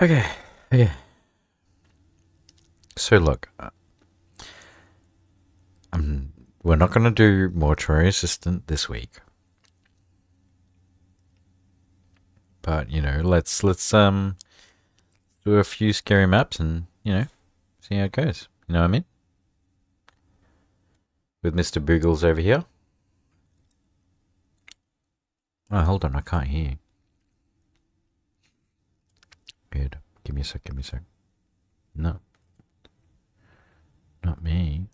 Okay, okay. So look, um, we're not gonna do mortuary assistant this week, but you know, let's let's um do a few scary maps and you know see how it goes. You know what I mean? With Mister Boogles over here. Oh, hold on, I can't hear. you. Good. Give me a sec. Give me a sec. No. Not me.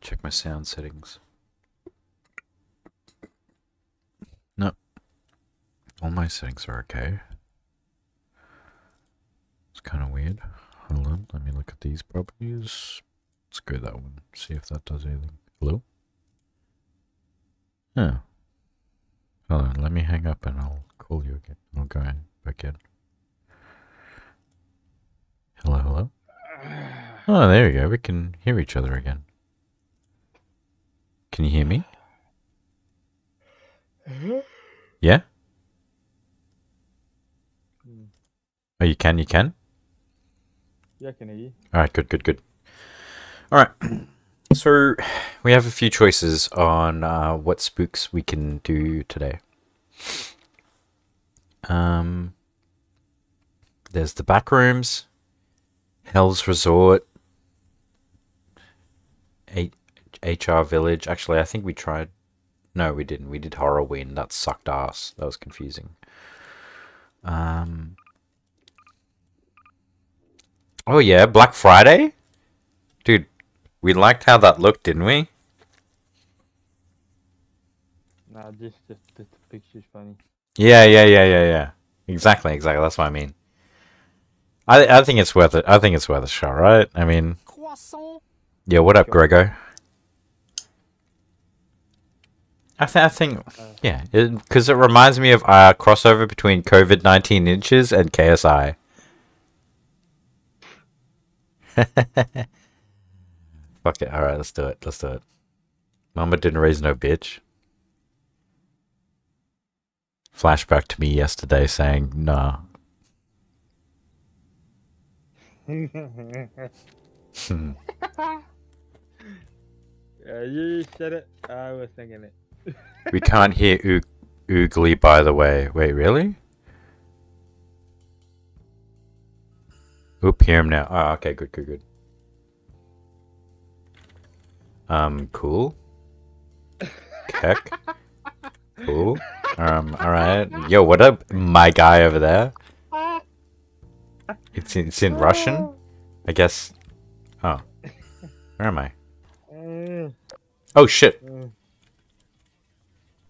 Check my sound settings. No. All my settings are okay. It's kind of weird. Hold on. Let me look at these properties. Let's go that one. See if that does anything. Hello? Oh. Hold on. Let me hang up and I'll call you again. I'll go in, back in. Hello, hello? Oh, there we go. We can hear each other again. Can you hear me? Yeah? Oh, you can, you can? Yeah, I can hear you. All right, good, good, good. All right. So we have a few choices on uh, what spooks we can do today. Um, there's the back rooms, Hell's Resort, HR Village. Actually, I think we tried. No, we didn't. We did Horror Horrorween. That sucked ass. That was confusing. Um. Oh yeah, Black Friday, dude. We liked how that looked, didn't we? Nah, just, just, picture's funny. Yeah, yeah, yeah, yeah, yeah. Exactly, exactly. That's what I mean. I I think it's worth it. I think it's worth a shot, right? I mean, Croissant. yeah. What up, Grego? I think I think yeah, because it, reminds me of uh crossover between COVID nineteen inches and KSI. Fuck it. All right, let's do it. Let's do it. Mama didn't raise no bitch. Flashback to me yesterday saying, nah. Yeah, you said it. I was thinking it. We can't hear oog- oogly, by the way. Wait, really? Oop, hear him now. Oh, okay, good, good, good. Um, cool. Keck. Cool. um, alright. Yo, what up, my guy over there? It's in, it's in Russian? I guess. Oh. Where am I? Mm. Oh, shit. Mm.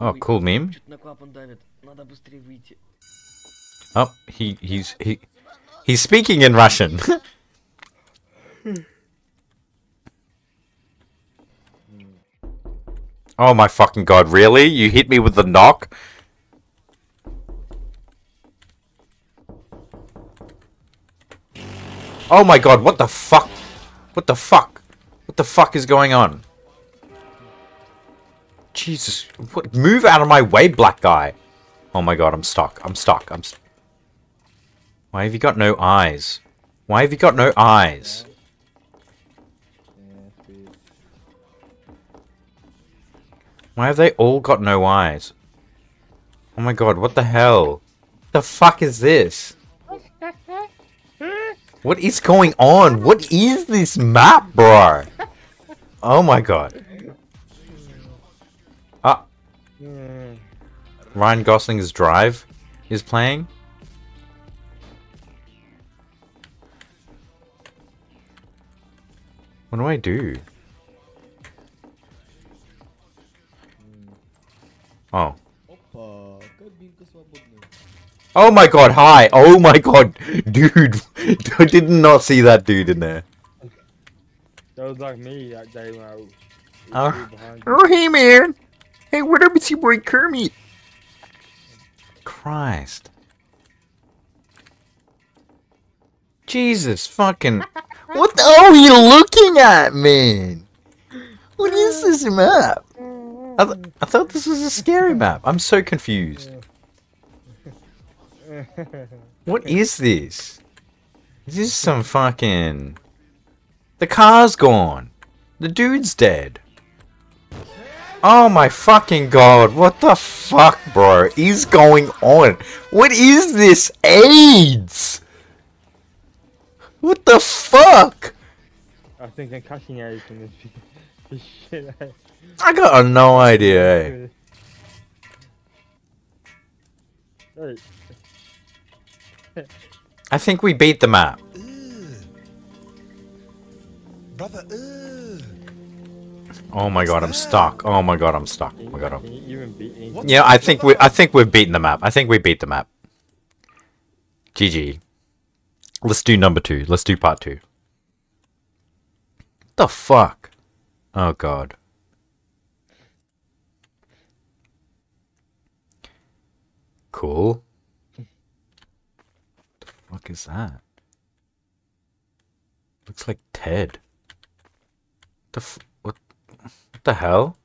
Oh, cool meme. Oh, he, he's, he, he's speaking in Russian. oh my fucking god, really? You hit me with the knock? Oh my god, what the fuck? What the fuck? What the fuck is going on? Jesus, what, move out of my way, black guy. Oh my god, I'm stuck. I'm stuck. I'm st Why have you got no eyes? Why have you got no eyes? Why have they all got no eyes? Oh my god, what the hell? The fuck is this? What is going on? What is this map, bro? Oh my god. Ah, Ryan Gosling's Drive is playing. What do I do? Oh. Oh my god, hi! Oh my god, dude! I did not see that dude in there. That was like me that day when I was. Uh, oh, hey man! Hey, what up, it's your boy Kermit? Christ. Jesus fucking. what the oh, hell are you looking at, man? What is this map? I, th- I thought this was a scary map. I'm so confused. What is this? Is this some fucking... The car's gone. The dude's dead. Oh my fucking god. What the fuck, bro, is going on? What is this? AIDS? What the fuck? I think I'm cashing AIDS from this shit. I got no idea. eh? I think we beat the map. Brother. Oh my god, I'm stuck. Oh my god, I'm stuck. Oh my god. I'm... Can you even beat me? What? Yeah, I think we I think we've beaten the map. I think we beat the map. GG. Let's do number two. Let's do part two. The fuck? Oh god. Cool. What The fuck is that? Looks like Ted. The what? What the hell?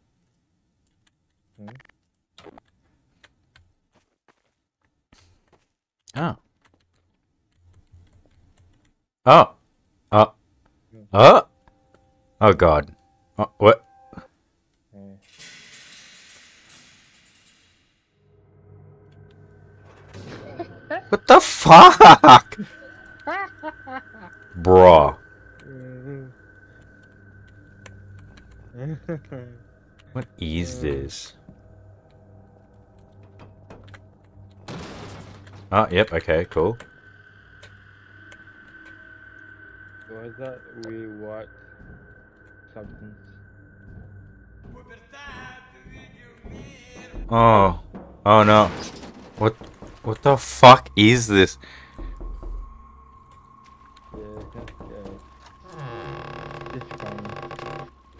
Oh. Oh. Oh. Oh. Oh god. Oh, what? What the fuck? Bruh. What is this? Oh, yep, okay, cool. what is that? We what? Substance. Oh. Oh no. What what the fuck is this?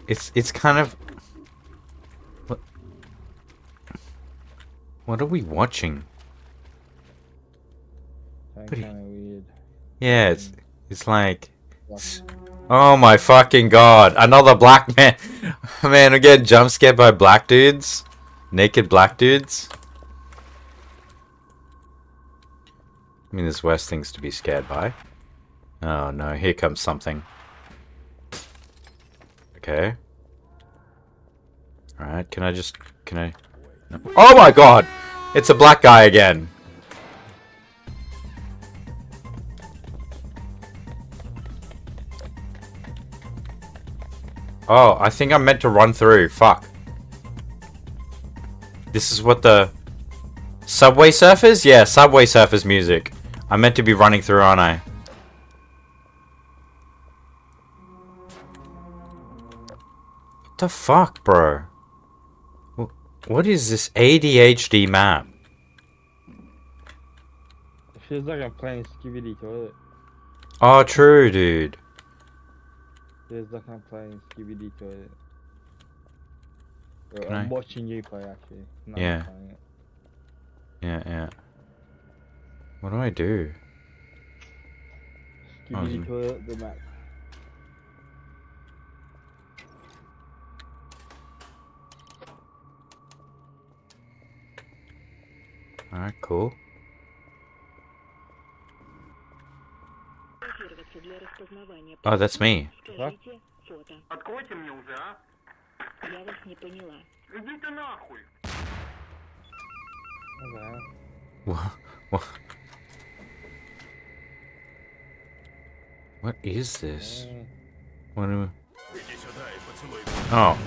It's. It's kind of What What are we watching? Yeah, it's it's like Oh my fucking god. Another black man. man, I'm getting jump scared by black dudes. Naked black dudes. I mean, there's worse things to be scared by. Oh no, here comes something. Okay. Alright, can I just... Can I... No. Oh my god! It's a black guy again. Oh, I think I'm meant to run through. Fuck. This is what the... Subway Surfers? Yeah, Subway Surfers music. I'm meant to be running through, aren't I? What the fuck, bro? What is this ADHD map? It feels like I'm playing Skibidi Toilet. Oh, true, dude. Feels like I'm playing Skibidi Toilet. Can I'm I- watching you play actually. Yeah. playing it. Yeah, yeah. What do I do? You oh, need to the map. Alright, cool. Oh, that's me. What? What? What? What is this? Uh, What do Oh.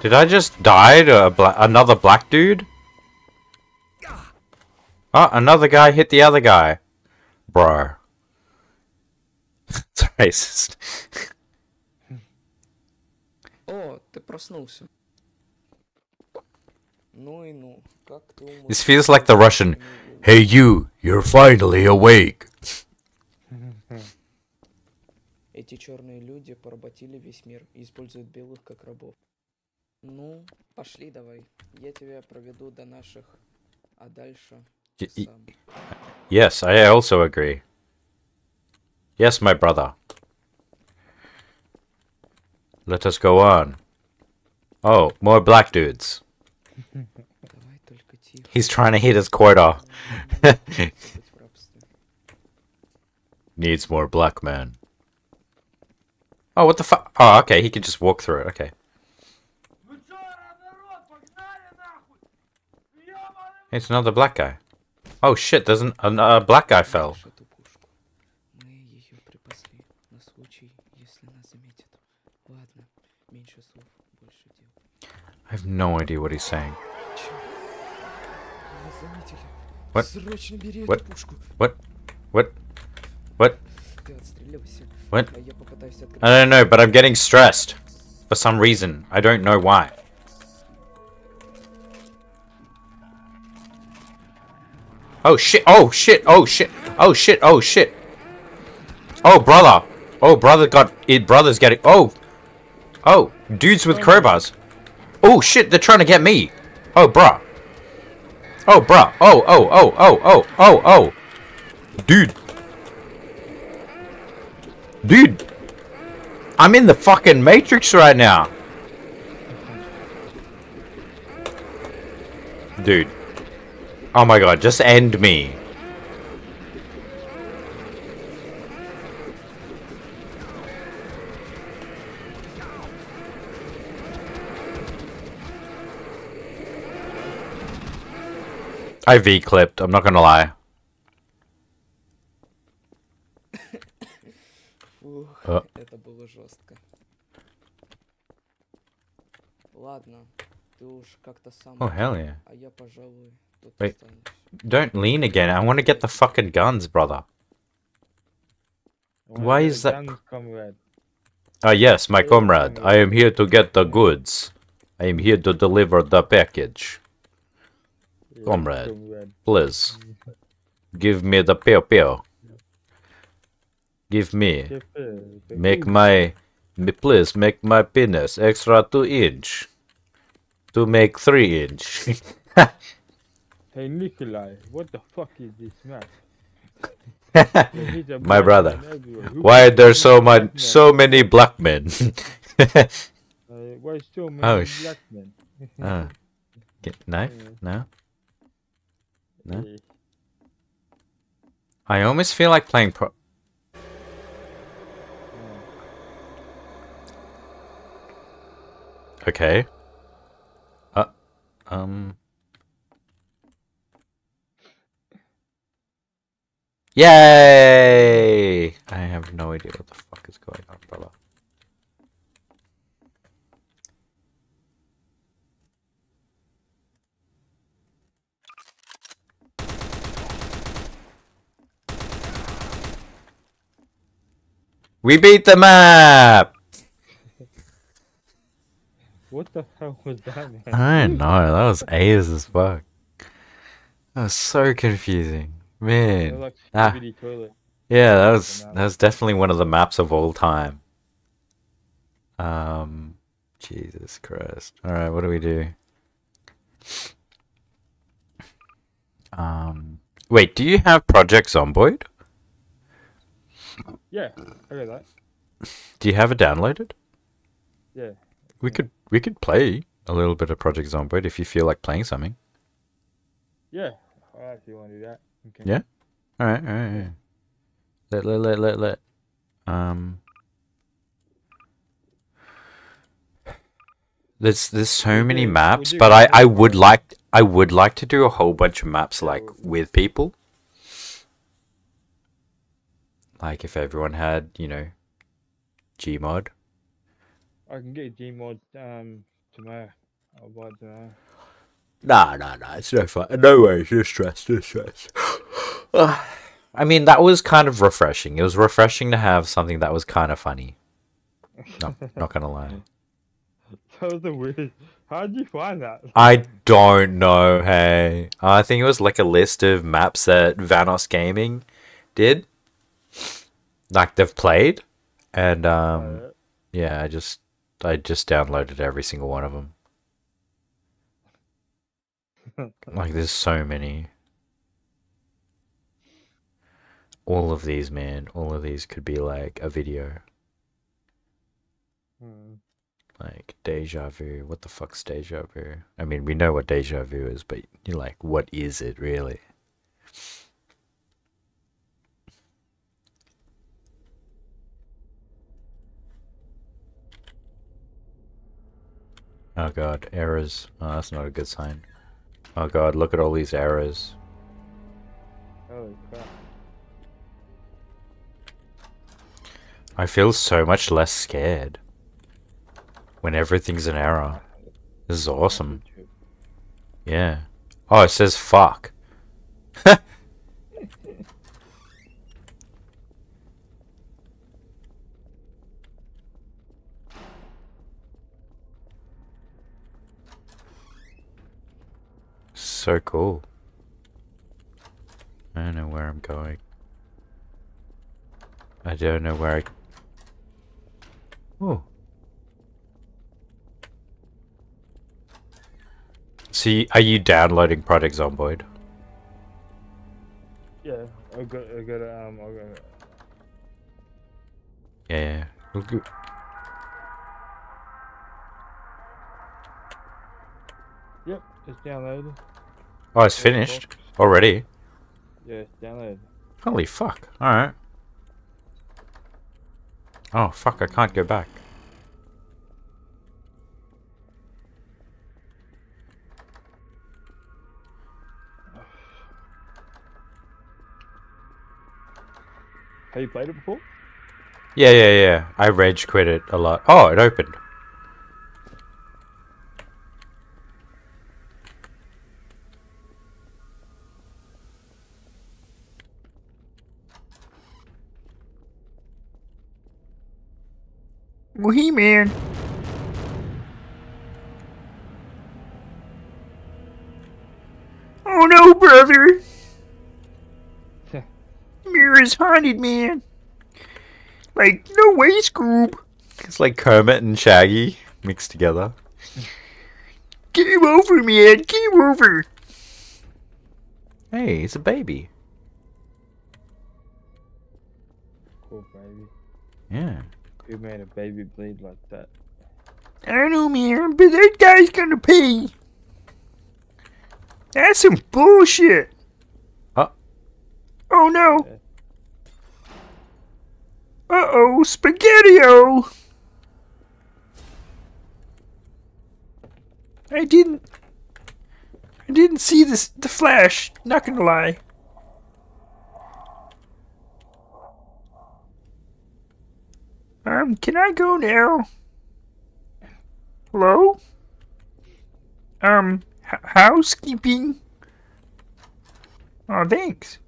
Did I just die to a bla another black dude? Oh, another guy hit the other guy. Bro. it's racist. О, ты проснулся. Ну и ну, как ты умер? This feels like the Russian. Hey you, you're finally awake. Эти черные люди поработили весь мир и используют белых как рабов. Ну, пошли давай. Я тебя проведу до наших, а дальше сам. Yes, I also agree. Yes, my brother. Let us go on. Oh, more black dudes. He's trying to hit his quota. Needs more black man. Oh, what the fuck? Oh, okay, he can just walk through it, okay. It's another black guy. Oh shit, there's an, an, a black guy fell. I have no idea what he's saying. What? What? What? What? What? What? I don't know, but I'm getting stressed. For some reason. I don't know why. Oh shit, oh shit, oh shit, oh shit, oh shit. Oh brother. Oh brother got it brother's getting oh Oh, dudes with crowbars. Oh shit, they're trying to get me. Oh bruh. Oh bruh. Oh oh oh oh oh oh oh Dude Dude. I'm in the fucking Matrix right now. Dude. Oh my god, just end me. I V-clipped, I'm not gonna lie. А. это было жестко. Ладно, ты уж как-то сам. Oh, hell yeah. А я, пожалуй, тут Wait. останусь. Don't lean again, I want to get the fucking guns, brother. Why is that- Guns, comrade. Ah, yes, my comrade. I am here to get the goods. I am here to deliver the package. Yeah, Comrade. comrade. Please. Give me the pew pew. Give me. Uh, Make my. Please make my penis extra 2 inch. To make 3 inch. Hey Nikolai, what the fuck is this map? my brother. Why are there so much, so many black men? Uh, why so many Oh, black men? Ah. Get knife? No? No? I almost feel like playing pro. Okay. Uh, um. Yay! I have no idea what the fuck is going on, brother. We beat the map! What the hell was that, man? I don't know, that was A's as fuck. That was so confusing. Man. like Ah. Yeah, that was that was definitely one of the maps of all time. Um Jesus Christ. Alright, what do we do? Um Wait, do you have Project Zomboid? Yeah, I got that. Do you have it downloaded? Yeah. We could we could play a little bit of Project Zomboid if you feel like playing something. Yeah. I actually want to do that. Okay. Yeah? Alright, alright, alright. Let let let let let um There's there's so many maps, but I, I would like I would like to do a whole bunch of maps like with people. Like if everyone had, you know, Gmod. I can get Gmod um tomorrow. I'll buy it tomorrow. Nah, nah, nah. It's no fun. No way. It's just stress. Just stress. I mean, that was kind of refreshing. It was refreshing to have something that was kind of funny. No, not gonna lie. That was the weird. How did you find that? I don't know. Hey, I think it was like a list of maps that Vanoss Gaming did, like they've played, and um, yeah, I just I just downloaded every single one of them. Like, there's so many. All of these, man. All of these could be like a video. hmm. Like deja vu. What the fuck's deja vu? I mean, we know what deja vu is, but you're like, what is it really? Oh god, errors. Oh, that's not a good sign. Oh god, look at all these errors. Holy crap. I feel so much less scared when everything's an error. This is awesome. Yeah. Oh, it says fuck. so cool. I don't know where I'm going. I don't know where I... Oh. See, are you downloading Project Zomboid? Yeah, I got, I got, um, I got. Yeah, good. Yep, it's downloaded. Oh, it's finished already. Yeah, it's downloaded. Holy fuck. Alright. Oh, fuck, I can't go back. Have you played it before? Yeah, yeah, yeah. I rage quit it a lot. Oh, it opened. Well, he man. Oh no, brother. Mirror is haunted, man. Like, no way, Scoob. It's like Kermit and Shaggy mixed together. Game over, man. Game over. Hey, it's a baby. Cool, baby. Yeah. Who made a baby bleed like that? I don't know, man, but that guy's gonna pay. That's some bullshit. Huh? Oh no. Yeah. Uh oh, spaghetti-o. I didn't. I didn't see this. The flash. Not gonna lie. Um, can I go now? Hello? Um, housekeeping? Oh, thanks.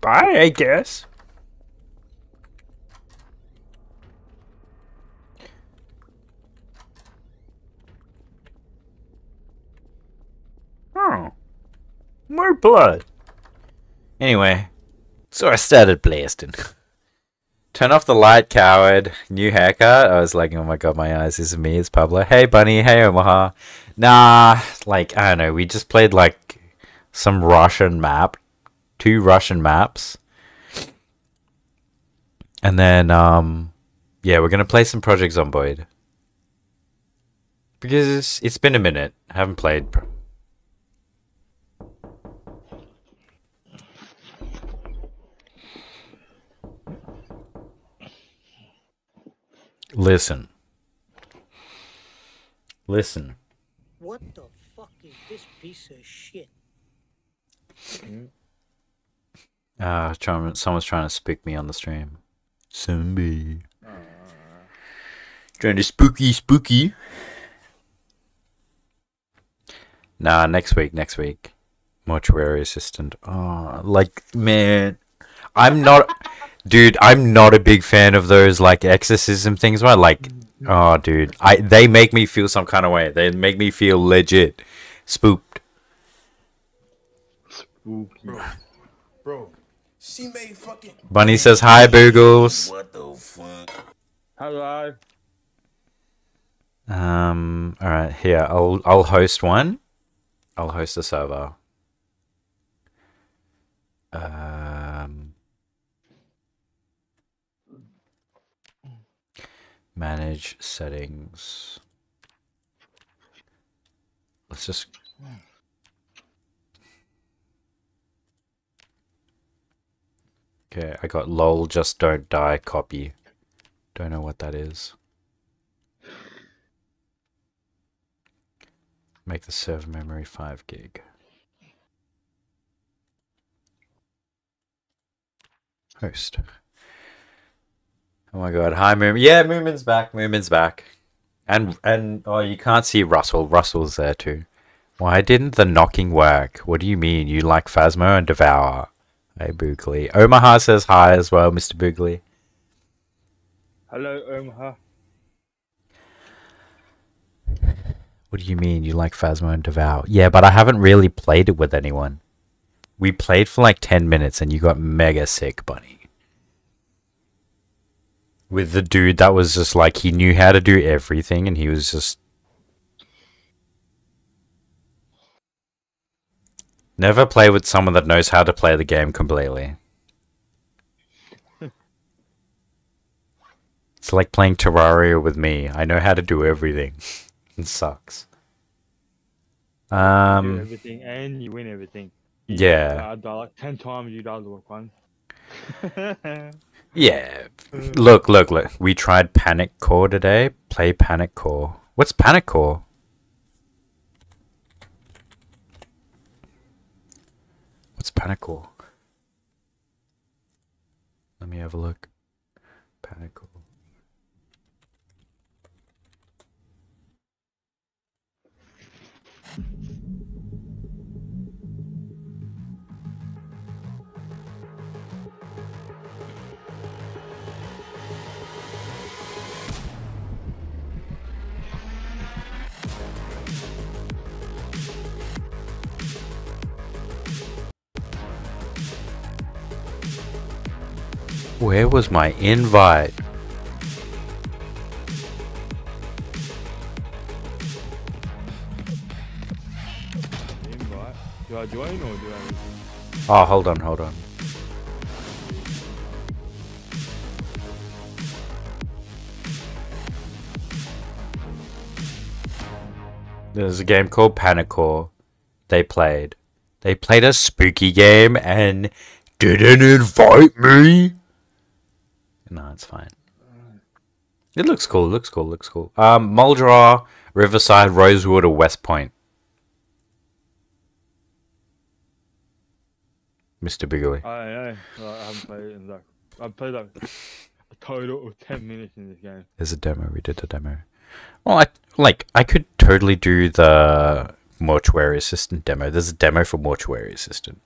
Bye, I guess. Oh. More blood. Anyway, so I started blasting. Turn off the light, coward. New haircut. I was like, oh my god, my eyes. This is me. It's Pablo. Hey, Bunny. Hey, Omaha. Nah, like, I don't know. We just played like some Russian map. Two Russian maps. And then, um, yeah, we're going to play some Project Zomboid. Because it's been a minute. I haven't played. Listen. Listen. What the fuck is this piece of shit? Uh, trying, someone's trying to spook me on the stream. Zombie. Trying to spooky, spooky. Nah, next week, next week. Mortuary assistant. Oh, like, man. I'm not. Dude, I'm not a big fan of those, like, exorcism things, right? Like, oh, dude. I They make me feel some kind of way. They make me feel legit spooked. Spooky. Bro, she made fucking. Bunny says hi, Boogles. What the fuck? Hello. Um. All right. Here, I'll I'll host one. I'll host a server. Um. Manage settings. Let's just. Okay, I got lol just don't die copy. Don't know what that is. Make the server memory 5 gig. Host. Oh my god, hi Moon. Yeah, Moomin's back. Moomin's back. And and oh, you can't see Russell. Russell's there too. Why didn't the knocking work? What do you mean? You like Phasmo and Devour? Hey Boogly. Omaha says hi as well, Mr. Boogly. Hello, Omaha. What do you mean you like Phasmo and Devour? Yeah, but I haven't really played it with anyone. We played for like 10 minutes and you got mega sick, Bunny. With the dude that was just like, he knew how to do everything and he was just. Never play with someone that knows how to play the game completely. it's like playing Terraria with me. I know how to do everything. it sucks. do Um, everything and you win everything. yeah. I die like ten times. You die like one. Yeah. Mm. Look, look, look. We tried Panicore today. Play Panicore. What's Panicore? What's Panicore? Let me have a look. Where was my invite? Invite. Do I join or do I? Oh, hold on, hold on. There's a game called Panicore. They played. They played a spooky game and didn't invite me. No, it's fine. It looks cool. Looks cool. Looks cool. Um, Muldraugh, Riverside, Rosewood, or West Point. Mr. Bigley. I. I haven't played it in like I've played like a total of ten minutes in this game. There's a demo. We did a demo. Well, I like. I could totally do the mortuary assistant demo. There's a demo for mortuary assistant.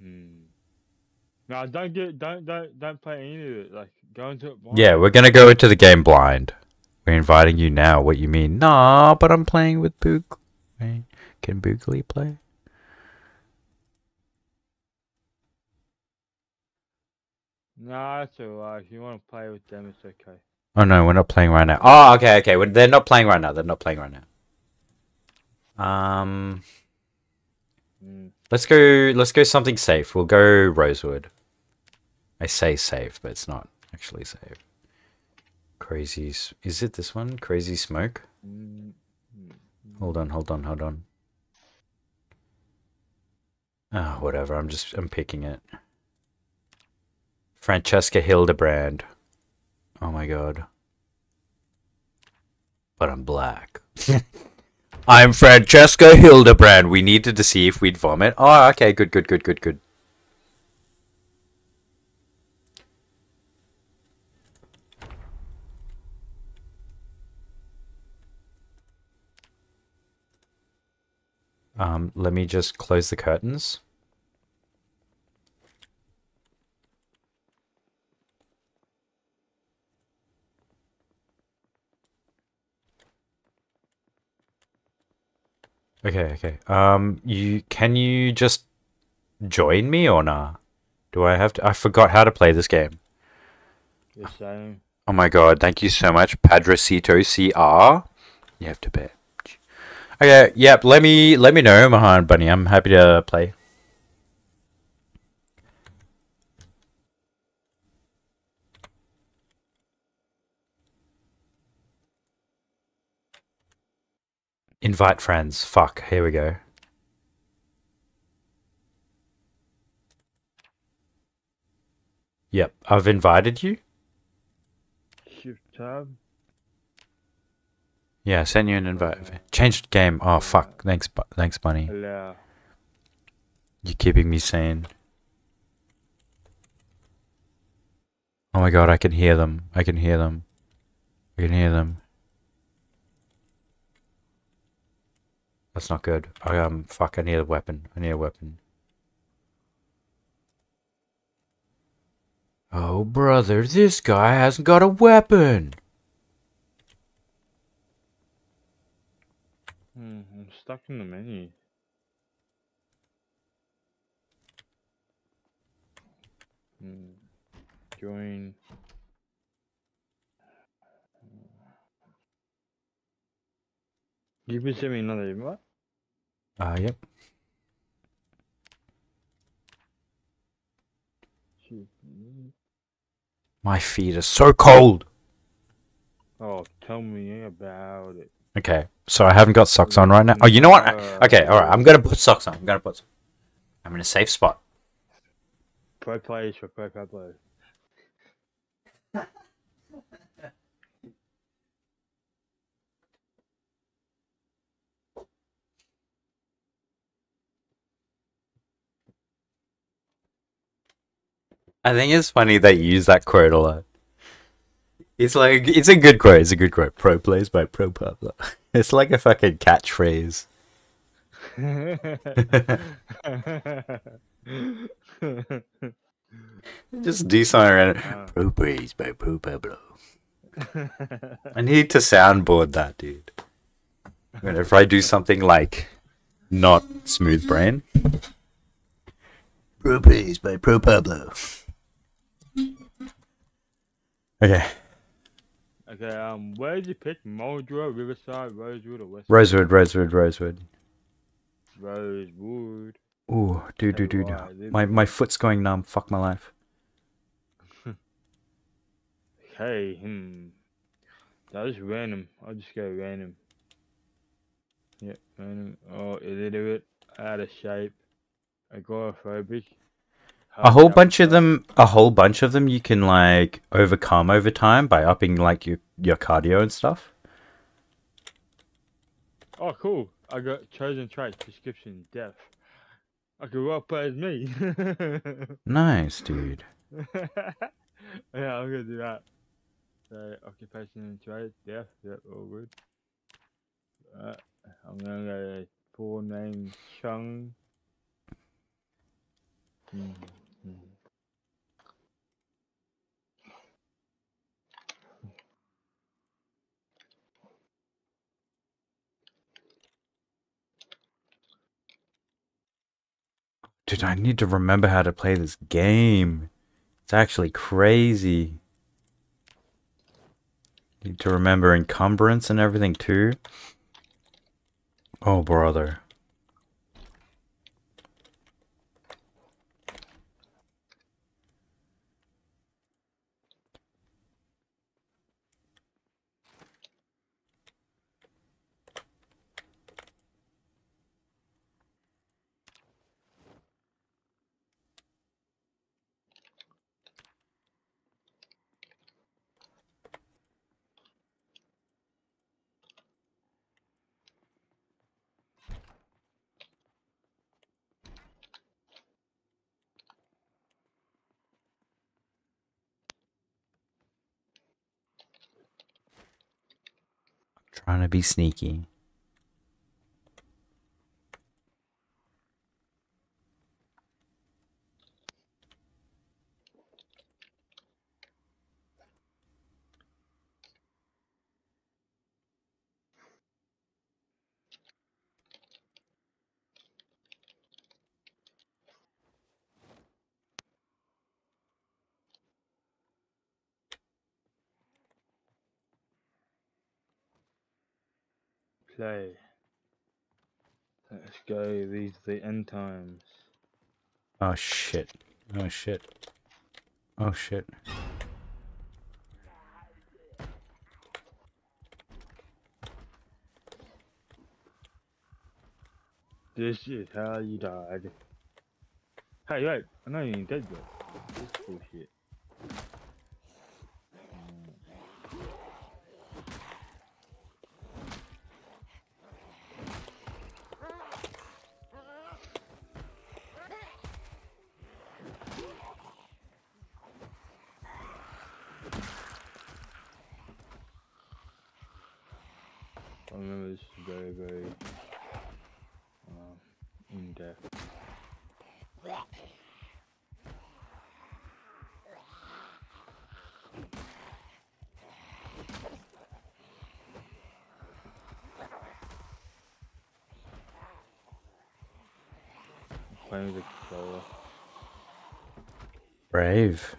Hmm. No, don't get don't don't don't play any of it. Like go into it. blind. Yeah, we're gonna go into the game blind. We're inviting you now. What you mean? Nah, but I'm playing with Boog. Can Boogly play? Nah, it's alright. If you want to play with them, it's okay. Oh no, we're not playing right now. Oh, okay, okay. we they're not playing right now. They're not playing right now. Um, Hmm. let's go. Let's go something safe. We'll go Rosewood. I say safe, but it's not actually safe. Crazy. Is it this one? Crazy smoke. Hold on, hold on, hold on. Ah, whatever. I'm just I'm picking it. Francesca Hildebrand. Oh my god. But I'm black. I'm Francesca Hildebrand. We needed to see if we'd vomit. Oh, okay. Good, good, good, good, good. Um, let me just close the curtains. Okay, okay. Um, you can you just join me or nah? Do I have to? I forgot how to play this game. Oh my god! Thank you so much, Padrocito CR. You have to pay. Okay, yep. Let me let me know, Mahan Bunny. I'm happy to play. Invite friends. Fuck. Here we go. Yep, I've invited you. Shift tab. Yeah, I sent you an invite. Changed game. Oh fuck. Thanks, bu- thanks, bunny. You're keeping me sane. Oh my god, I can hear them. I can hear them. I can hear them. That's not good. I, um, fuck, I need a weapon. I need a weapon. Oh, brother, this guy hasn't got a weapon. Hmm, I'm stuck in the menu. Hmm. Join. You can send me another invite? Ah, yep. My feet are so cold. Oh, tell me about it. Okay, so I haven't got socks on right now. Oh, you know what? Uh, okay, all right. I'm gonna put socks on. I'm gonna put. I'm in a safe spot. Pro players for pro players. I think it's funny that you use that quote a lot. It's like it's a good quote. It's a good quote. Pro plays by pro Pablo. It's like a fucking catchphrase. Just do something around. Uh. Pro plays by pro Pablo. I need to soundboard that, dude. Whenever I do something like not smooth brain. Pro plays by pro Pablo. Okay. Okay, um, where did you pick? Muldraugh, Riverside, Rosewood, or West? Rosewood, Rosewood, Rosewood. Rosewood. Ooh, dude, dude, dude. My my foot's going numb. Fuck my life. Okay, hmm. That was random. I'll just go random. Yep, random. Oh, illiterate, out of shape, agoraphobic. A whole bunch of them, a whole bunch of them, you can like overcome over time by upping like your your cardio and stuff. Oh, cool. I got chosen traits, prescription, death. I could well play as me. Nice, dude. yeah, I'm gonna do that. So, occupation and trade, death, yep, all good. Uh, I'm gonna go full name Chung. Hmm. Dude, I need to remember how to play this game. It's actually crazy. Need to remember encumbrance and everything too. Oh, brother. Be sneaky. Play. Let's go, these are the end times. Oh shit. Oh shit. Oh shit. This is how you died. Hey, wait, I know you ain't dead yet. This bullshit. I remember this is very, very uh, in depth. Brave.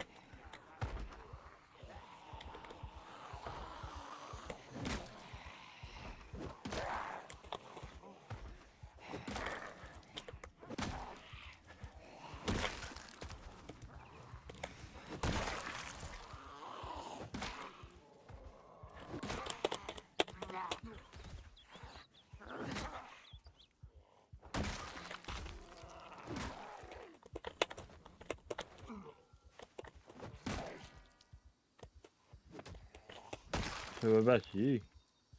What about you?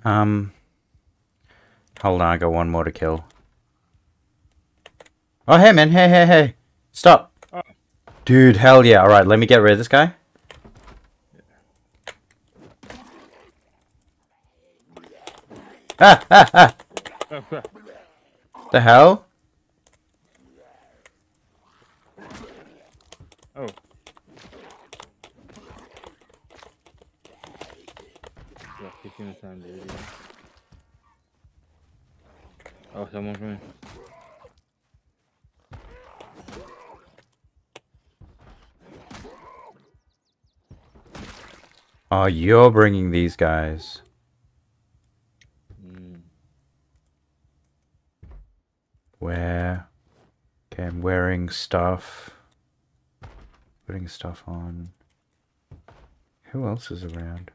Um. Hold on, I got one more to kill. Oh, hey, man. Hey, hey, hey. Stop. Oh. Dude, hell yeah. Alright, let me get rid of this guy. Ah, ah, ah. The hell? Oh. Yeah, kicking the sound dude. yeah. Oh, someone coming. Oh, you're bringing these guys. Mm. Where? Okay, I'm wearing stuff. Putting stuff on. Who else is around?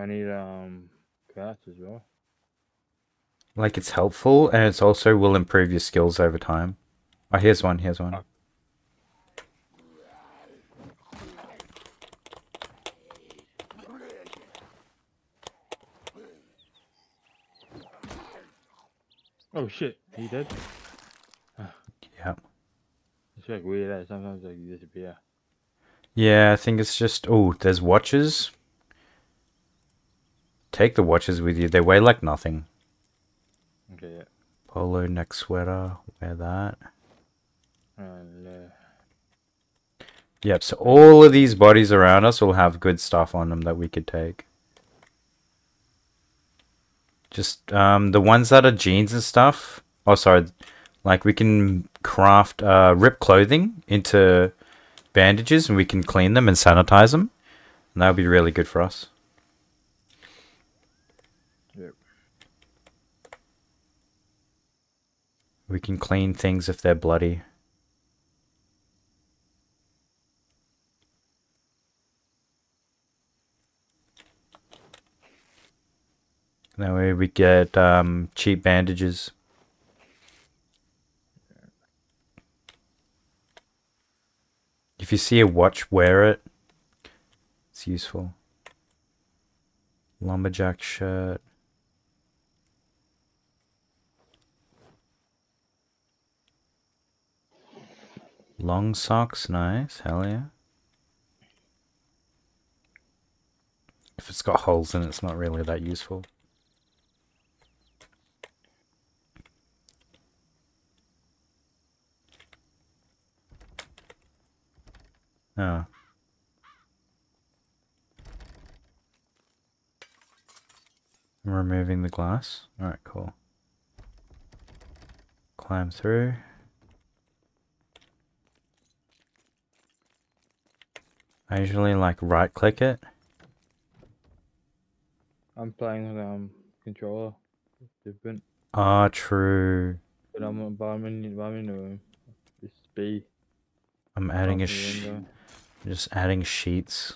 I need um grass as well? Like it's helpful and it's also will improve your skills over time. Oh, here's one, here's one. Oh. Shit, he dead? Yeah. It's like weird that sometimes like you disappear. Yeah, I think it's just oh, there's watches. Take the watches with you. They weigh like nothing. Okay, yeah. Polo neck sweater, wear that. And, uh, Yep, so all of these bodies around us will have good stuff on them that we could take. Just um, the ones that are jeans and stuff. Oh, sorry. Like we can craft uh, rip clothing into bandages and we can clean them and sanitize them. And that would be really good for us. Yep. We can clean things if they're bloody. That way we get um, cheap bandages. If you see a watch, wear it. It's useful. Lumberjack shirt. Long socks, nice. Hell yeah. If it's got holes in it, it's not really that useful. Oh. I'm removing the glass. Alright, cool. Climb through. I usually like right click it. I'm playing with um controller. It's different. Ah, true. But I'm but I'm in but I'm in the room. It's B. I'm adding a Open the sh. Just adding sheets.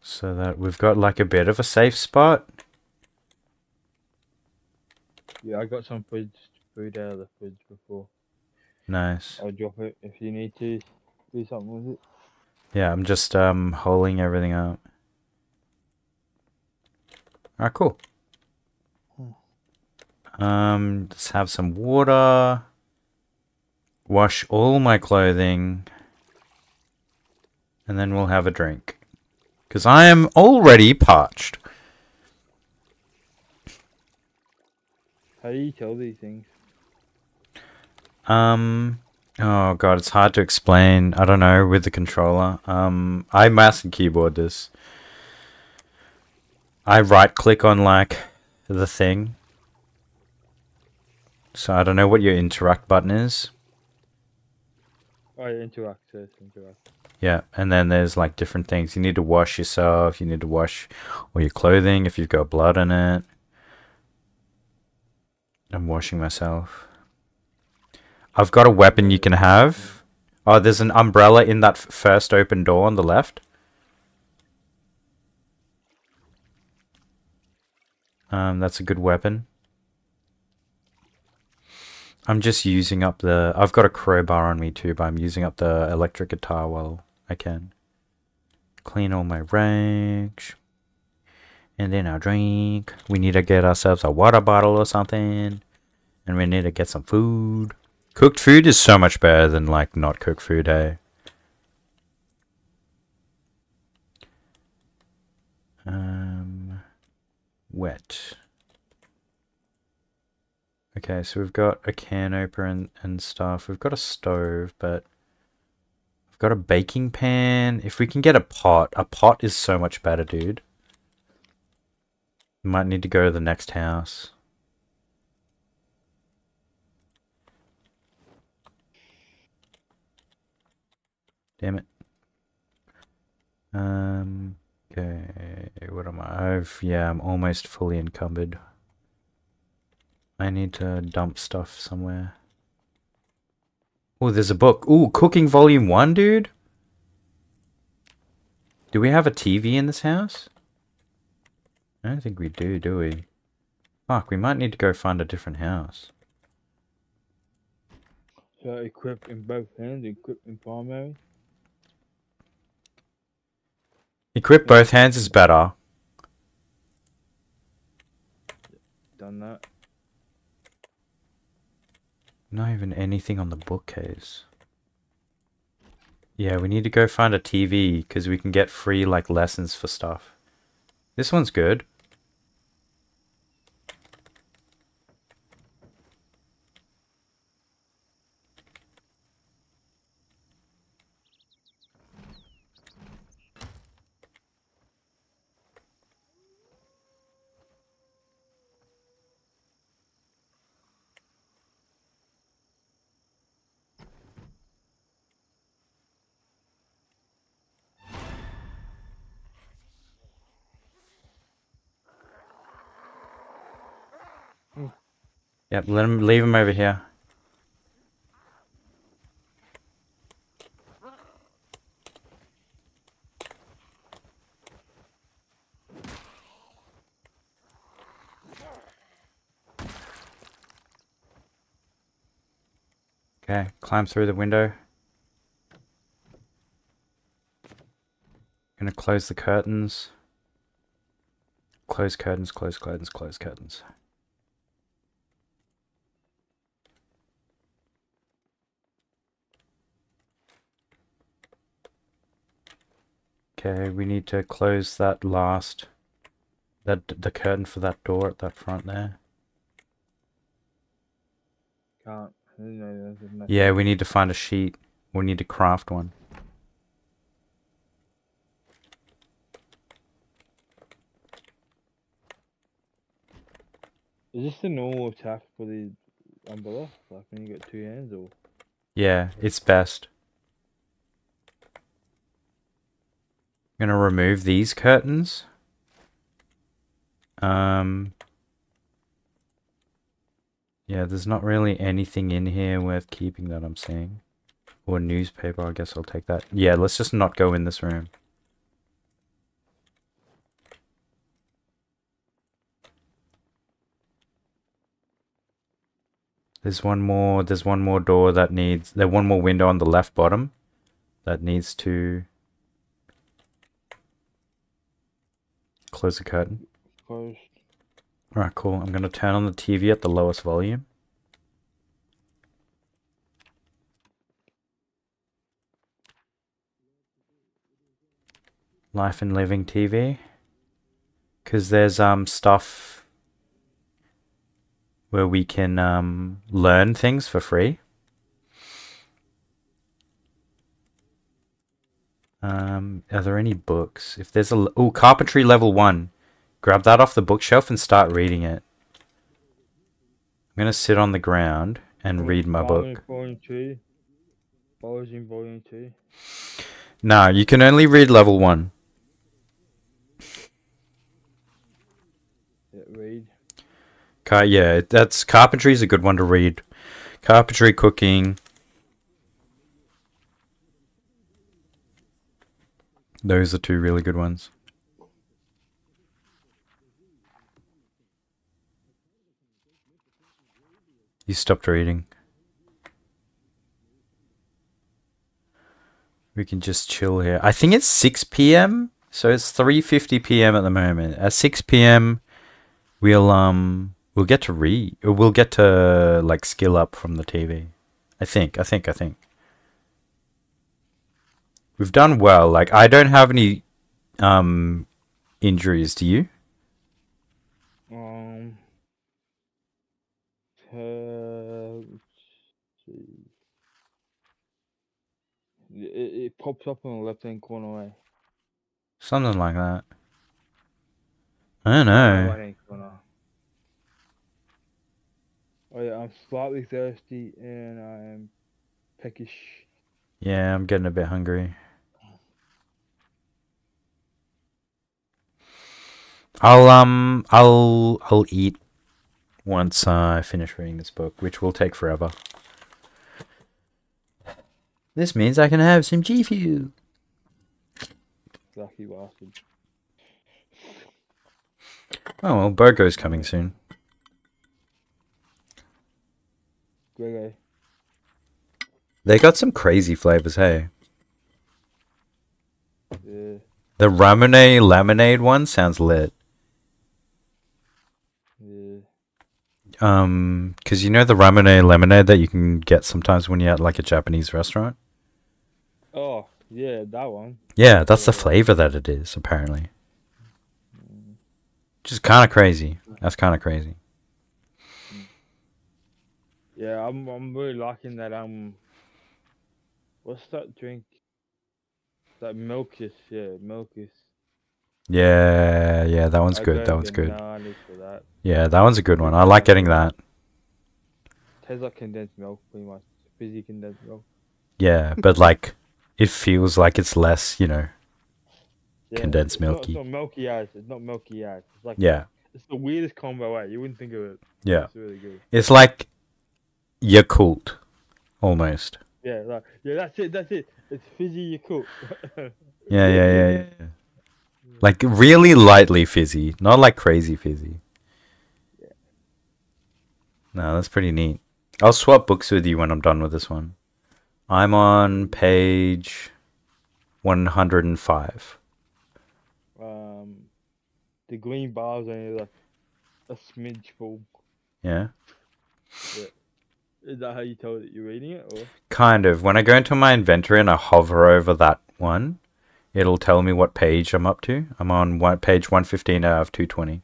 So that we've got like a bit of a safe spot. Yeah, I got some fridge food out of the fridge before. Nice. I'll drop it if you need to do something with it. Yeah, I'm just um holding everything up. Alright, cool. Um, let's have some water. Wash all my clothing. And then we'll have a drink. Because I am already parched. How do you tell these things? Um, oh god, it's hard to explain. I don't know with the controller. Um, I mouse and keyboard this. I right click on like the thing. So I don't know what your interact button is. Oh, interact, interact. Yeah, and then there's like different things. You need to wash yourself. You need to wash all your clothing if you've got blood in it. I'm washing myself. I've got a weapon you can have. Oh, there's an umbrella in that first open door on the left. Um, that's a good weapon. I'm just using up the. I've got a crowbar on me too, but I'm using up the electric guitar while I can. Clean all my rags. And then I'll drink. We need to get ourselves a water bottle or something. And we need to get some food. Cooked food is so much better than like not cooked food, hey? Um, wet. Okay, so we've got a can opener and, and stuff. We've got a stove, but we've got a baking pan. If we can get a pot, a pot is so much better, dude. Might need to go to the next house. Damn it. Um, okay, what am I? I've, yeah, I'm almost fully encumbered. I need to dump stuff somewhere. Oh, there's a book. Ooh, Cooking Volume 1, dude? Do we have a TV in this house? I don't think we do, do we? Fuck, we might need to go find a different house. So equip in both hands, equip in primary. Equip both hands is better. Done that. Not even anything on the bookcase. Yeah, we need to go find a TV because we can get free like lessons for stuff. This one's good. Yep, let him leave him over here. Okay, climb through the window. Gonna close the curtains. Close curtains, close curtains, close curtains. Okay, we need to close that last that the curtain for that door at that front there. Can't. No, no, there's no- Yeah, we need to find a sheet. We need to craft one. Is this the normal attack for the umbrella? Like when you get two hands or? Yeah, it's best. I'm gonna remove these curtains. Um. Yeah, there's not really anything in here worth keeping that I'm seeing. Or newspaper, I guess I'll take that. Yeah, let's just not go in this room. There's one more there's one more door that needs there's one more window on the left bottom that needs to close the curtain. Closed. Alright, cool. I'm gonna turn on the TV at the lowest volume. Life and Living TV. Cause there's um stuff where we can um learn things for free. Um, are there any books? If there's a oh carpentry level one, grab that off the bookshelf and start reading it. I'm gonna sit on the ground and read my book. Volume 2. Foraging Volume 2. No, you can only read level one. Yeah, read. Car- yeah, that's carpentry is a good one to read. Carpentry, cooking. Those are two really good ones. You stopped reading. We can just chill here. I think it's 6 p.m. So it's 3:50 p.m. at the moment. At 6 p.m. we'll um we'll get to read. We'll get to like skill up from the TV. I think. I think. I think. We've done well. Like I don't have any um injuries. Do you? Um. Uh. It, it pops up on the left hand corner way. Something like that. I don't know. Right hand corner. Oh yeah, I'm slightly thirsty and I am peckish. Yeah, I'm getting a bit hungry. I'll um I'll I'll eat once uh, I finish reading this book, which will take forever. This means I can have some G Fuel. Lucky bastard. Oh well, Burgo's coming soon. Grego. They got some crazy flavors, hey. Yeah. The Ramune lemonade one sounds lit. Yeah. Um, cause you know the Ramune lemonade that you can get sometimes when you're at like a Japanese restaurant. Oh, yeah, that one. Yeah, that's the flavor that it is, apparently. Which is kind of crazy. That's kind of crazy. Yeah, I'm I'm really liking that um what's that drink? That Milkis, yeah, Milkis. Yeah, yeah, that one's I good. That one's good. that. Yeah, that one's a good one. I like getting that. Tastes like condensed milk, pretty much. Fizzy condensed milk. Yeah, but like, it feels like it's less, you know. Yeah, Condensed it's not- milky. It's not milky ass. It's not milky ass. It's like Yeah, It's the weirdest combo. Out. You wouldn't think of it. yeah. It's really good. It's like Yakult, almost. Yeah, like, yeah. That's it. That's it. It's fizzy Yakult. Yeah, yeah, yeah, yeah. yeah. Like really lightly fizzy, not like crazy fizzy. No, that's pretty neat. I'll swap books with you when I'm done with this one. I'm on page 105. um, the green bar's only like a smidge full. Yeah. Is that how you tell that you're reading it, or? Kind of. When I go into my inventory and I hover over that one, it'll tell me what page I'm up to. I'm on one, page 115 out of 220.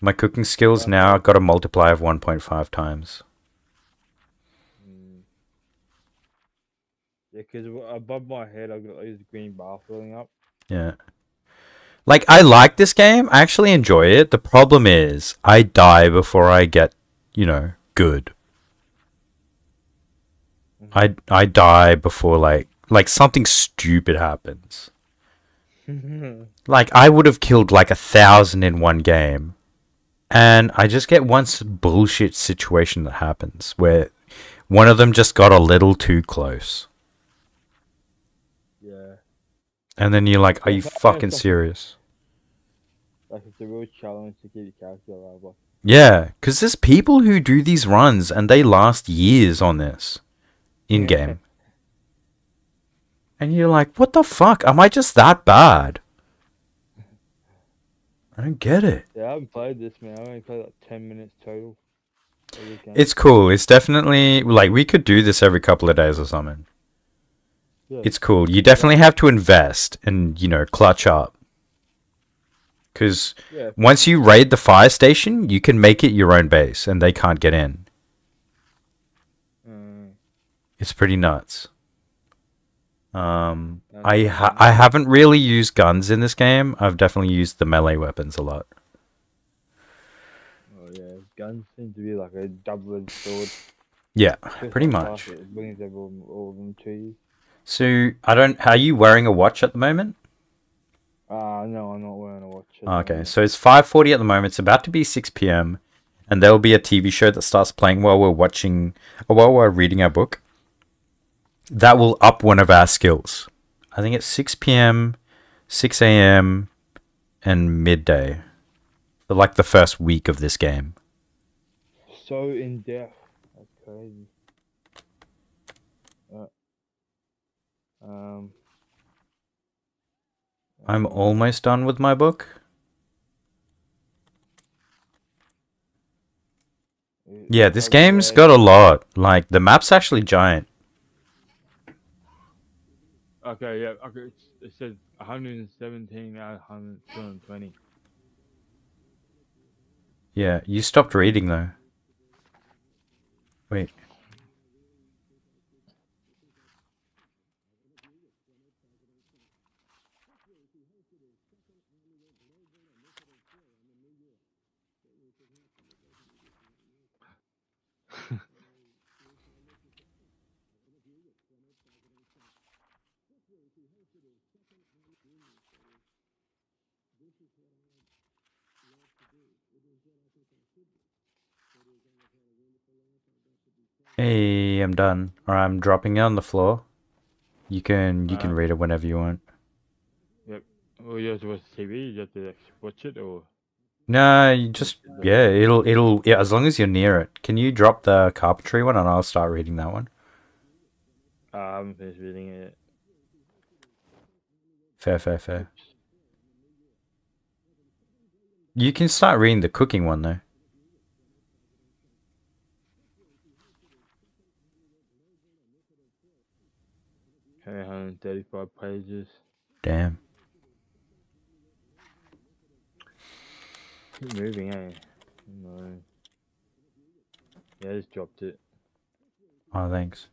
My cooking skills now got a multiply of 1.5 times. Mm. Yeah, because above my head I've got like, this green bar filling up. Yeah. Like I like this game. I actually enjoy it. The problem is I die before I get, you know, good. I I die before like like something stupid happens. Like I would have killed like a thousand in one game. And I just get one bullshit situation that happens where one of them just got a little too close. Yeah. And then you're like, are you fucking serious? Like it's a real challenge to keep your character alive. Yeah, because there's people who do these runs and they last years on this in game. And you're like, what the fuck? Am I just that bad? I don't get it. yeah, I haven't played this man. I only played like ten minutes total. of this game. It's cool. It's definitely like we could do this every couple of days or something. Yeah. It's cool. You definitely have to invest and, you know, clutch up. Because yeah. once you raid the fire station, you can make it your own base and they can't get in. It's pretty nuts. Um, I ha- I haven't really used guns in this game. I've definitely used the melee weapons a lot. oh yeah, guns seem to be like a double-edged sword. Yeah, pretty much. It brings all, all of them to you. So I don't. Are you wearing a watch at the moment? Ah, no, I'm not wearing a watch. at Okay, so it's 5:40 at the moment. It's about to be 6 p.m. and there will be a TV show that starts playing while we're watching or while we're reading our book. That will up one of our skills. I think it's 6 p.m., 6 a.m., and midday for like the first week of this game. So in depth. That's crazy. Uh, um. I'm almost done with my book. Yeah, this game's got a lot. Like the map's actually giant. Okay, yeah, okay. It says 117 out of 100, 220. Yeah, you stopped reading though. Wait. Hey, I'm done. Or I'm dropping it on the floor. You can you can Uh, read it whenever you want. Yep. Well, you have to watch TV, you have to like, watch it, or. No, you just yeah, it'll it'll yeah, as long as you're near it. Can you drop the carpentry one and I'll start reading that one? Uh, I haven't finished reading it. Fair, fair, fair. You can start reading the cooking one though. Okay, 135 pages. Damn. Keep moving, eh? No. Yeah, I just dropped it. Oh, thanks.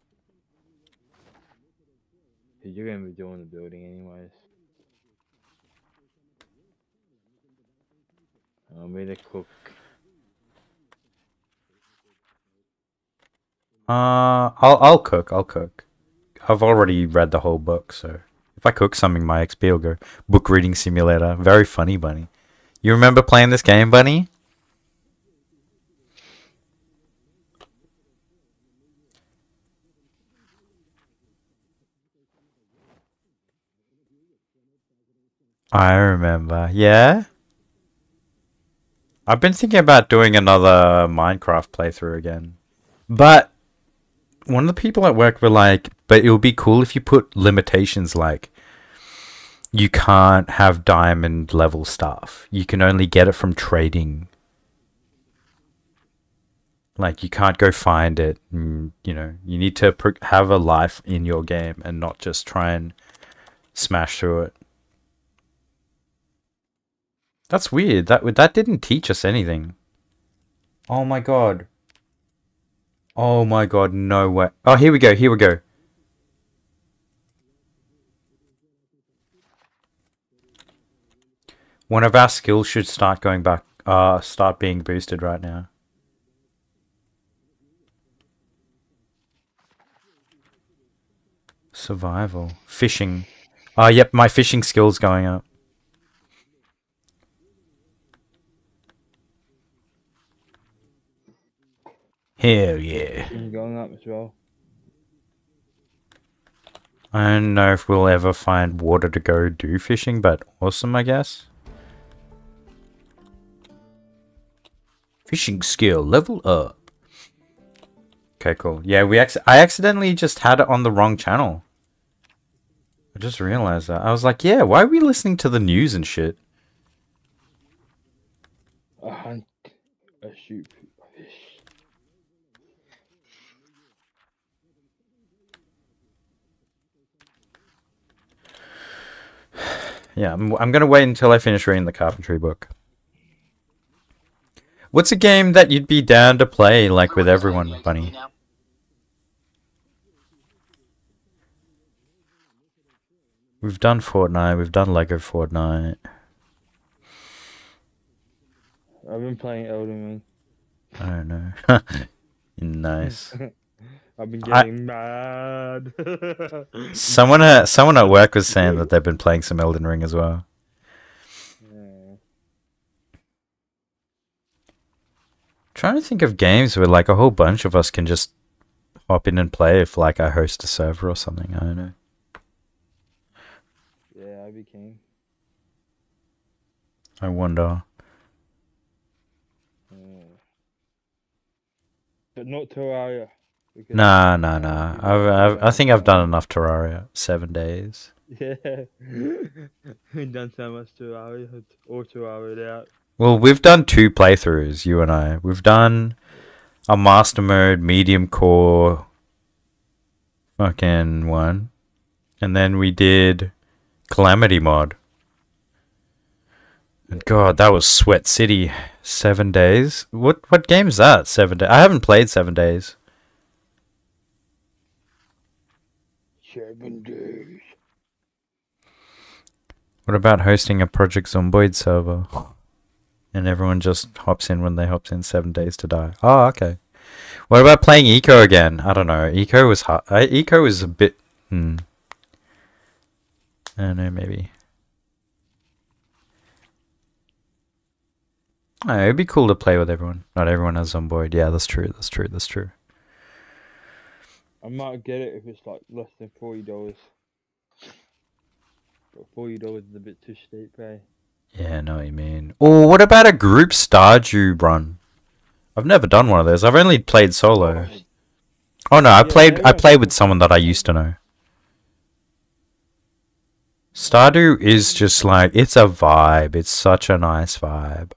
you're gonna be doing the building anyways. I'm gonna cook. Uh, I'll I'll cook. I'll cook. I've already read the whole book, so if I cook something, my XP will go. Book reading simulator. Very funny, bunny. You remember playing this game, bunny? I remember. Yeah. I've been thinking about doing another Minecraft playthrough again. But one of the people at work were like, but it would be cool if you put limitations like you can't have diamond level stuff. You can only get it from trading. Like you can't go find it. And, you know, you need to have a life in your game and not just try and smash through it. That's weird. That that didn't teach us anything. Oh my god. Oh my god, no way. Oh, here we go. Here we go. One of our skills should start going back uh start being boosted right now. Survival. Fishing. Ah, yep, my fishing skill's going up. Hell yeah. Been going up as well. I don't know if we'll ever find water to go do fishing, but awesome, I guess. Fishing skill level up. Okay, cool. Yeah, we ac- I accidentally just had it on the wrong channel. I just realized that. I was like, yeah, why are we listening to the news and shit? A hunt, a shoot, Yeah, I'm, I'm gonna wait until I finish reading the carpentry book. What's a game that you'd be down to play, like with everyone, Bunny? We've done Fortnite, we've done Lego Fortnite. I've been playing Elden Ring. I don't know. nice. I've been I- getting mad. Someone at someone at work was saying that they've been playing some Elden Ring as well. Yeah. Trying to think of games where like a whole bunch of us can just hop in and play if like I host a server or something. I don't know. Yeah, I became. I wonder. Yeah. But not Terraria. Because- Nah, nah, nah. I've, I've, I think I've done enough Terraria. Seven days. Yeah. We've done so much Terraria. Or Terraria out. Well, we've done two playthroughs, you and I. We've done a master mode, medium core, fucking one, and then we did calamity mod. And God, that was Sweat City. Seven days. What what game's that? Seven days. I haven't played seven days. Seven days. What about hosting a Project Zomboid server? And everyone just hops in when they hops in seven days to die. Oh, okay. What about playing Eco again? I don't know. Eco was hard. I, Eco was a bit. Hmm. I don't know. Maybe. Oh, it'd be cool to play with everyone. Not everyone has Zomboid. Yeah, that's true. That's true. That's true. I might get it if it's like less than forty dollars. But forty dollars is a bit too steep, eh? Yeah, I know what you mean. Or what about a group Stardew run? I've never done one of those. I've only played solo. Oh no, I Yeah, played I played with someone that I used to know. Stardew is just like it's a vibe. It's such a nice vibe.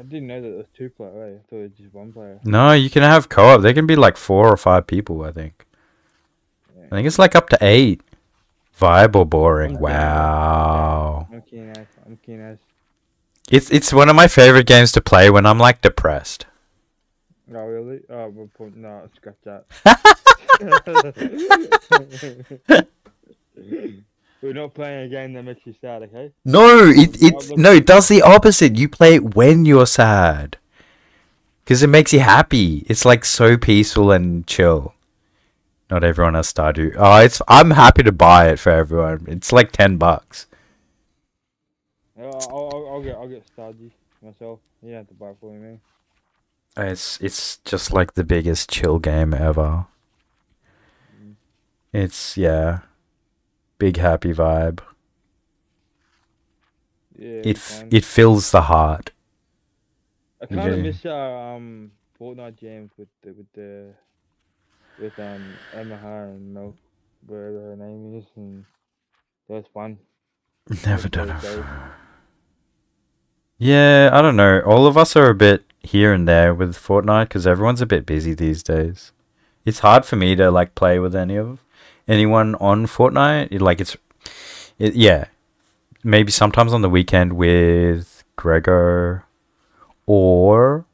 I didn't know that there was two player, eh? I thought it was just one player. No, you can have co-op. There can be like four or five people, I think. I think it's like up to eight. Vibe or boring? Okay. Wow. I'm keen as I'm keen as It's it's one of my favorite games to play when I'm like depressed. No really? Oh well, no, scratch that. We're not playing a game that makes you sad, okay? No, it it no, it does the opposite. You play it when you're sad. Cuz it makes you happy. It's like so peaceful and chill. Not everyone has Stardew. Oh, it's I'm happy to buy it for everyone. It's like 10 bucks. Yeah, I'll, I'll, I'll get I'll get Stardew myself. You don't have to buy it for me, man. It's it's just like the biggest chill game ever. Mm. It's yeah. Big happy vibe. Yeah, It f- it fills the heart. I kind of yeah. miss our um Fortnite jams with the with the with um Emma Har and Mel, whatever her name is, and that was fun. Never done it. days. Yeah, I don't know. All of us are a bit here and there with Fortnite because everyone's a bit busy these days. It's hard for me to like play with any of anyone on Fortnite. It, like it's, it, yeah, maybe sometimes on the weekend with Gregor or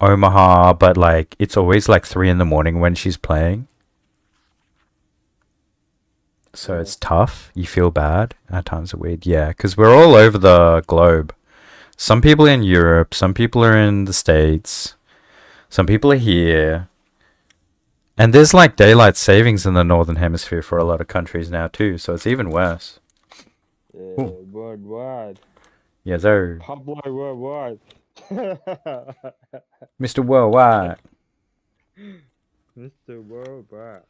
Omaha, but like it's always like three in the morning when she's playing. So it's tough. You feel bad. At times are weird. Yeah, because we're all over the globe. Some people in Europe, some people are in the States, some people are here. And there's like daylight savings in the northern hemisphere for a lot of countries now too, so it's even worse. Yeah, worldwide. Yeah, so Pablo worldwide. Mr. Worldwide. Mr. Worldwide.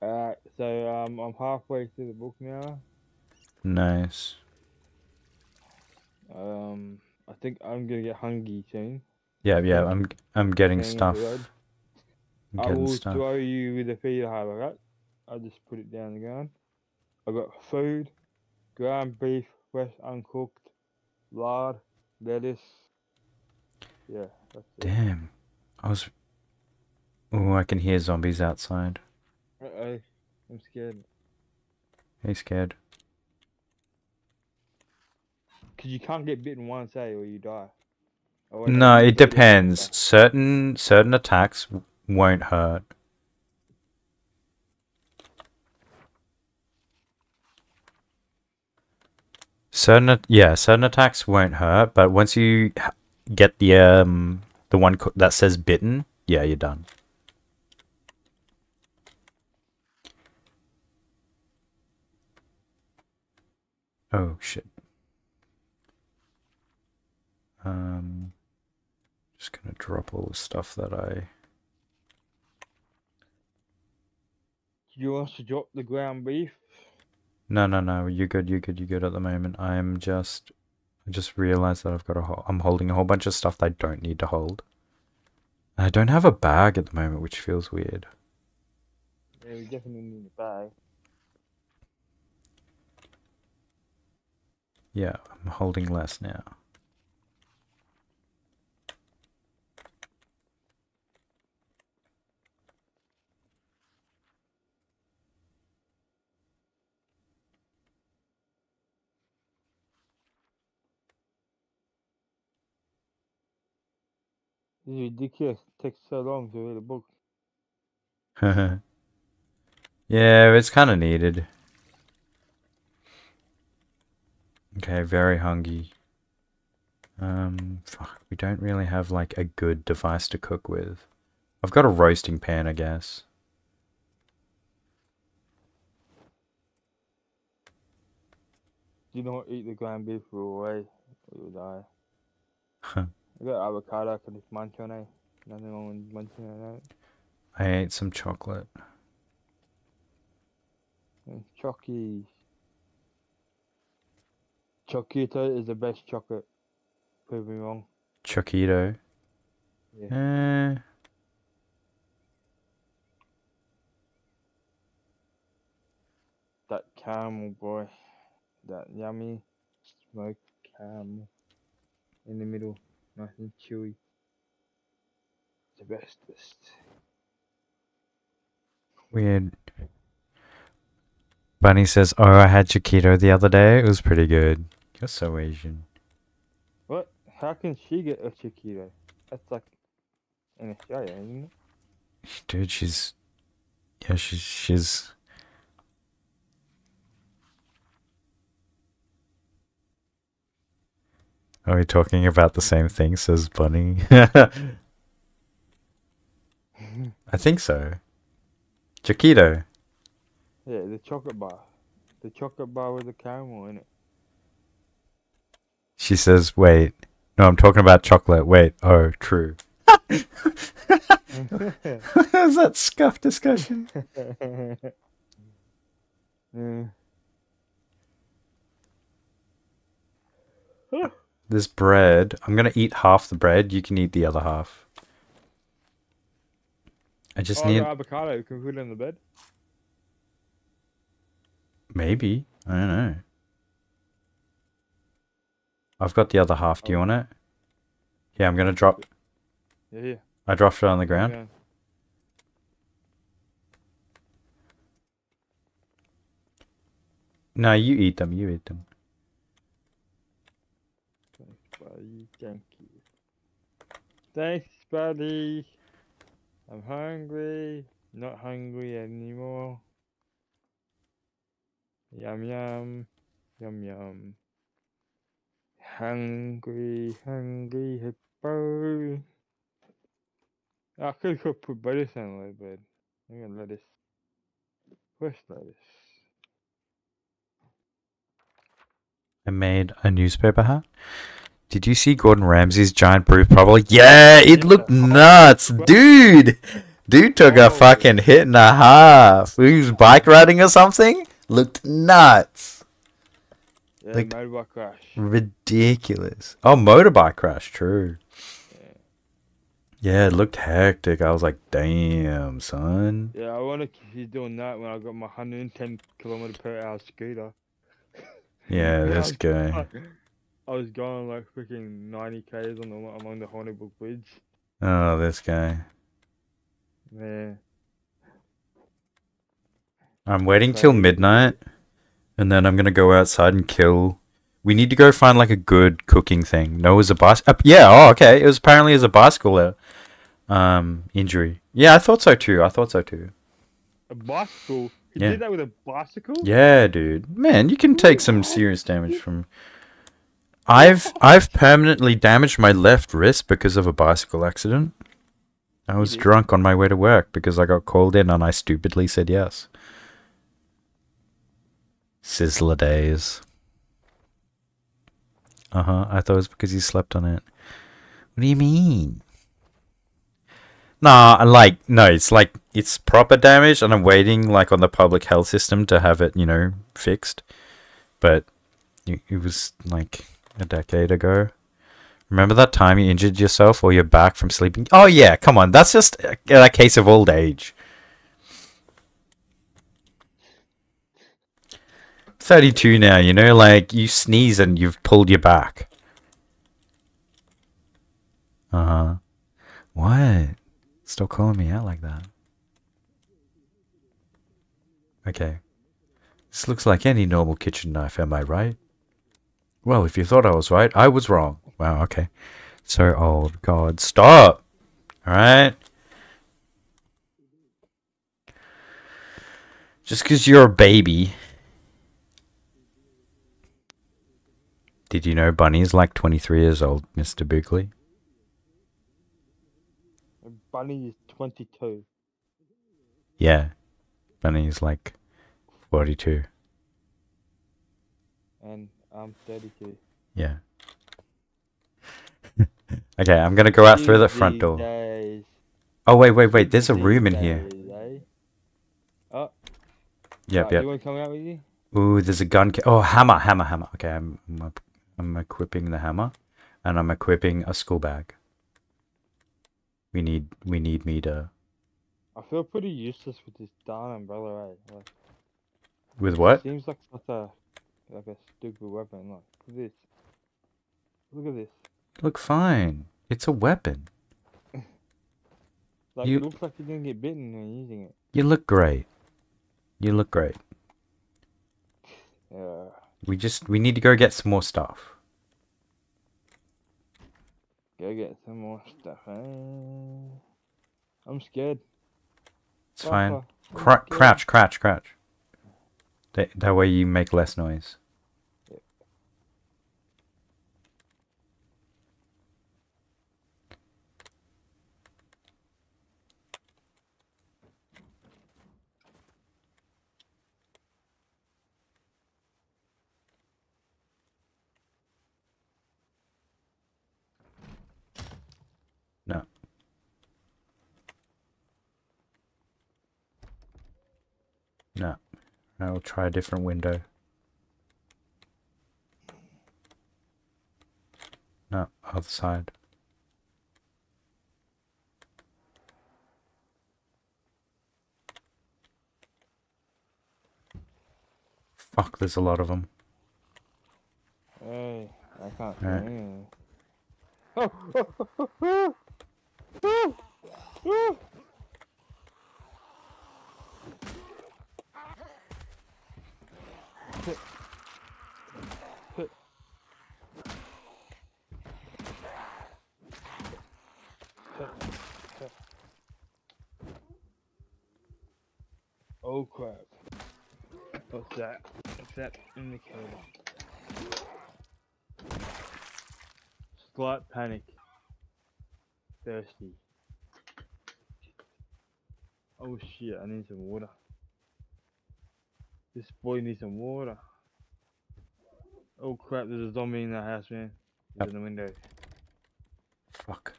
Alright, so um, I'm halfway through the book now. Nice. Um, I think I'm gonna get hungry soon. Yeah, yeah. I'm I'm getting Getting stuff. off the road. I'm I will stuff. throw you with a feeder hub, alright? I'll just put it down the ground. I've got food, ground beef, fresh uncooked, lard, lettuce. Yeah, that's it. Damn. I was. Oh, I can hear zombies outside. Uh-oh, I'm scared. Hey, scared. Because you can't get bitten once, eh, or you die. Oh, wait, No, it depends. Certain certain attacks won't hurt. Certain yeah, certain attacks won't hurt, but once you get the um the one that says bitten, yeah, you're done. Oh shit. Um just gonna drop all the stuff that I you want to drop the ground beef? No, no, no. You're good. You're good. You're good at the moment. I'm just, I just realized that I've got a. Ho- I'm holding a whole bunch of stuff that I don't need to hold. I don't have a bag at the moment, which feels weird. Yeah, we definitely need a bag. Yeah, I'm holding less now. Ridiculous. It takes so long to read a book. yeah, it's kind of needed. Okay, very hungry. Um, fuck, we don't really have like a good device to cook with. I've got a roasting pan, I guess. Do not eat the ground beef away, or you'll die. I got avocado, just munch on it. Nothing wrong with munching on it. I ate some chocolate. And Chocky. Chokito is the best chocolate. Prove me wrong. Chokito. Yeah. Eh, That caramel boy. That yummy smoked caramel. In the middle. Nice and chewy. The bestest. weird. Bunny says, "Oh, I had Chiquito the other day. It was pretty good." You're so Asian. What? How can she get a Chiquito? That's like in Australia, isn't it? Dude, she's yeah, she's she's Are we talking about the same thing, says Bunny? I think so. Chiquito. Yeah, the chocolate bar. The chocolate bar with the caramel in it. She says, wait. No, I'm talking about chocolate. Wait. Oh, true. Is that scuff discussion? yeah. This bread, I'm gonna eat half the bread. You can eat the other half. I just oh, need avocado. You can we put it in the bed? maybe. I don't know. I've got the other half. Do you oh. want it? Yeah, I'm gonna drop. Yeah, yeah. I dropped it on the ground. Yeah. No, you eat them. You eat them. Thanks, buddy. Thank you. Thanks, buddy. I'm hungry. Not hungry anymore. Yum yum. Yum yum. Hungry, hungry hippo. Ah, I could have put on it, but I'm gonna lettuce. Fresh lettuce. I made a newspaper hat. Did you see Gordon Ramsay's giant bruise? Probably. Yeah, it looked nuts, dude. Dude took a fucking hit and a half. He was bike riding or something. Looked nuts. Yeah, Like- motorbike crash. Ridiculous. Oh, motorbike crash. True. Yeah, it looked hectic. I was like, damn, son. Yeah, I wonder if he's doing that when I got my 110 kilometer per hour scooter. Yeah, this guy. I was going like freaking 90 k's on the along the Hornibrook Bridge. Oh, this guy. Man, I'm waiting till midnight, and then I'm gonna go outside and kill. We need to go find like a good cooking thing. No, it was a bus. Uh, yeah. Oh, okay. It was apparently as a bicycle uh, um injury. Yeah, I thought so too. I thought so too. a bicycle. He Yeah. did that with a bicycle. Yeah, dude. Man, you can take some serious damage from. I've I've permanently damaged my left wrist because of a bicycle accident. I was drunk on my way to work because I got called in and I stupidly said yes. Sizzler days. Uh huh. I thought it was because you slept on it. What do you mean? Nah, like no, it's like it's proper damage, and I'm waiting like on the public health system to have it, you know, fixed. But it, it was like a decade ago. Remember that time you injured yourself or your back from sleeping? Oh yeah, come on, that's just a, a case of old age. Thirty-two now, you know, like you sneeze and you've pulled your back. Uh huh. What? Still calling me out like that. Okay. This looks like any normal kitchen knife, am I right? Well, if you thought I was right, I was wrong. Wow, okay. So old. God, stop! Alright? Just because you're a baby. Did you know Bunny's like 23 years old, Mr. Boogley? Bunny is 22. Yeah. Bunny's like 42. and I'm 32. Yeah. okay, I'm gonna go out through the front door. days, Oh wait, wait, wait. There's a room in here. days, eh? Oh, Yep, yep. You want to come out with you? Ooh, there's a gun. Oh, hammer, hammer, hammer. Okay, I'm, I'm, I'm equipping the hammer, and I'm equipping a school bag. We need, we need me to. I feel pretty useless with this darn umbrella, eh? Like, With what? Seems like such a like a stupid weapon. Like look at this. Look at this. Look fine. It's a weapon. Like You- it looks like you're gonna get bitten when using it. You look great. You look great. Yeah. We just, we need to go get some more stuff. Go get some more stuff. Eh? I'm scared. It's fine. Scared. crouch, crouch, crouch. That, that way you make less noise. No. No. I'll try a different window. No, other side. Fuck, there's a lot of them. Hey, I can't Alright. anything. Oh, crap. What's that? What's that in the indicator? Slight panic. Thirsty. Oh shit, I need some water. This boy needs some water. Oh crap, there's a zombie in the house, man. He's in the window. Fuck.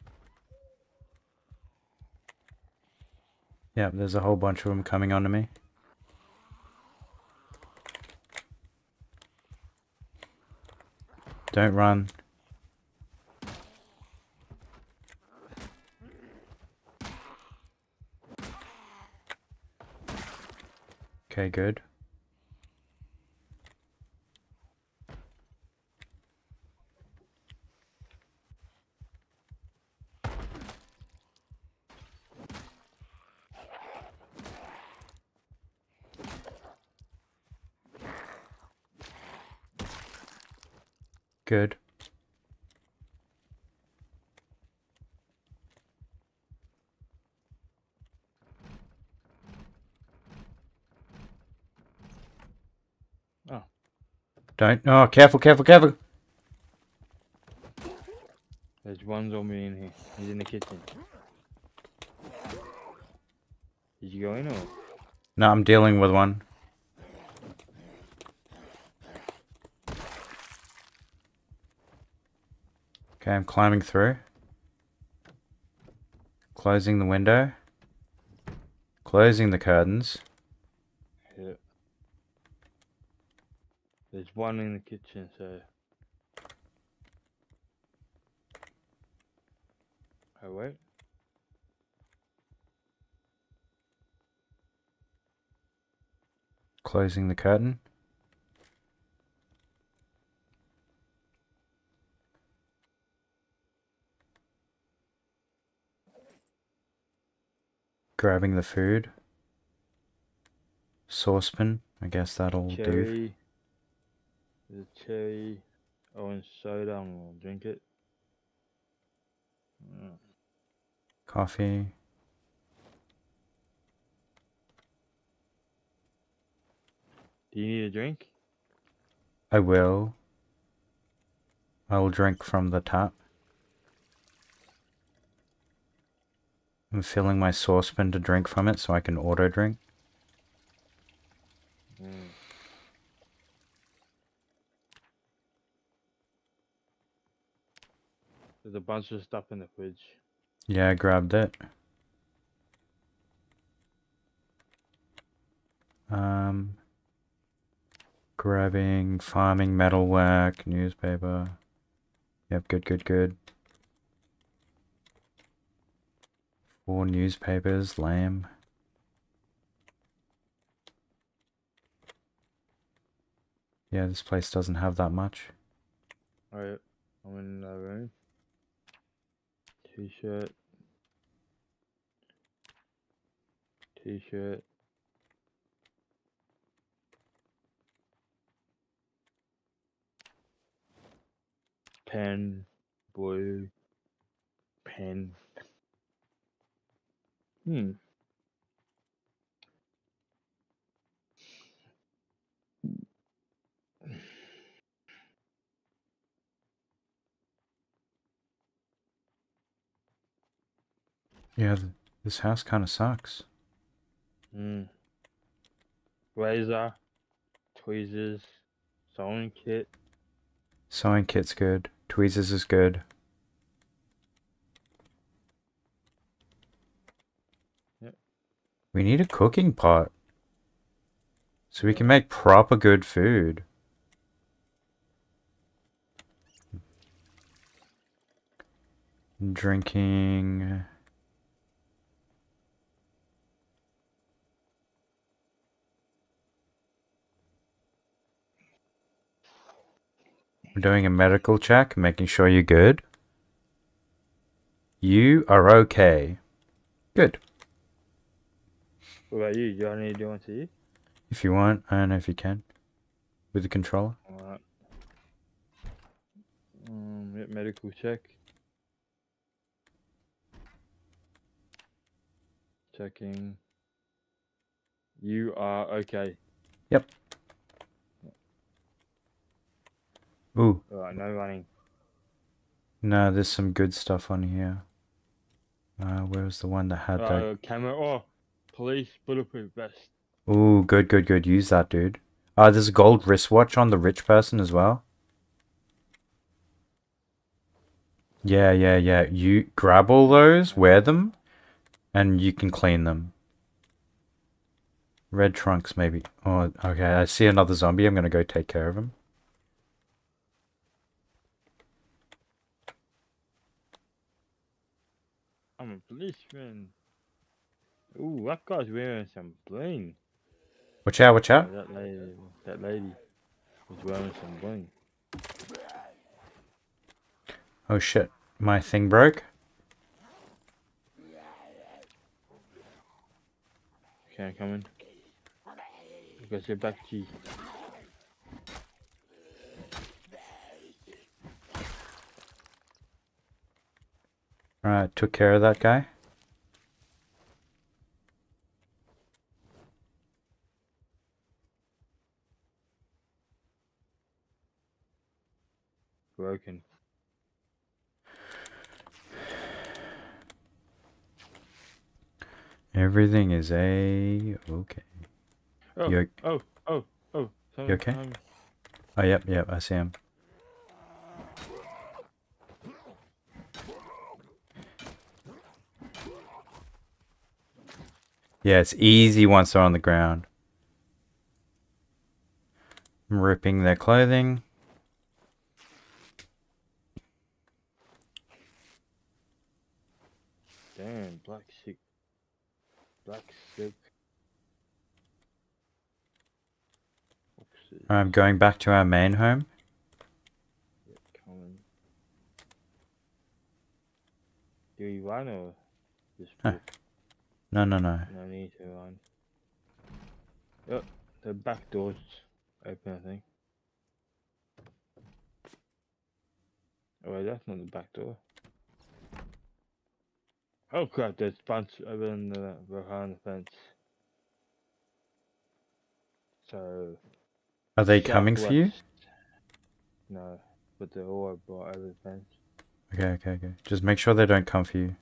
Yeah, there's a whole bunch of them coming onto me. Don't run. Okay, good. Good. Oh. Don't. Oh, careful, careful, careful. There's one zombie in here. He's in the kitchen. Did you go in or? No, I'm dealing with one. Okay, I'm climbing through. Closing the window. Closing the curtains. Yeah. There's one in the kitchen, so. Oh wait. Closing the curtain. Grabbing the food. Saucepan. I guess that'll do. Cherry. There's a cherry orange soda. I'm gonna drink it. Mm. Coffee. Do you need a drink? I will. I will drink from the tap. I'm filling my saucepan to drink from it so I can auto drink. Mm. There's a bunch of stuff in the fridge. Yeah, I grabbed it. Um, grabbing farming metalwork, newspaper. Yep, good, good, good. Four newspapers, lamb. Yeah, this place doesn't have that much. Alright, I'm in the room. T-shirt. T-shirt. Pen. Blue. Pen. Hmm. Yeah, th this house kind of sucks. Hmm. Razor. Tweezers. Sewing kit. Sewing kit's good. Tweezers is good. Yep. We need a cooking pot. So we can make proper good food. Drinking. We're doing a medical check, making sure you're good. You are okay. Good. What about you? Do you want to do one to you? If you want, I don't know if you can. With the controller. Alright. Um, yep, medical check. Checking. You are okay. Yep. Ooh, Alright, no running. no, there's some good stuff on here. Uh, where was the one that had that? Uh, camera. Oh, police bulletproof vest. Ooh, good, good, good. Use that, dude. Uh, there's a gold wristwatch on the rich person as well. Yeah, yeah, yeah. You grab all those, wear them, and you can clean them. Red trunks, maybe. Oh, okay. I see another zombie. I'm gonna go take care of him. I'm a policeman. Ooh, that guy's wearing some bling. Watch out! Watch out! That lady, that lady was wearing some bling. Oh shit! My thing broke. Can't come in. Because you're back G. Alright, took care of that guy. Broken. Everything is a okay. Oh, You- oh, oh, oh. You okay? um, Oh yep, yep. I see him. Yeah, it's easy once they're on the ground. I'm ripping their clothing. Damn, black sick. Black sick. Boxes. I'm going back to our main home. Do you run or just Huh. No, no, no. No need to run. Yep, oh, the back door's open, I think. Oh, wait, that's not the back door. Oh crap, there's a bunch over in the behind the fence. So. Are they coming for you? No, but they're all brought over the fence. Okay, okay, okay. Just make sure they don't come for you.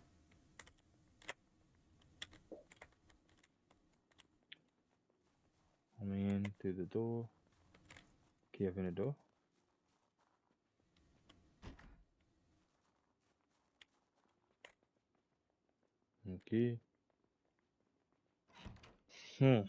Coming in through the door. Can you open the door? Okay. Hmm.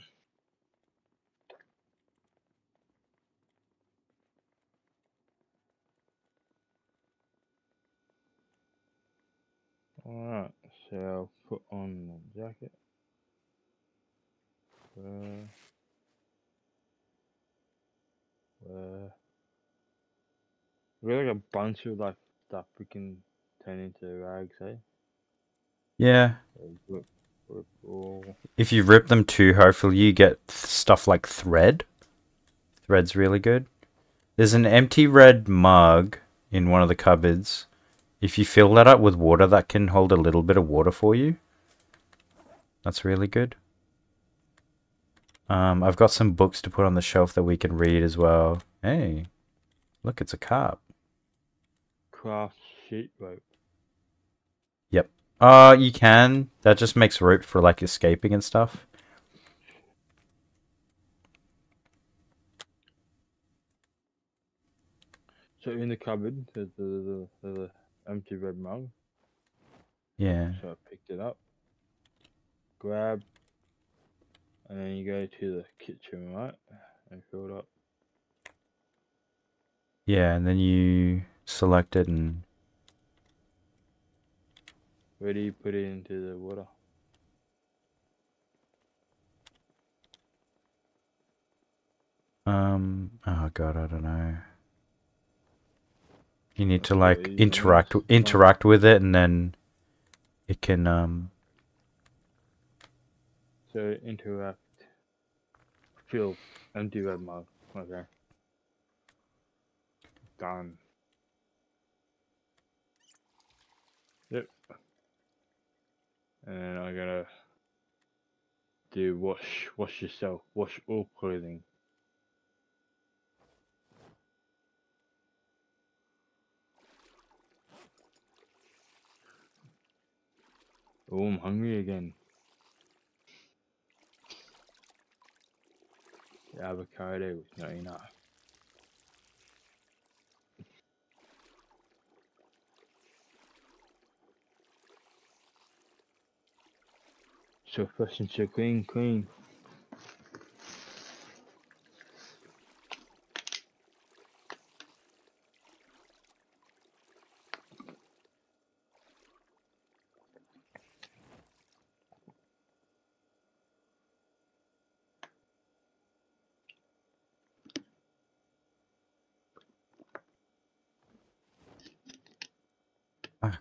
Alright, so I'll put on the jacket. Where? Where? We got like a bunch of like stuff we can turn into rags, eh? Yeah. Rip, rip. If you rip them too, hopefully you get stuff like thread. Thread's really good. There's an empty red mug in one of the cupboards. If you fill that up with water, that can hold a little bit of water for you. That's really good. Um, I've got some books to put on the shelf that we can read as well. Hey, look, it's a carp. craft sheet rope. Yep. Uh, you can. That just makes rope for like escaping and stuff. So in the cupboard, there's the, the, the, the empty red mug. Yeah. So I picked it up, grab, and then you go to the kitchen, right? And fill it up. Yeah, and then you select it and Where do you put it into the water? um oh god, I don't know. You need to like interact interact with it and then it can um So interact, fill, empty red mug. Okay. Done. Yep. And I gotta do wash, wash yourself, wash all clothing. Oh, I'm hungry again. The avocado was not enough. So fresh and so clean, clean.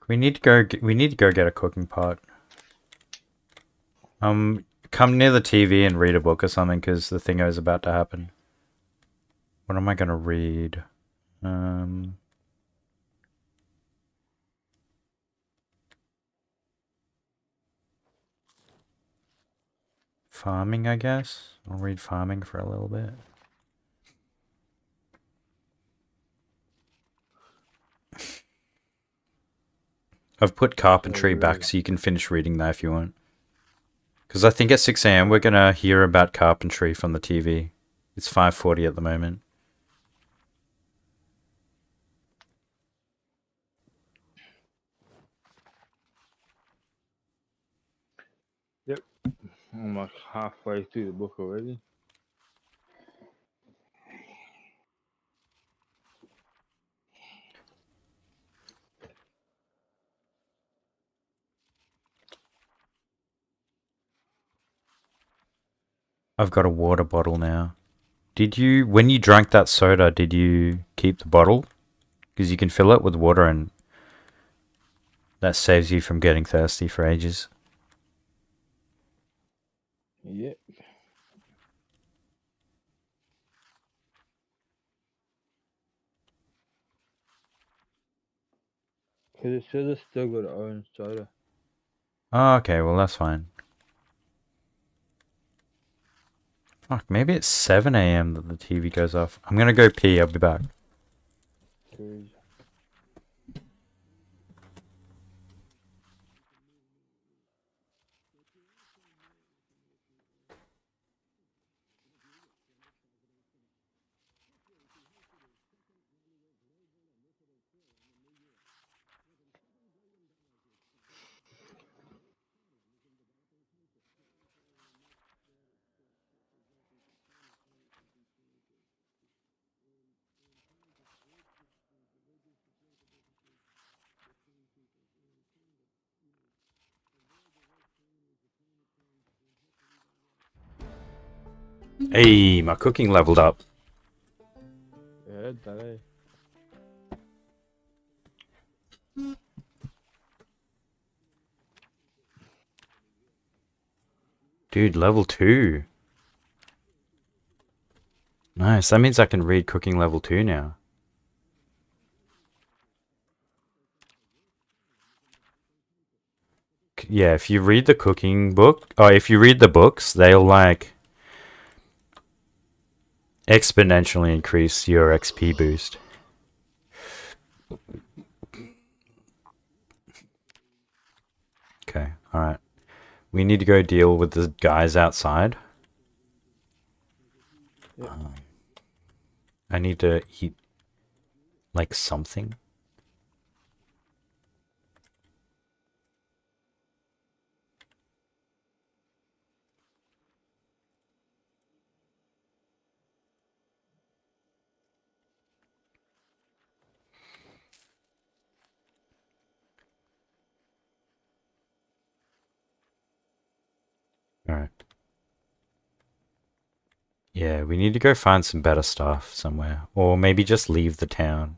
We need to go. We need to go get a cooking pot. Um, come near the TV and read a book or something, because the thing is about to happen. What am I gonna read? Um. Farming, I guess. I'll read farming for a little bit. I've put carpentry oh, back so you can finish reading that if you want. Because I think at 6 a.m. we're going to hear about carpentry from the TV. It's 5.40 at the moment. I'm like halfway through the book already. I've got a water bottle now. Did you, when you drank that soda, did you keep the bottle? Because you can fill it with water and that saves you from getting thirsty for ages. Yep. Cause it says it's still got orange soda. Oh, okay, well that's fine. Fuck, maybe it's 7 a.m. that the TV goes off. I'm gonna go pee, I'll be back. Cause Hey, my cooking leveled up. yeah, that eh? is. Dude, level 2. Nice, that means I can read cooking level 2 now. Yeah, if you read the cooking book, or if you read the books, they'll like exponentially increase your XP boost. Okay, alright. We need to go deal with the guys outside. Um, I need to eat like something. Alright. Yeah, we need to go find some better stuff somewhere. Or maybe just leave the town.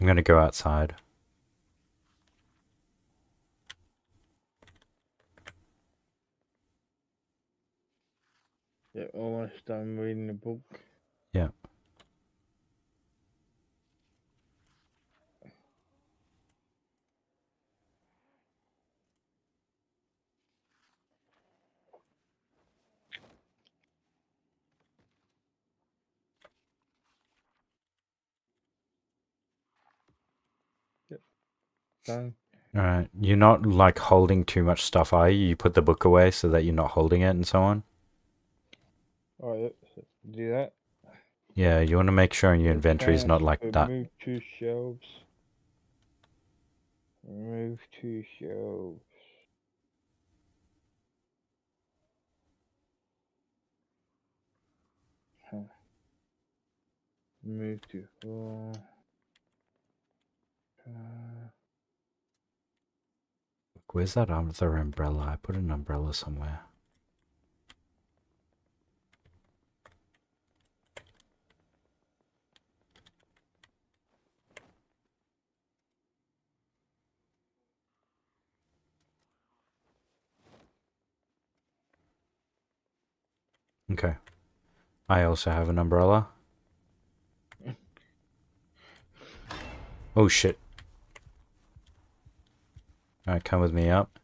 I'm gonna go outside. Yeah, almost done reading the book. So. All right. You're not like holding too much stuff, are you? You put the book away so that you're not holding it and so on. Oh, All right. Do that. Yeah, you want to make sure your inventory is not like remove that. Remove two shelves. Remove two shelves. Huh. Move to four. Uh, Where's that other umbrella? I put an umbrella somewhere. Okay. I also have an umbrella. Oh shit. Alright, come with me up.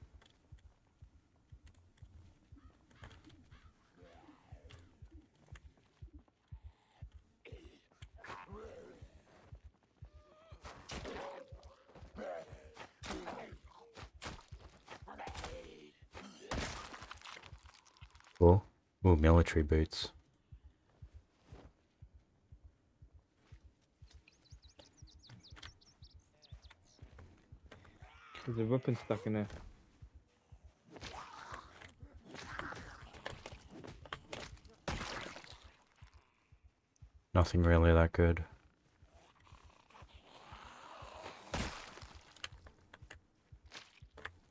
Cool. Ooh, military boots. There's a weapon stuck in there. Nothing really that good.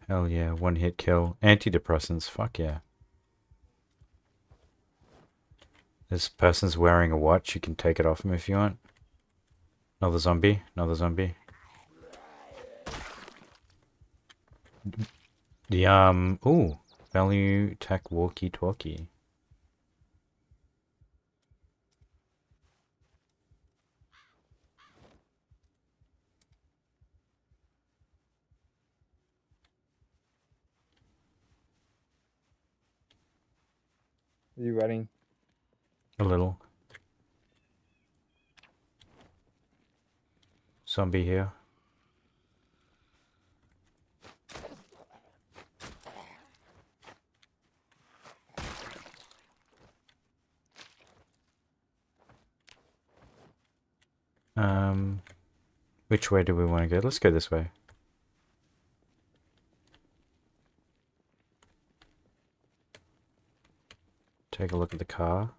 Hell yeah, one hit kill. Antidepressants, fuck yeah. This person's wearing a watch, you can take it off him if you want. Another zombie, another zombie. The, um, ooh, ValuTech walkie talkie. Are you running? A little. Zombie here. Um, which way do we want to go? Let's go this way. Take a look at the car.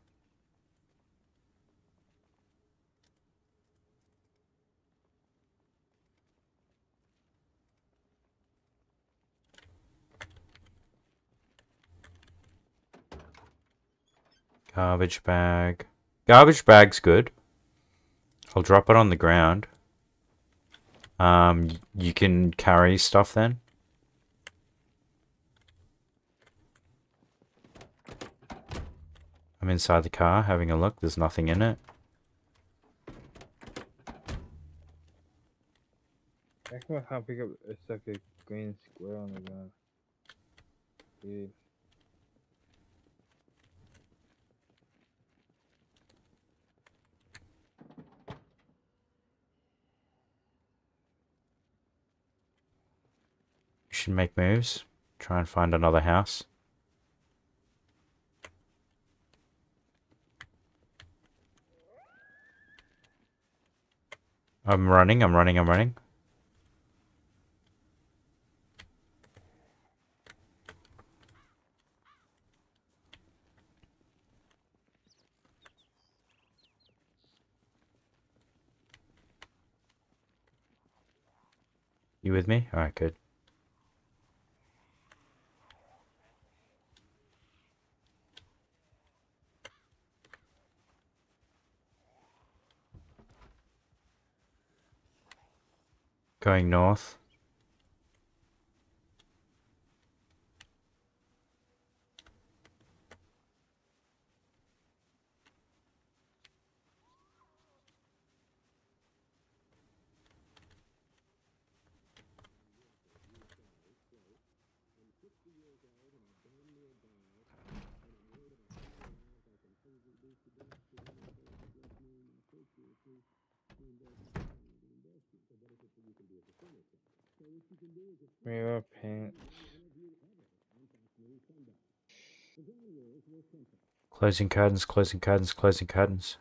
Garbage bag. Garbage bag's good. I'll drop it on the ground. Um, you can carry stuff then. I'm inside the car having a look. There's nothing in it. I can't pick up it's like a green square on the ground? Weird. You make moves. Try and find another house. I'm running, I'm running, I'm running. You with me? Alright, good. Going north. Mirror paint. Closing curtains, closing curtains, closing curtains.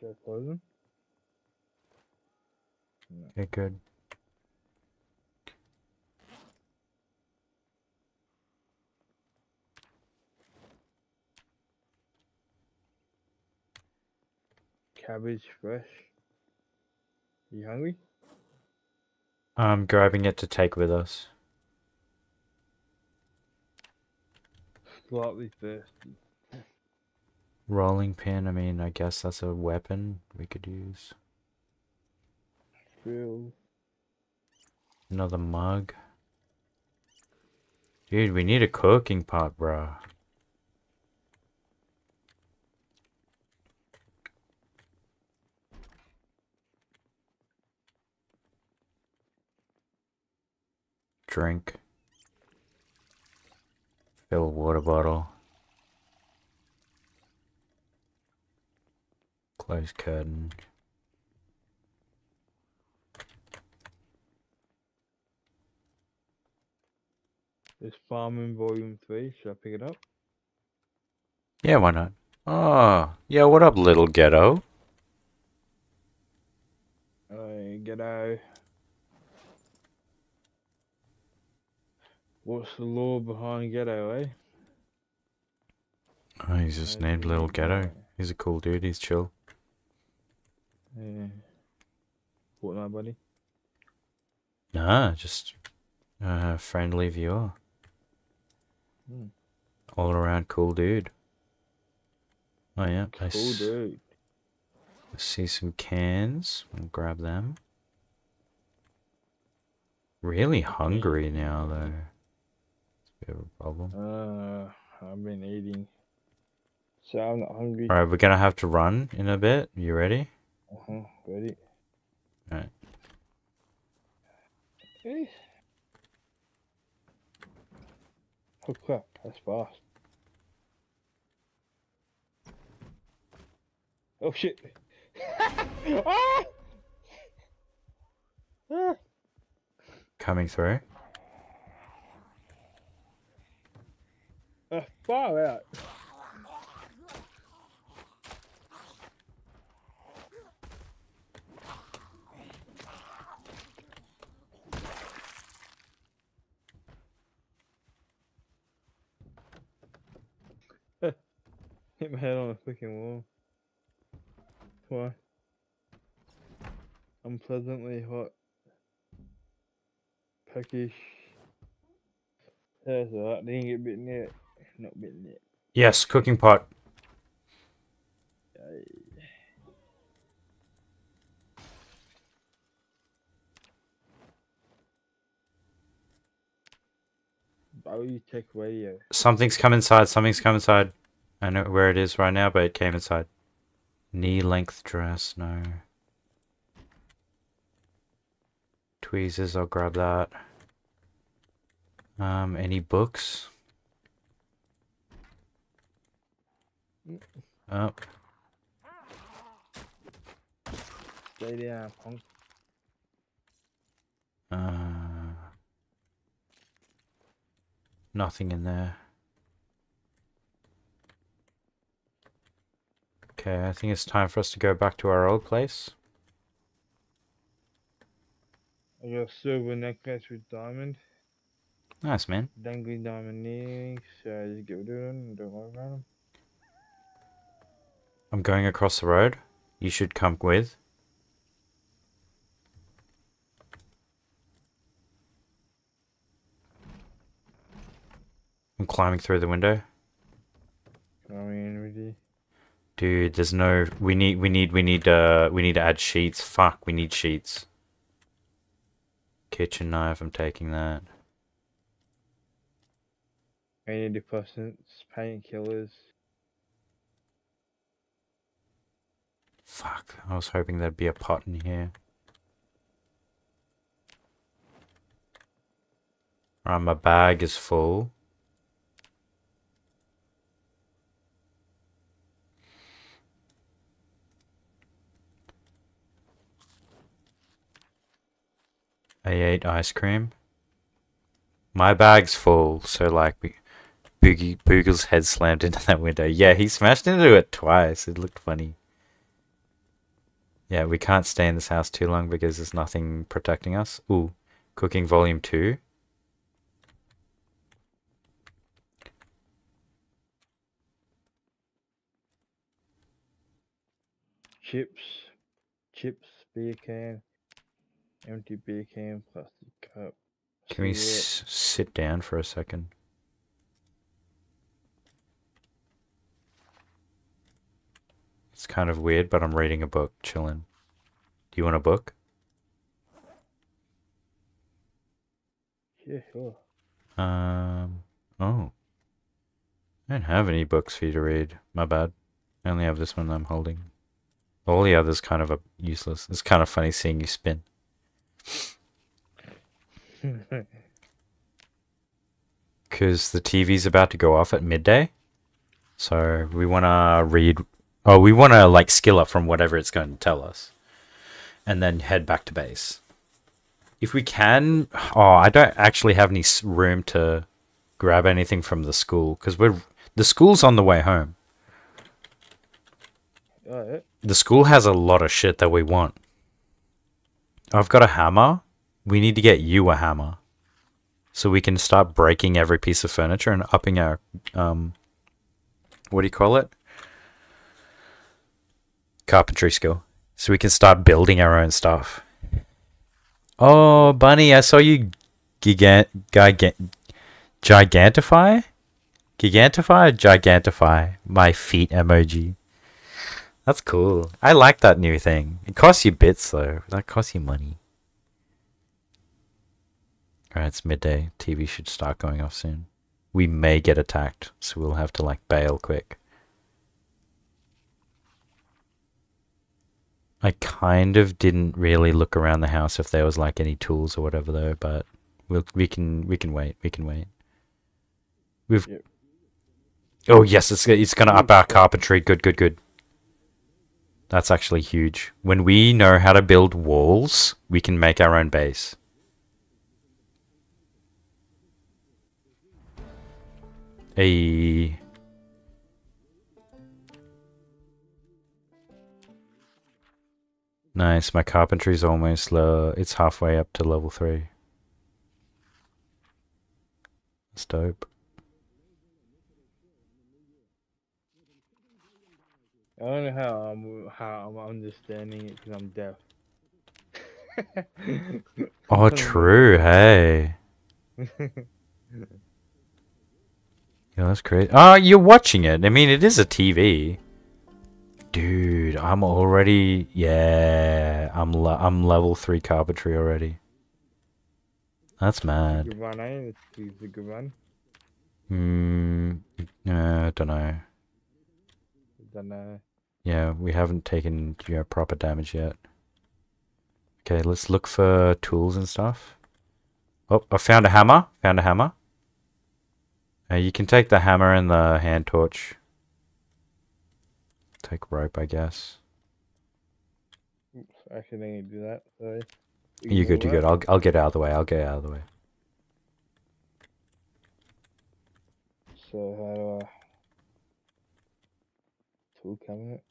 Go them. Okay, good. Cabbage fresh. You hungry? I'm grabbing it to take with us. Slightly thirsty. Rolling pin, I mean, I guess that's a weapon we could use. Feel. Another mug. Dude, we need a cooking pot, bro. Drink. Fill water bottle. Close curtain. This farming volume three. Should I pick it up? Yeah, why not? Oh, yeah, what up, little ghetto? Alright, ghetto. What's the law behind ghetto, eh? Oh, he's just named Little Ghetto. He's a cool dude, he's chill. Yeah. Fortnite, buddy. Nah, just a friendly viewer. Hmm. All around cool dude. Oh yeah, Cool s- dude. see some cans. I'll grab them. Really hungry now though. Bit of a problem. Uh, I've been eating. So I'm not hungry. Alright, we're gonna have to run in a bit. You ready? Uh-huh, ready? Alright. Eh. Oh crap, that's fast. Oh shit! ah! Ah! Coming through. Uh, far out. Hit my head on the freaking wall. Why? Unpleasantly hot. Peckish. That's alright, didn't get bitten yet. Not yet. Yes, cooking pot. Aye. Bowie Tech Radio. Something's come inside, something's come inside. I know where it is right now, but it came inside. Knee length dress, no. Tweezers, I'll grab that. Um, any books? Oh, Stay down, punk. uh, nothing in there. Okay, I think it's time for us to go back to our old place. I got a silver necklace with diamond. Nice, man. Dangly diamond earrings. So I just get rid of them don't worry about them. I'm going across the road. You should come with. I'm climbing through the window. Come with you. Dude, there's no we need we need we need uh we need to add sheets. Fuck, we need sheets. Kitchen knife, I'm taking that. Antidepressants, painkillers. Fuck, I was hoping there'd be a pot in here. Right, my bag is full. I ate ice cream. My bag's full, so like Boogie Boogle's head slammed into that window. Yeah, he smashed into it twice. It looked funny. Yeah, we can't stay in this house too long because there's nothing protecting us. Ooh, cooking volume 2. Chips, chips, beer can, empty beer can, plastic cup. Can we s- sit down for a second? It's kind of weird, but I'm reading a book, chilling. Do you want a book? Yeah, sure. Um, oh. I don't have any books for you to read. My bad. I only have this one I'm holding. All the others kind of are useless. It's kind of funny seeing you spin. Because the TV's about to go off at midday. So we want to read. Oh, we want to like skill up from whatever it's going to tell us. And then head back to base. If we can. Oh, I don't actually have any room to grab anything from the school. Because we're. The school's on the way home. Alright. The school has a lot of shit that we want. I've got a hammer. We need to get you a hammer. So we can start breaking every piece of furniture and upping our um what do you call it? Carpentry skill. So we can start building our own stuff. Oh, Bunny, I saw you gigant gigant gigantify? Gigantify gigantify my feet emoji. That's cool. I like that new thing. It costs you bits though. That costs you money. Alright, it's midday. TV should start going off soon. We may get attacked, so we'll have to like bail quick. I kind of didn't really look around the house if there was like any tools or whatever though, but we'll we can we can wait. We can wait. We've Yep. Oh yes, it's it's gonna up our carpentry. Good, good, good. That's actually huge. When we know how to build walls, we can make our own base. A Nice, my carpentry's almost low. It's halfway up to level 3. That's dope. I don't know how I'm how I'm understanding it because I'm deaf. Oh, true. Hey. Yeah, that's great. Oh, ah, you're watching it. I mean, it is a TV. Dude, I'm already. Yeah, I'm le- I'm level three carpentry already. That's mad. Good run, eh? It's a good run. Hmm. Uh, don't know. Don't know. Yeah, we haven't taken you know, proper damage yet. Okay, let's look for tools and stuff. Oh, I found a hammer. Found a hammer. Uh, you can take the hammer and the hand torch. Take rope, I guess. Oops, I accidentally do that. Sorry. You good? You good? I'll I'll get out of the way. I'll get out of the way. So how do I? Tool cabinet.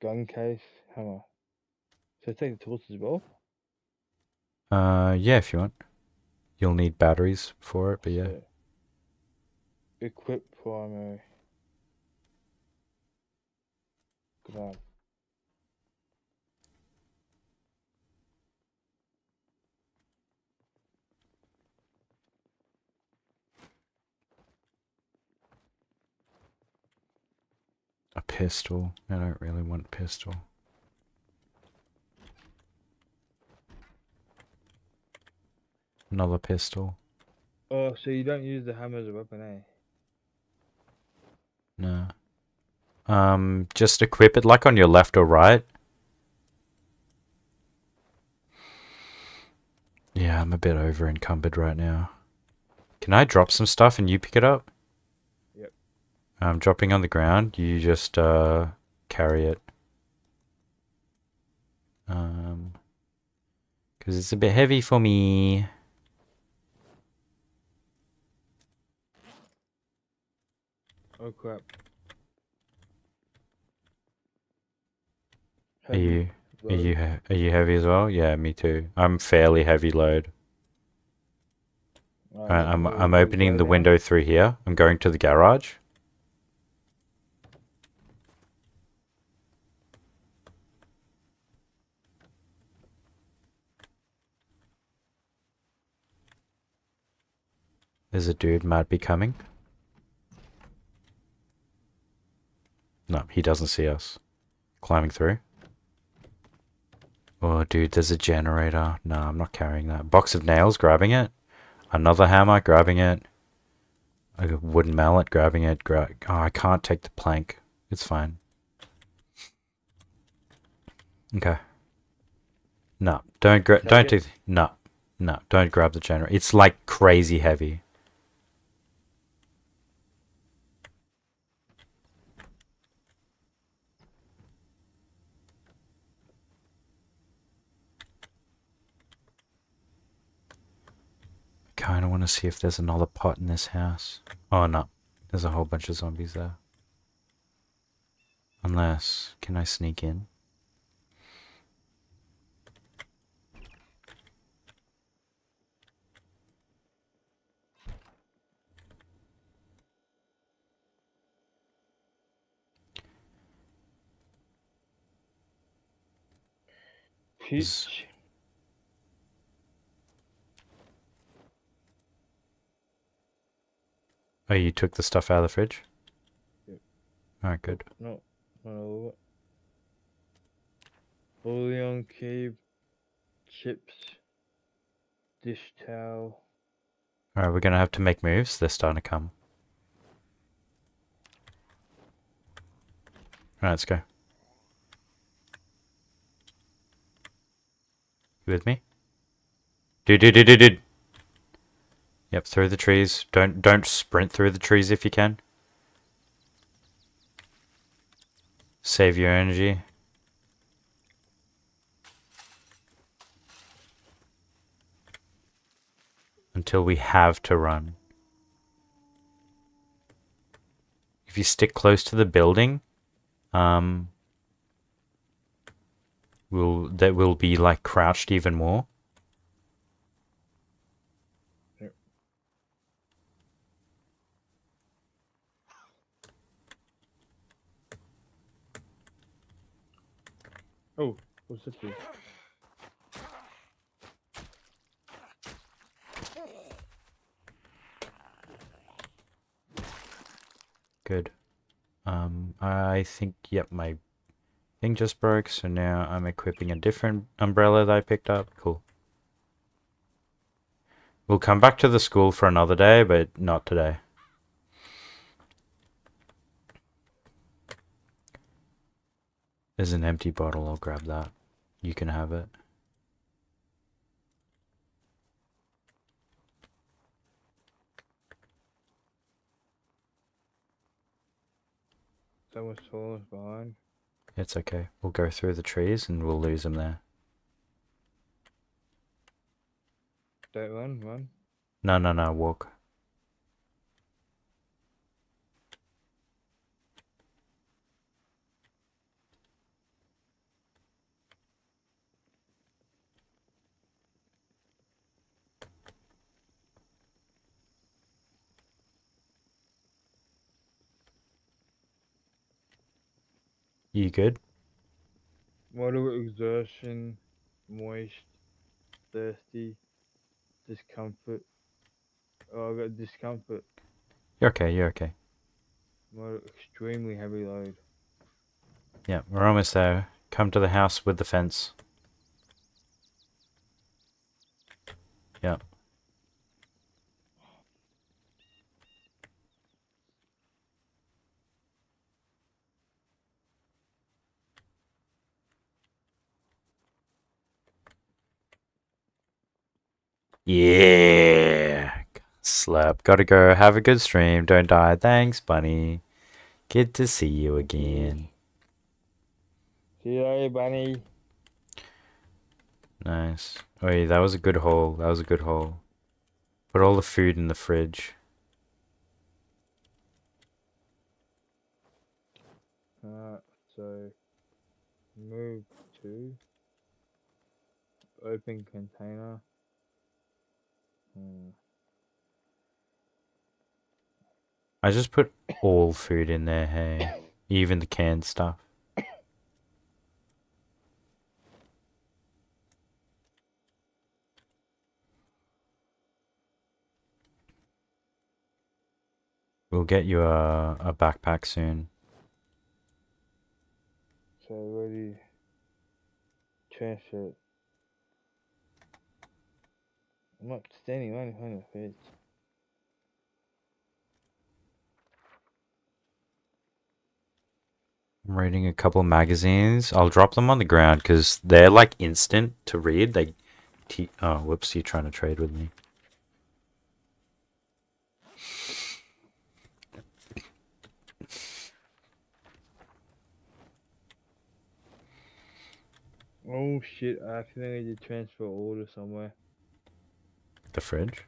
Gun case, hammer. So take the tools as well. Uh, yeah, if you want. You'll need batteries for it, but yeah. Equip primary. Come. A pistol. I don't really want pistol. Another pistol. Oh, so you don't use the hammer as a weapon, eh? No. Um, just equip it like on your left or right. Yeah, I'm a bit over encumbered right now. Can I drop some stuff and you pick it up? Yep. I'm dropping on the ground. You just uh carry it. Um, because it's a bit heavy for me. Oh crap. Are you are you are you heavy as well? Yeah, me too. I'm fairly heavy load. I'm I'm opening the window through here. I'm going to the garage. There's a dude might be coming. No, he doesn't see us. Climbing through. Oh, dude, there's a generator. No, I'm not carrying that. Box of nails, grabbing it. Another hammer, grabbing it. A wooden mallet, grabbing it. Gra- oh, I can't take the plank. It's fine. Okay. No, don't gra- don't do. No, no, don't grab the generator. It's like crazy heavy. I kinda wanna see if there's another pot in this house. Oh no. There's a whole bunch of zombies there. Unless can I sneak in? Pitch. Oh, you took the stuff out of the fridge? Yep. Alright, good. No, not all of it. Bouillon cube, chips, dish towel. Alright, we're gonna have to make moves. They're starting to come. Alright, let's go. You with me? Dude, dude, dude, dude, dude. Yep, through the trees. Don't don't sprint through the trees if you can. Save your energy. Until we have to run. If you stick close to the building, um, will that will be like crouched even more. Good. Um, I think, yep, my thing just broke, so now I'm equipping a different umbrella that I picked up. Cool. We'll come back to the school for another day, but not today. There's an empty bottle, I'll grab that. You can have it. Someone's tall us behind. It's okay. We'll go through the trees and we'll lose them there. Don't run, run. No, no, no, walk. You good? Moderate exertion, moist, thirsty, discomfort. Oh, I got discomfort. You're okay, you're okay. Moderate, extremely heavy load. Yeah, we're almost there. Come to the house with the fence. Yeah. Yeah. Slap. Gotta go. Have a good stream. Don't die. Thanks, bunny. Good to see you again. See you later, bunny. Nice. Oh yeah, that was a good haul. That was a good haul. Put all the food in the fridge. Alright, so Move to. Open container. I just put all food in there, hey. Even the canned stuff. We'll get you a, a backpack soon. So already transfer. it. I'm not standing right in front of fridge. I'm reading a couple magazines. I'll drop them on the ground because they're like instant to read. They, te- oh, whoops! You're trying to trade with me. Oh shit! I accidentally did transfer order somewhere. The fridge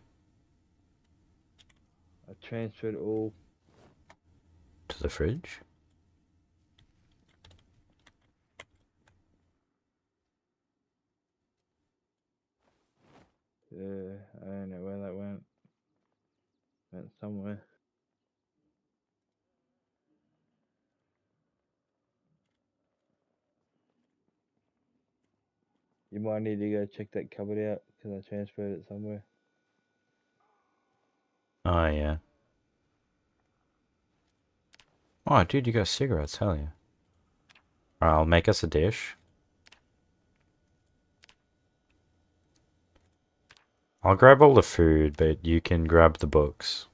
I transferred all. to the fridge. Yeah, I don't know where that went. Went somewhere. You might need to go check that cupboard out because I transferred it somewhere. Oh yeah. Oh, dude, you got cigarettes? Hell yeah. I'll make us a dish. I'll grab all the food, but you can grab the books.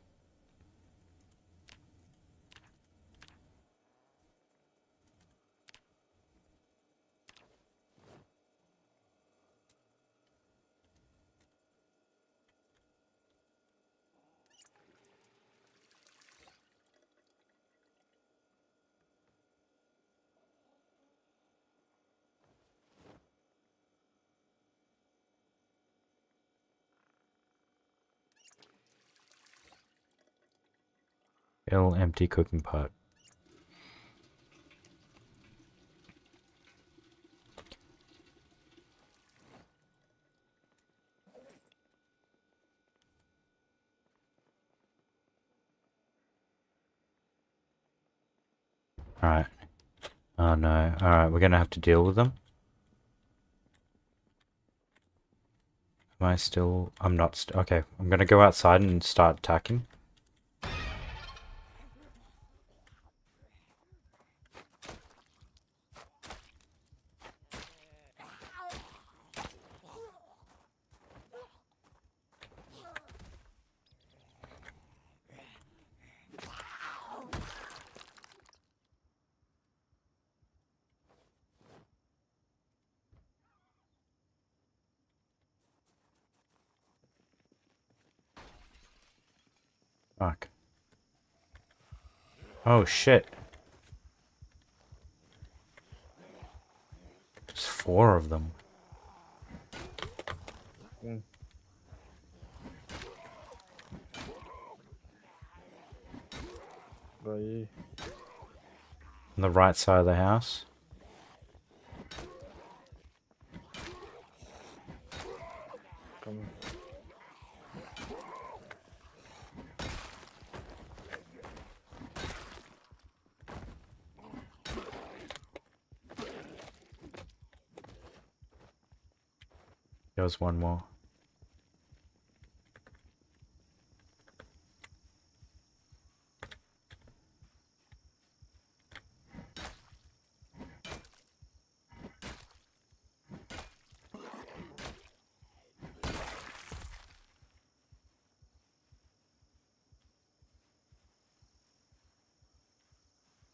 Ill empty cooking pot. Alright. Oh no. Alright, we're gonna have to deal with them. Am I still... I'm not... Okay, I'm gonna go outside and start attacking. Fuck. Oh shit. There's four of them. Mm. On the right side of the house. Coming. One more.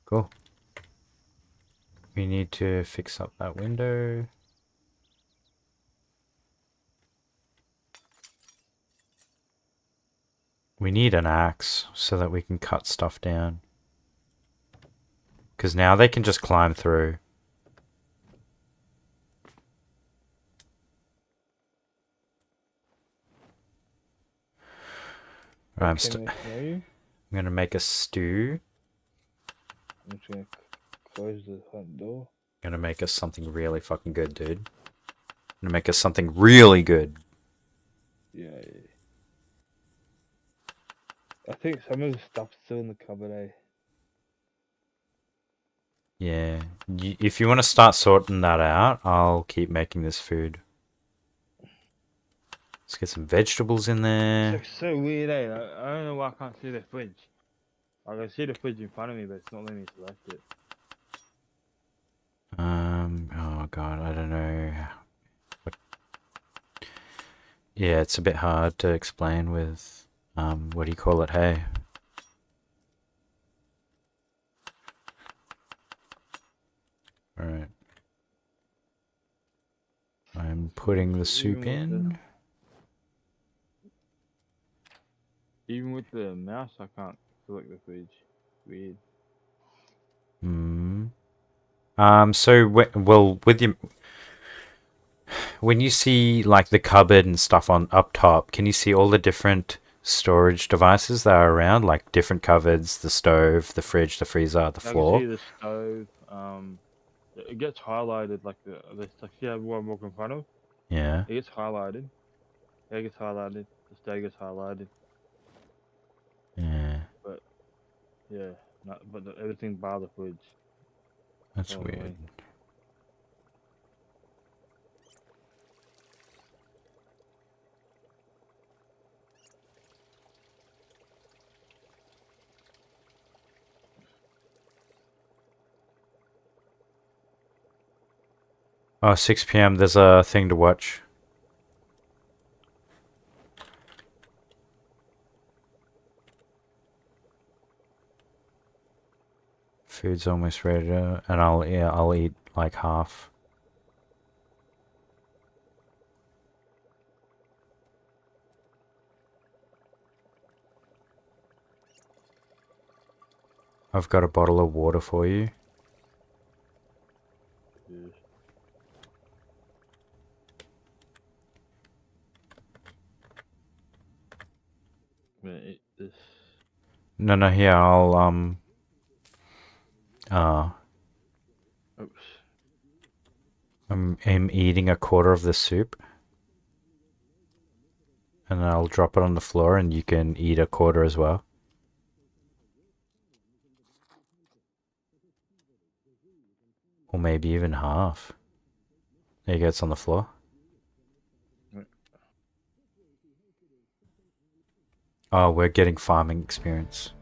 Cool. We need to fix up that window. We need an axe so that we can cut stuff down. Because now they can just climb through. Right, I'm, st- I smell you? I'm gonna make a stew. I'm just gonna close the front door. gonna make us something really fucking good, dude. Gonna make us something really good. Yeah. I think some of the stuff's still in the cupboard, eh? Yeah. If you want to start sorting that out, I'll keep making this food. Let's get some vegetables in It's there. like so weird, eh? I, I don't know why I can't see the fridge. Like, I can see the fridge in front of me, but it's not letting me select it. Um. Oh god, I don't know. What... Yeah, it's a bit hard to explain with um. What do you call it? Hey. All right. I'm putting the soup Even with the- in. Even with the mouse, I can't select the fridge. Weird. Hmm. Um. So, well, with your when you see like the cupboard and stuff on up top, can you see all the different storage devices that are around, like different cupboards, the stove, the fridge, the freezer, the I floor? the stove. Um, it gets highlighted like the the like see how what I'm walking in front of. Yeah. It gets highlighted. It gets highlighted. The stove gets highlighted. Yeah. But yeah, not, but the, everything by the fridge. That's weird. Oh, 6 p.m. There's a thing to watch. Food's almost ready to, and I'll yeah, I'll eat like half. I've got a bottle of water for you. Yes. Man, it, this No, no, here I'll um. Uh, oops. I'm, I'm eating a quarter of the soup. And I'll drop it on the floor and you can eat a quarter as well. Or maybe even half. There you go, it's on the floor. Oh, we're getting farming experience.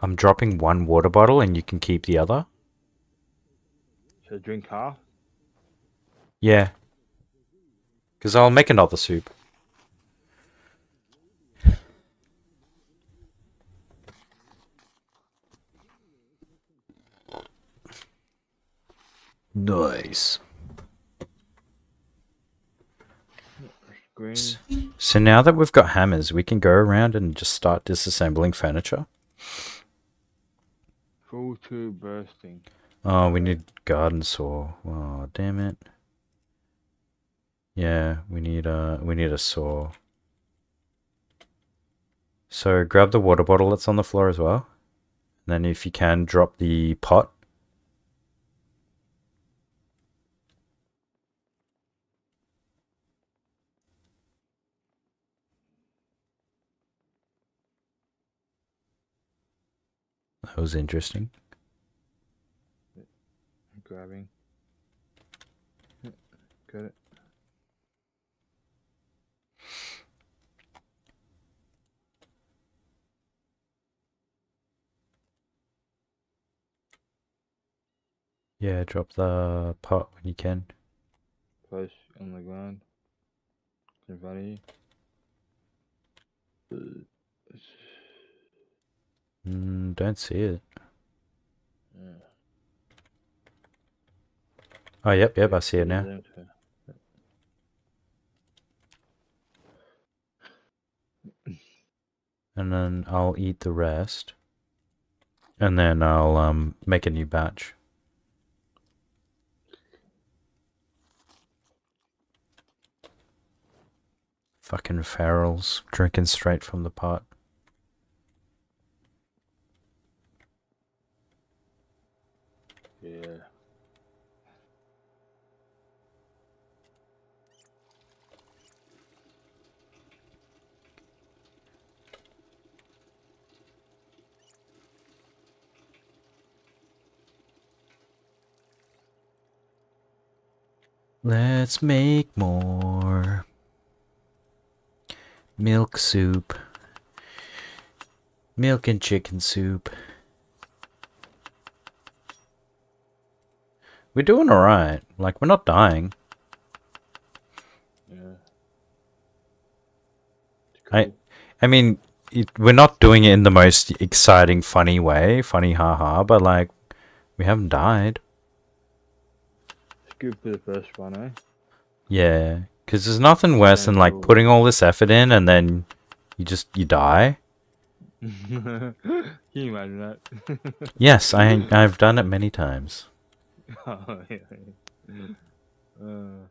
I'm dropping one water bottle and you can keep the other. Should I drink half? Yeah. Because I'll make another soup. Nice. Green. So now that we've got hammers, we can go around and just start disassembling furniture. Full bursting. Oh, we need garden saw. Oh, damn it. Yeah, we need a we need a saw. So grab the water bottle that's on the floor as well. And then if you can drop the pot. That was interesting. Grabbing. Got it. Yeah, drop the pot when you can. Push on the ground. In front of you. Mm, don't see it. Oh, yep, yep, I see it now. And then I'll eat the rest. And then I'll um make a new batch. Fucking ferals drinking straight from the pot. Yeah. Let's make more milk soup. Milk and chicken soup. We're doing alright. Like, we're not dying. Yeah. I- I mean, it, we're not doing it in the most exciting, funny way. Funny, haha, but like, we haven't died. It's good for the first one, eh? Yeah, because there's nothing worse than like cool. putting all this effort in and then you just, you die. Can you imagine that? Yes, I, I've done it many times. Oh, yeah. Uh,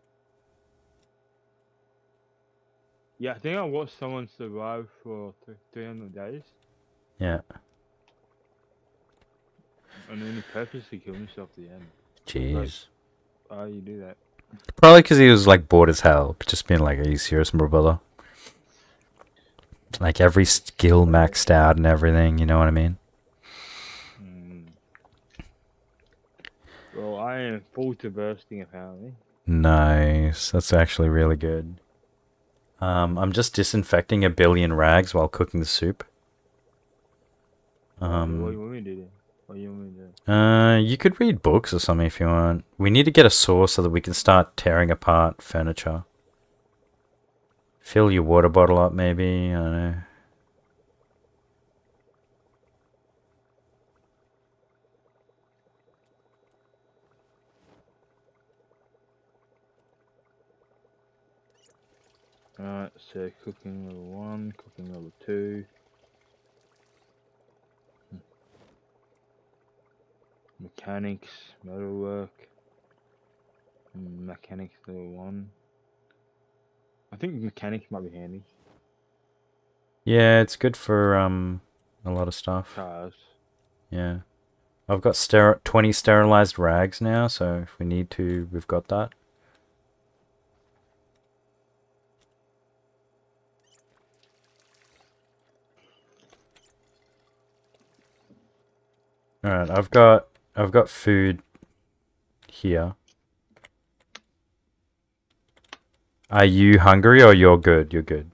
yeah, I think I watched someone survive for 300 days Yeah. and then he purposely killed himself at the end. Jeez. Why you do that? Probably because he was like bored as hell. Just being like, "Are you serious, my brother?" Like every skill maxed out and everything. You know what I mean? Well, I am full to bursting apparently. Nice. That's actually really good. Um, I'm just disinfecting a billion rags while cooking the soup. what do Um, you want me to do? What do you want me to do? uh, you could read books or something if you want. We need to get a saw so that we can start tearing apart furniture. Fill your water bottle up, maybe. I don't know. Alright, so cooking level 1, cooking level 2. Hmm. Mechanics, metalwork. Mm, Mechanics level 1. I think mechanics might be handy. Yeah, it's good for um a lot of stuff. Cars. Yeah. I've got ster- 20 sterilized rags now, so if we need to, we've got that. Alright, I've got I've got food here. Are you hungry or you're good? You're good.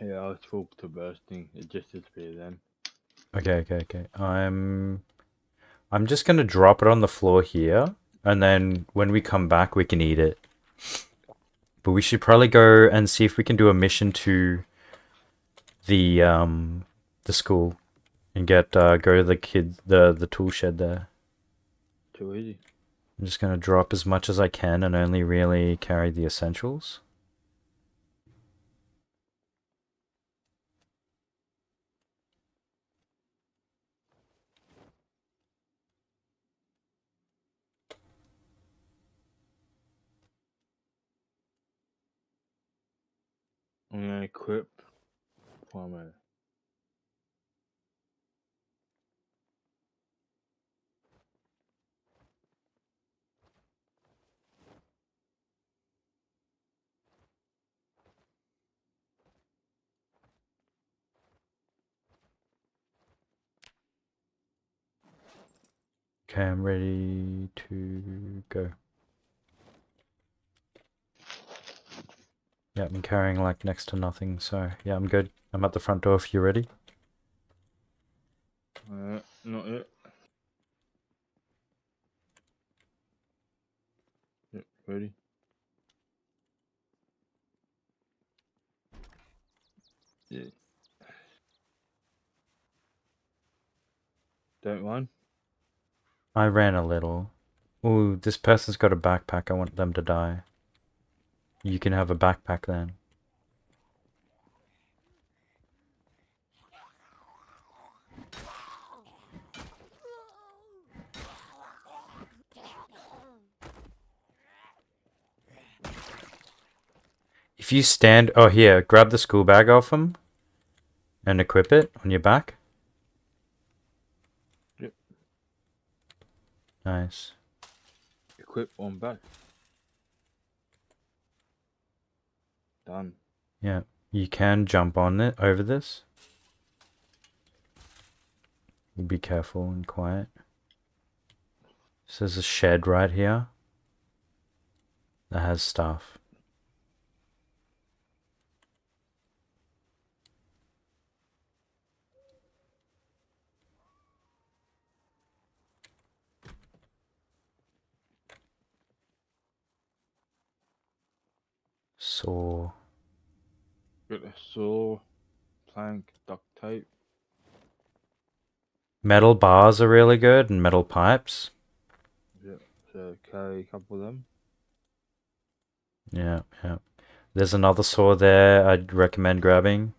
Yeah, I was full to bursting. It just disappeared then. Okay, okay, okay. I'm I'm just gonna drop it on the floor here, and then when we come back, we can eat it. But we should probably go and see if we can do a mission to the um the school and get uh go to the kid the the tool shed there. Too easy. I'm just gonna drop as much as I can and only really carry the essentials. I'm gonna equip plumber. Okay, I'm ready to go. Yeah, I'm carrying like next to nothing, so yeah, I'm good. I'm at the front door if you're ready. Uh, not yet. Yep, ready. Yeah. Don't mind. I ran a little. Ooh, this person's got a backpack. I want them to die. You can have a backpack then. If you stand, oh here, grab the school bag off him and equip it on your back. Yep. Nice. Equip on back. Done. Yeah. You can jump on it over this. Be careful and quiet. So there's a shed right here that has stuff. Saw. Got a saw, plank, duct tape. Metal bars are really good and metal pipes. Yeah, so carry a couple of them. Yeah, yeah. There's another saw there I'd recommend grabbing.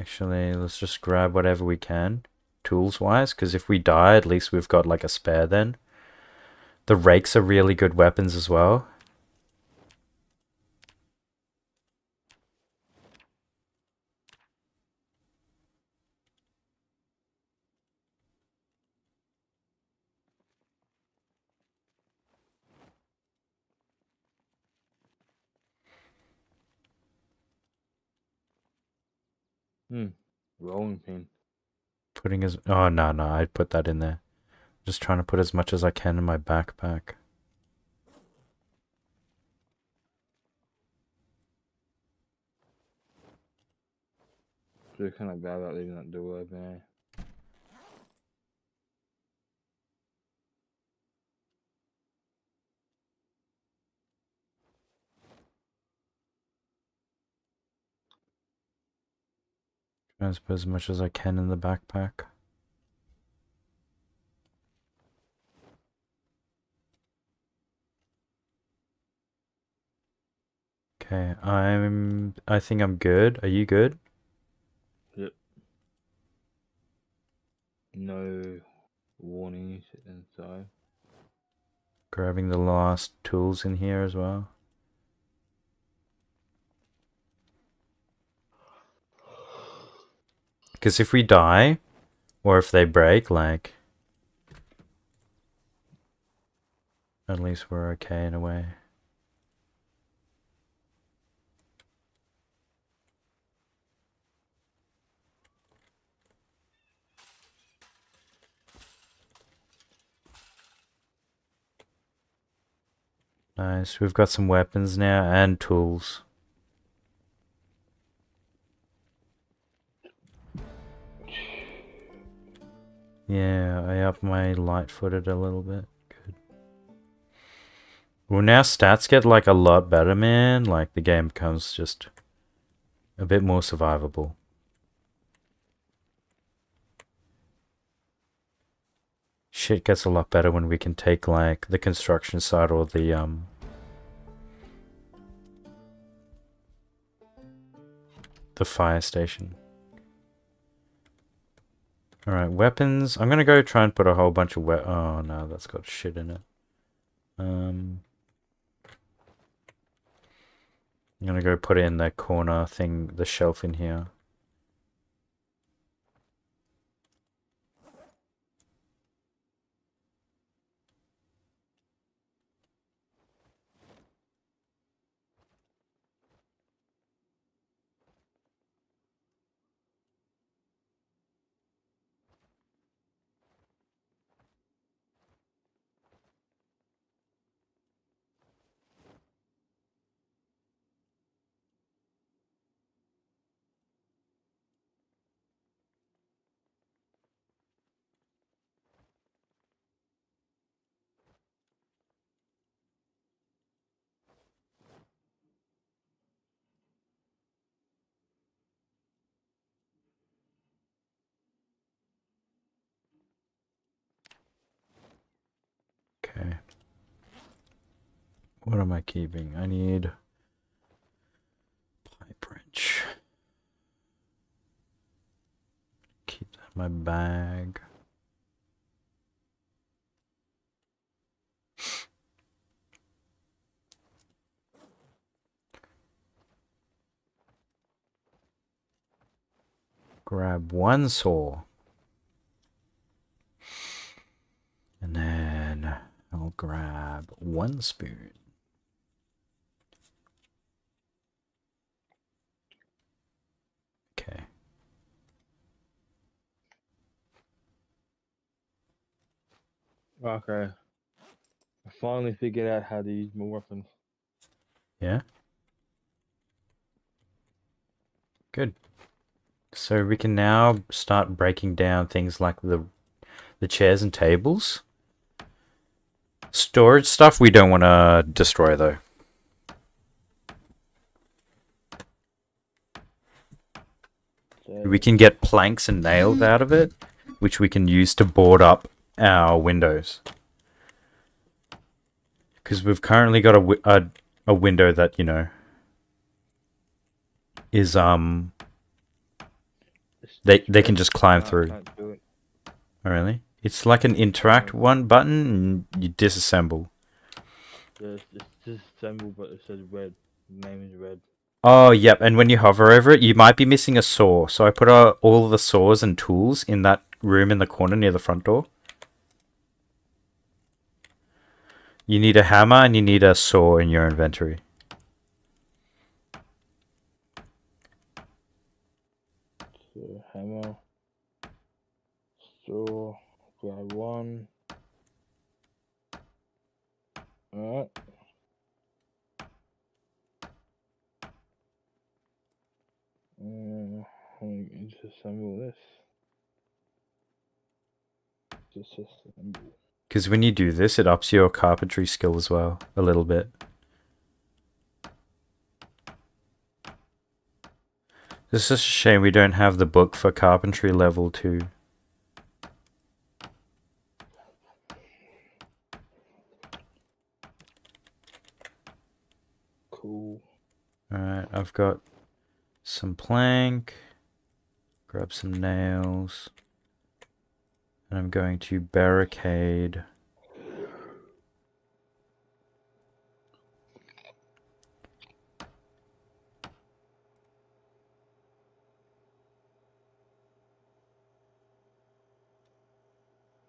Actually, let's just grab whatever we can, tools wise, because if we die, at least we've got like a spare then. The rakes are really good weapons as well. Hmm. Pin. Putting as oh no no, I'd put that in there. Just trying to put as much as I can in my backpack. So kind of bad about leaving that door open. Eh? Trying to put as much as I can in the backpack. Okay, I'm I think I'm good. Are you good? Yep. No warnings inside. Grabbing the last tools in here as well. Because if we die, or if they break, like, at least we're okay in a way. Nice, we've got some weapons now and tools. Yeah, I up my light footed a little bit. Good. Well, now stats get like a lot better, man. Like the game becomes just a bit more survivable. Shit gets a lot better when we can take like the construction site or the um the fire station. Alright, weapons. I'm gonna go try and put a whole bunch of we- Oh no, that's got shit in it. Um, I'm gonna go put it in the corner thing, the shelf in here. Okay. What am I keeping? I need pipe wrench. Keep that in my bag. Grab one saw. And then I'll grab one spoon. Okay. Okay. I finally figured out how to use my weapons. Yeah. Good. So we can now start breaking down things like the the chairs and tables. Storage stuff we don't want to destroy though. We can get planks and nails out of it, which we can use to board up our windows. Because we've currently got a, a a window that you know is um they- they can just climb through. oh, really it's like an interact one button and you disassemble. Yeah, it's disassemble, but it says red. Name is red. Oh, yep. And when you hover over it, you might be missing a saw. So I put uh, all the saws and tools in that room in the corner near the front door. You need a hammer and you need a saw in your inventory. So hammer. So grab one. Alright. Uh, let me disassemble this. Disassemble. Because when you do this, it ups your carpentry skill as well, a little bit. It's just a shame we don't have the book for carpentry level 2. Cool. Alright, I've got some plank. Grab some nails. And I'm going to barricade.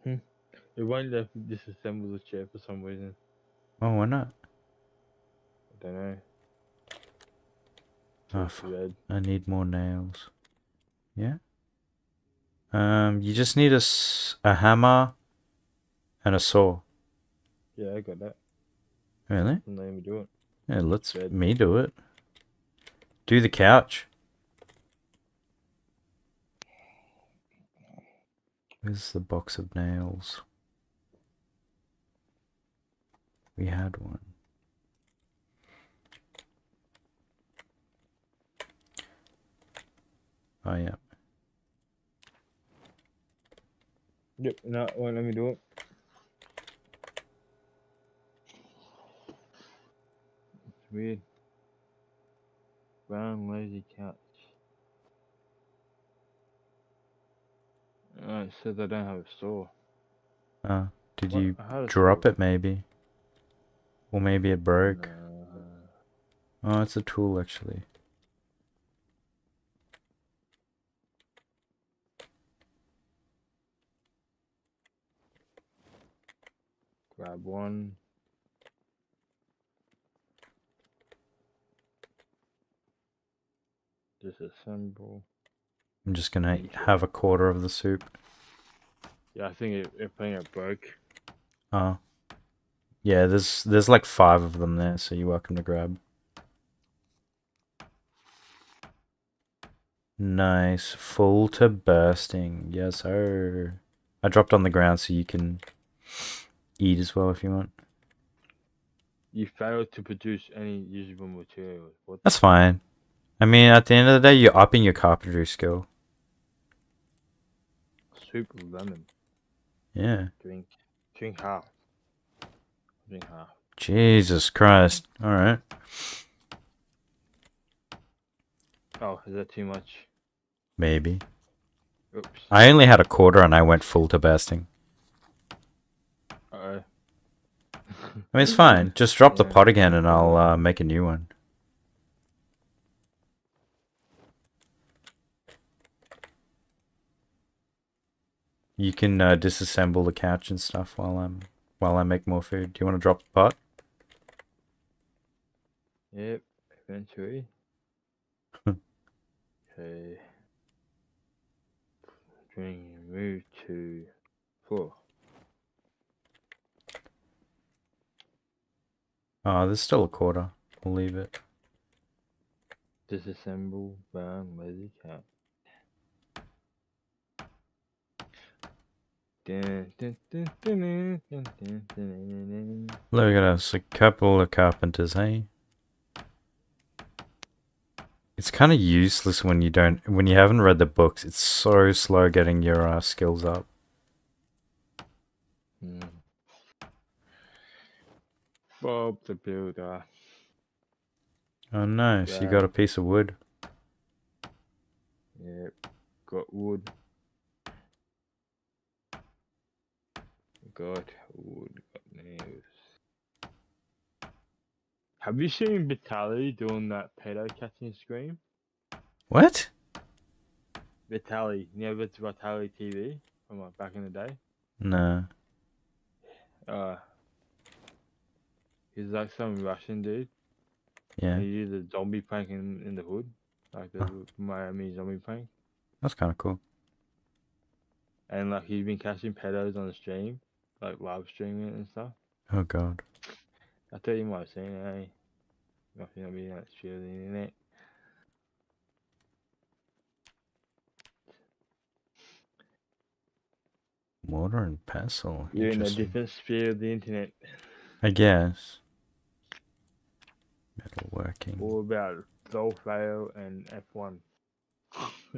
Hmm. It won't let me disassemble the chair for some reason. Oh, why not? I don't know. Oh. I need more nails. Yeah? Um, you just need a hammer and a saw. Yeah, I got that. Really? Let me do it. Yeah, let's me do it. Do the couch. Where's the box of nails? We had one. Oh yeah. Yep, no, let me do it. It's weird. Brown lazy couch. Uh, it says I don't have a saw. Uh, did What? you I had a drop saw. it maybe? Or maybe it broke. Uh, Oh, it's a tool actually. Grab one. Disassemble. I'm just gonna have a quarter of the soup. Yeah, I think it, it it broke. Oh. Yeah, there's there's like five of them there, so you're welcome to grab. Nice. Full to bursting. Yes, sir. I dropped on the ground so you can eat as well if you want. You failed to produce any usable materials. What That's fine. I mean, at the end of the day, you're upping your carpentry skill. soup lemon? Yeah. Drink. Drink half. Drink half. Jesus Christ. Alright. Oh, is that too much? Maybe. Oops. I only had a quarter and I went full to bursting. Uh-oh. I mean, it's fine. Just drop the pot again and I'll uh, make a new one. You can uh, disassemble the couch and stuff while I'm while I make more food. Do you want to drop the pot? Yep, eventually. okay. And move to four. Ah, there's still a quarter. We'll leave it. Disassemble van lazy cat. There we go, a couple of carpenters, hey? It's kind of useless when you don't, when you haven't read the books. It's so slow getting your uh, skills up. Mm. Bob the Builder. Oh, nice. You got a piece of wood. Yep, got wood. Got wood, got nails. Have you seen Vitaly doing that pedo catching scream? What? Vitaly, you know it's Vitaly TV from like back in the day? No. Uh, he's like some Russian dude. Yeah, he did a zombie prank in, in the hood, like the Miami zombie prank. that's kind of cool. And like he's been catching pedos on the stream, like live streaming and stuff. Oh, God. I thought you might have seen it, eh? Nothing will be that shit on the internet. Mortar and pestle. You're in a different sphere of the internet. I guess. Metalworking. All about Zolfail and F1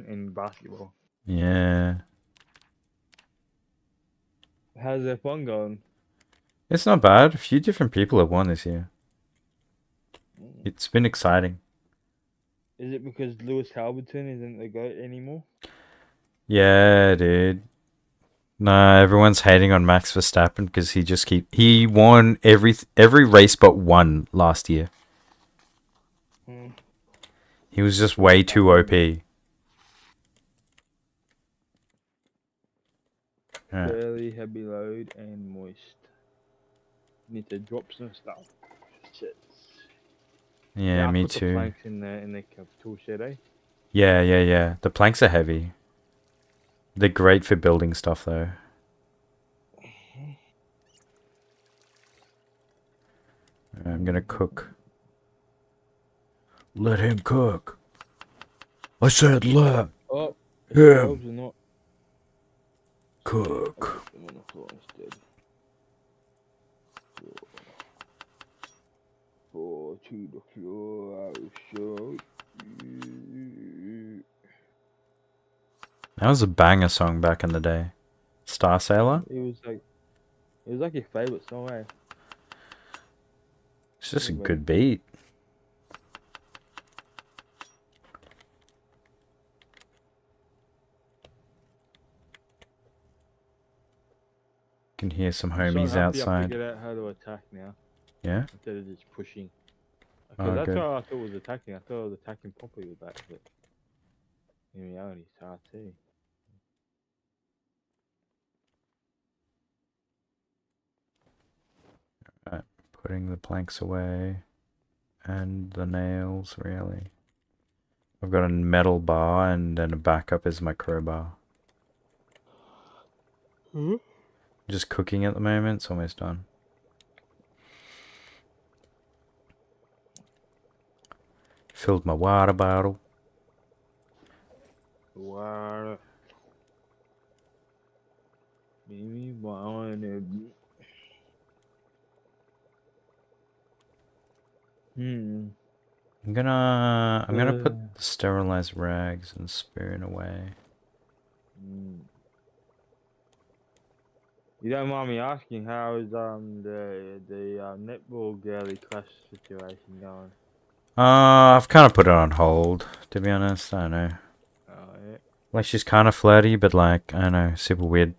in basketball. Yeah. How's F1 going? It's not bad. A few different people have won this year. It's been exciting. Is it because Lewis Hamilton isn't the GOAT anymore? Yeah, dude. Nah, everyone's hating on Max Verstappen because he just keep he won every every race but one last year. He was just way too OP. Alright. Fairly heavy load and moist. Need to drop some stuff. Shit. Yeah, I me too. planks in the in the tool shed, eh? Yeah, yeah, yeah. The planks are heavy. They're great for building stuff though. I'm gonna cook. Let him cook. I said let Oh, him not. cook. Put them on the floor instead. Four to the floor. I will show. That was a banger song back in the day. Starsailor? It was like, it was like your favorite song, eh? It's just a good beat. Can hear some So homies I outside. figured out how to attack now Yeah? instead of just pushing. Oh, that's good. how I thought it was attacking. I thought I was attacking properly with that, but in reality, it's hard too. Putting the planks away. And the nails, really. I've got a metal bar and then a backup is my crowbar. Just cooking at the moment, it's almost done. Filled my water bottle. Wow. Baby, wanna Hmm. I'm gonna I'm gonna Uh. put the sterilized rags and spoon away. Mm. You don't mind me asking how is um the the uh, netball girly crush situation going? Uh I've kinda put it on hold, to be honest. I don't know. Oh yeah. Like she's kinda flirty, but like I don't know, super weird.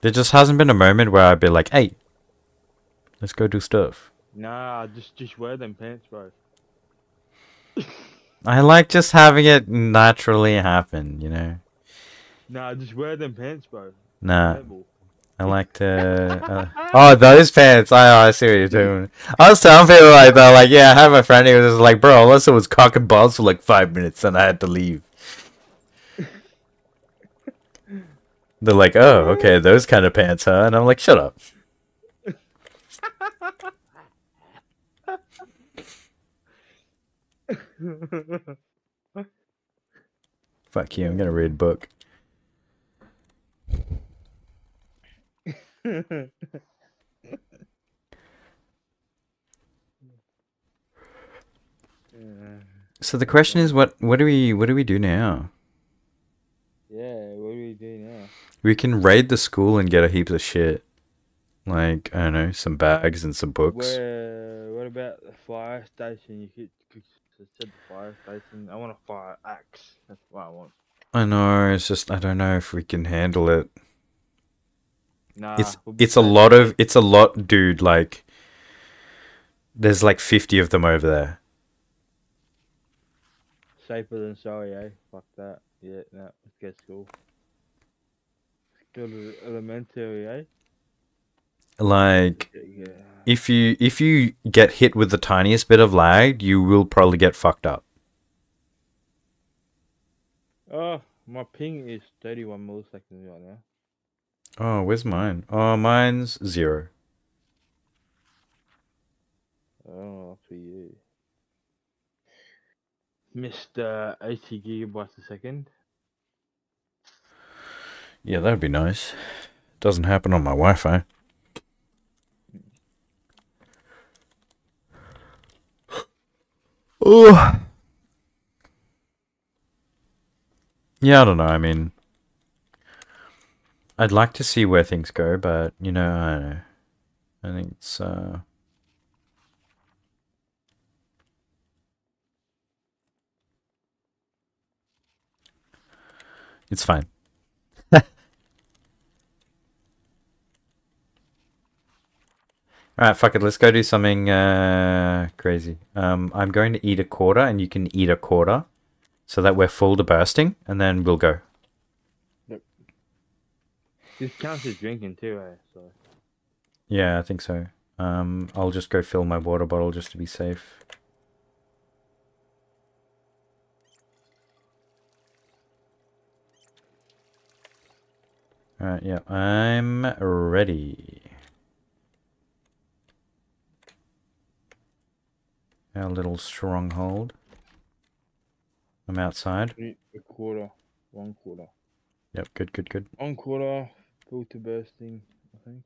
There just hasn't been a moment where I'd be like, hey, let's go do stuff. Nah, just just wear them pants, bro. I like just having it naturally happen, you know? Nah, just wear them pants, bro. Nah. I like to. Uh, oh, those pants. I, I see what you're doing. I was telling people like that, like, yeah, I have a friend. He was just like, bro, unless it was cock and balls for like five minutes, then I had to leave. They're like, oh, okay, those kind of pants, huh? And I'm like, shut up. Fuck you. I'm gonna read a book. So the question is, what what do we what do we do now? Yeah, what do we do now? We can raid the school and get a heap of shit, like I don't know, some bags and some books. Where, what about the fire station? You could, could s- said the fire station. I want a fire axe. That's what I want. I know. It's just I don't know if we can handle it. Nah, It's we'll it's a lot of it's a lot, dude. Like, there's like fifty of them over there. safer than sorry, eh? Fuck that. Yeah, no, let's go to school. Let's go to elementary, eh? Like, Yeah. if you if you get hit with the tiniest bit of lag, you will probably get fucked up. Oh, my ping is 31 milliseconds right now. Oh, where's mine? Oh, mine's zero. Oh, for you. Mr. 80 gigabytes a second. Yeah, that'd be nice. Doesn't happen on my Wi-Fi. Oh. Yeah, I don't know. I mean, I'd like to see where things go, but you know, I don't know. I think it's uh It's fine. Alright, fuck it, let's go do something uh crazy. Um I'm going to eat a quarter and you can eat a quarter so that we're full to bursting and then we'll go. This counts as drinking too, eh? So. Yeah, I think so. Um I'll just go fill my water bottle just to be safe. Alright, yeah, I'm ready. Our little stronghold. I'm outside. Eat a quarter. One quarter. Yep, good, good, good. One quarter. Full to bursting, I think.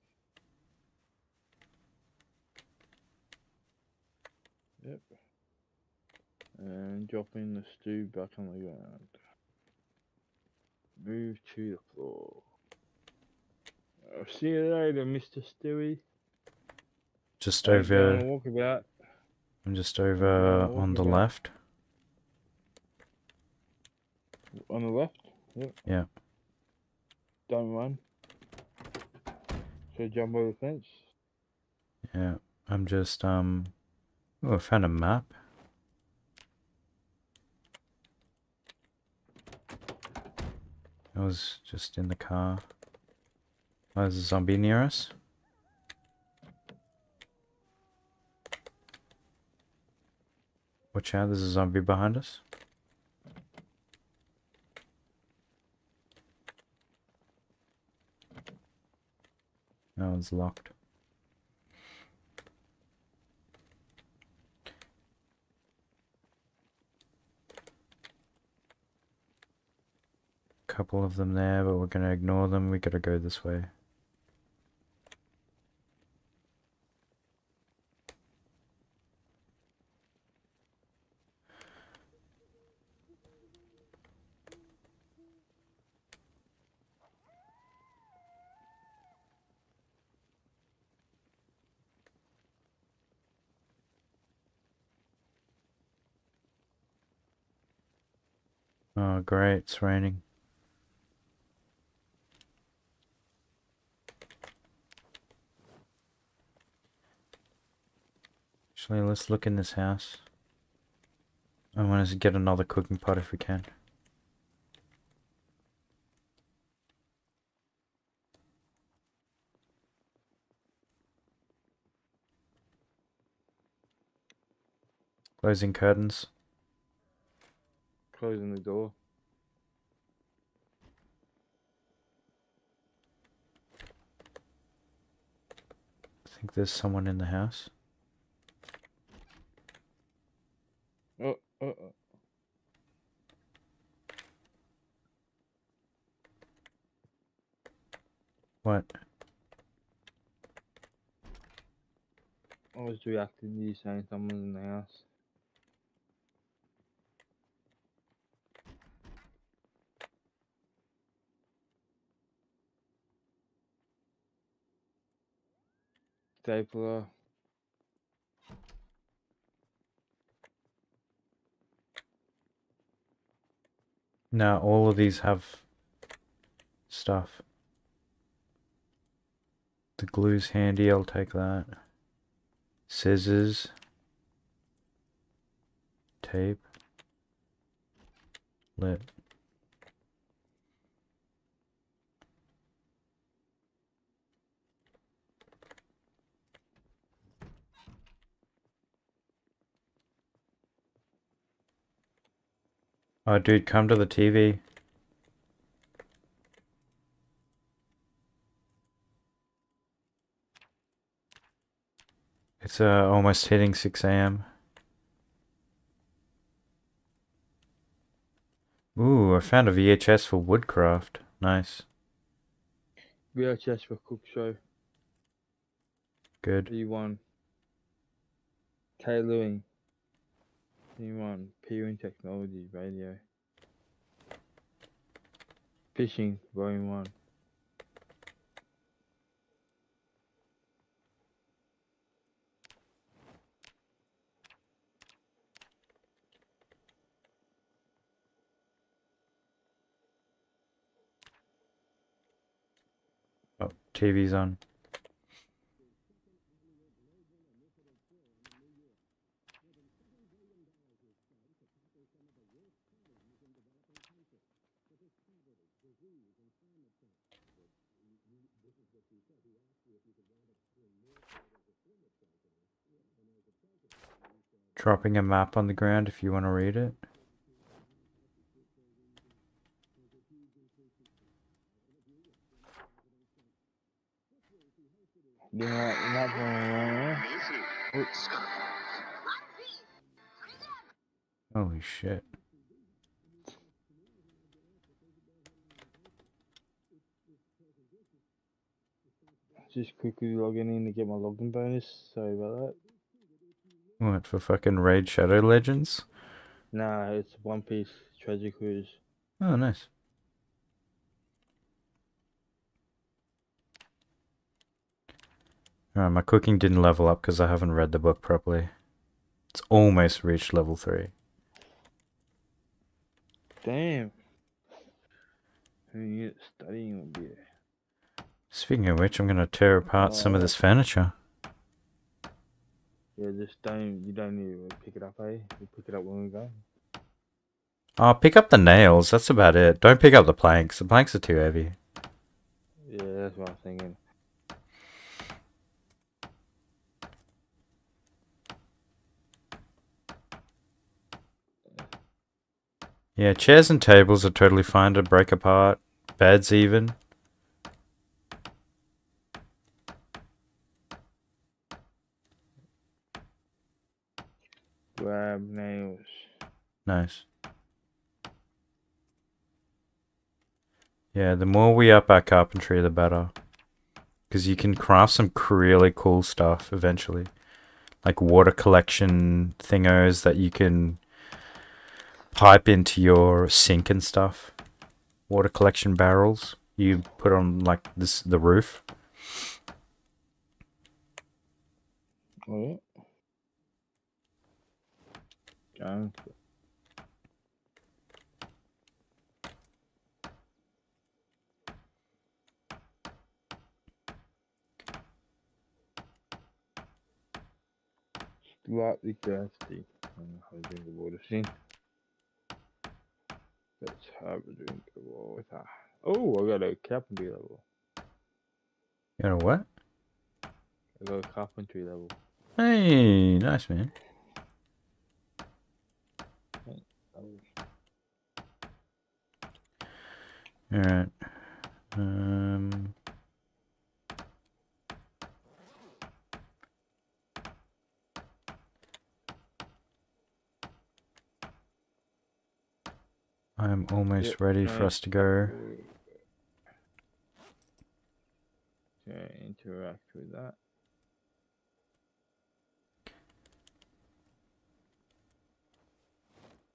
Yep. And dropping the stew back on the ground. Move to the floor. I'll see you later, Mr. Stewie. Just for over. walkabout. I'm just over Yeah, on the walkabout. left. On the left? Yep. Yeah. Don't run. So jump over the fence. Yeah, I'm just um. Oh, I found a map. I was just in the car. Oh, there's a zombie near us. Watch out, there's a zombie behind us. No, it's locked. Couple of them there, but we're gonna ignore them. We gotta go this way. Oh, great, it's raining. Actually, let's look in this house. I want to get another cooking pot if we can. Closing curtains. Closing the door. I think there's someone in the house. Oh, oh, oh. What? I was reacting to you saying someone's in the house. Stapler. Uh, no, all of these have stuff. The glue's handy, I'll take that. Scissors. Tape. Lit. Oh, dude, come to the TV. It's uh, almost hitting 6 a.m. Ooh, I found a VHS for Woodcraft. Nice. VHS for Cook Show. Good. P1. Tailoring. P1. Peering Technology Radio. Fishing. Volume 1. Oh, TV's on. Dropping a map on the ground if you want to read it. You know what? You're not going around. Oops. Holy shit. Just quickly logging in to get my login bonus. Sorry about that. What, for fucking Raid Shadow Legends? Nah, it's One Piece Treasure Cruise. Oh, nice. Alright, my cooking didn't level up because I haven't read the book properly. It's almost reached level 3. Damn. Studying be there. Speaking of which, I'm going to tear apart some of uh, this furniture. Yeah, just don't. You don't need to pick it up, eh? You pick it up when we go. Oh, pick up the nails. That's about it. Don't pick up the planks. The planks are too heavy. Yeah, that's what I'm thinking. Yeah, chairs and tables are totally fine to break apart. Beds even. Grab nails. Nice. Yeah, the more we up our carpentry, the better. Because you can craft some really cool stuff eventually. Like water collection thingos that you can pipe into your sink and stuff. Water collection barrels you put on like this the roof. Oh, yeah. Going for it. Slightly thirsty. I'm a drink of water soon. Let's have a drink of water. Oh, I got a carpentry level. You know what? I got a carpentry level. Hey, nice man. Alright. Um. I'm almost Yep, ready for uh, us to go. Okay, interact with that.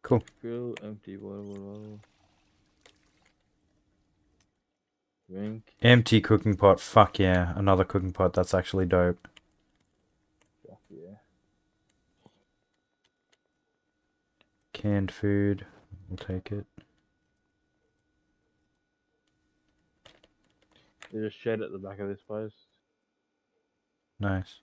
Cool. Fill empty water bottle. Drink. Empty cooking pot. Fuck yeah. Another cooking pot. That's actually dope. Fuck yeah. Canned food. We'll take it. There's a shed at the back of this place. Nice.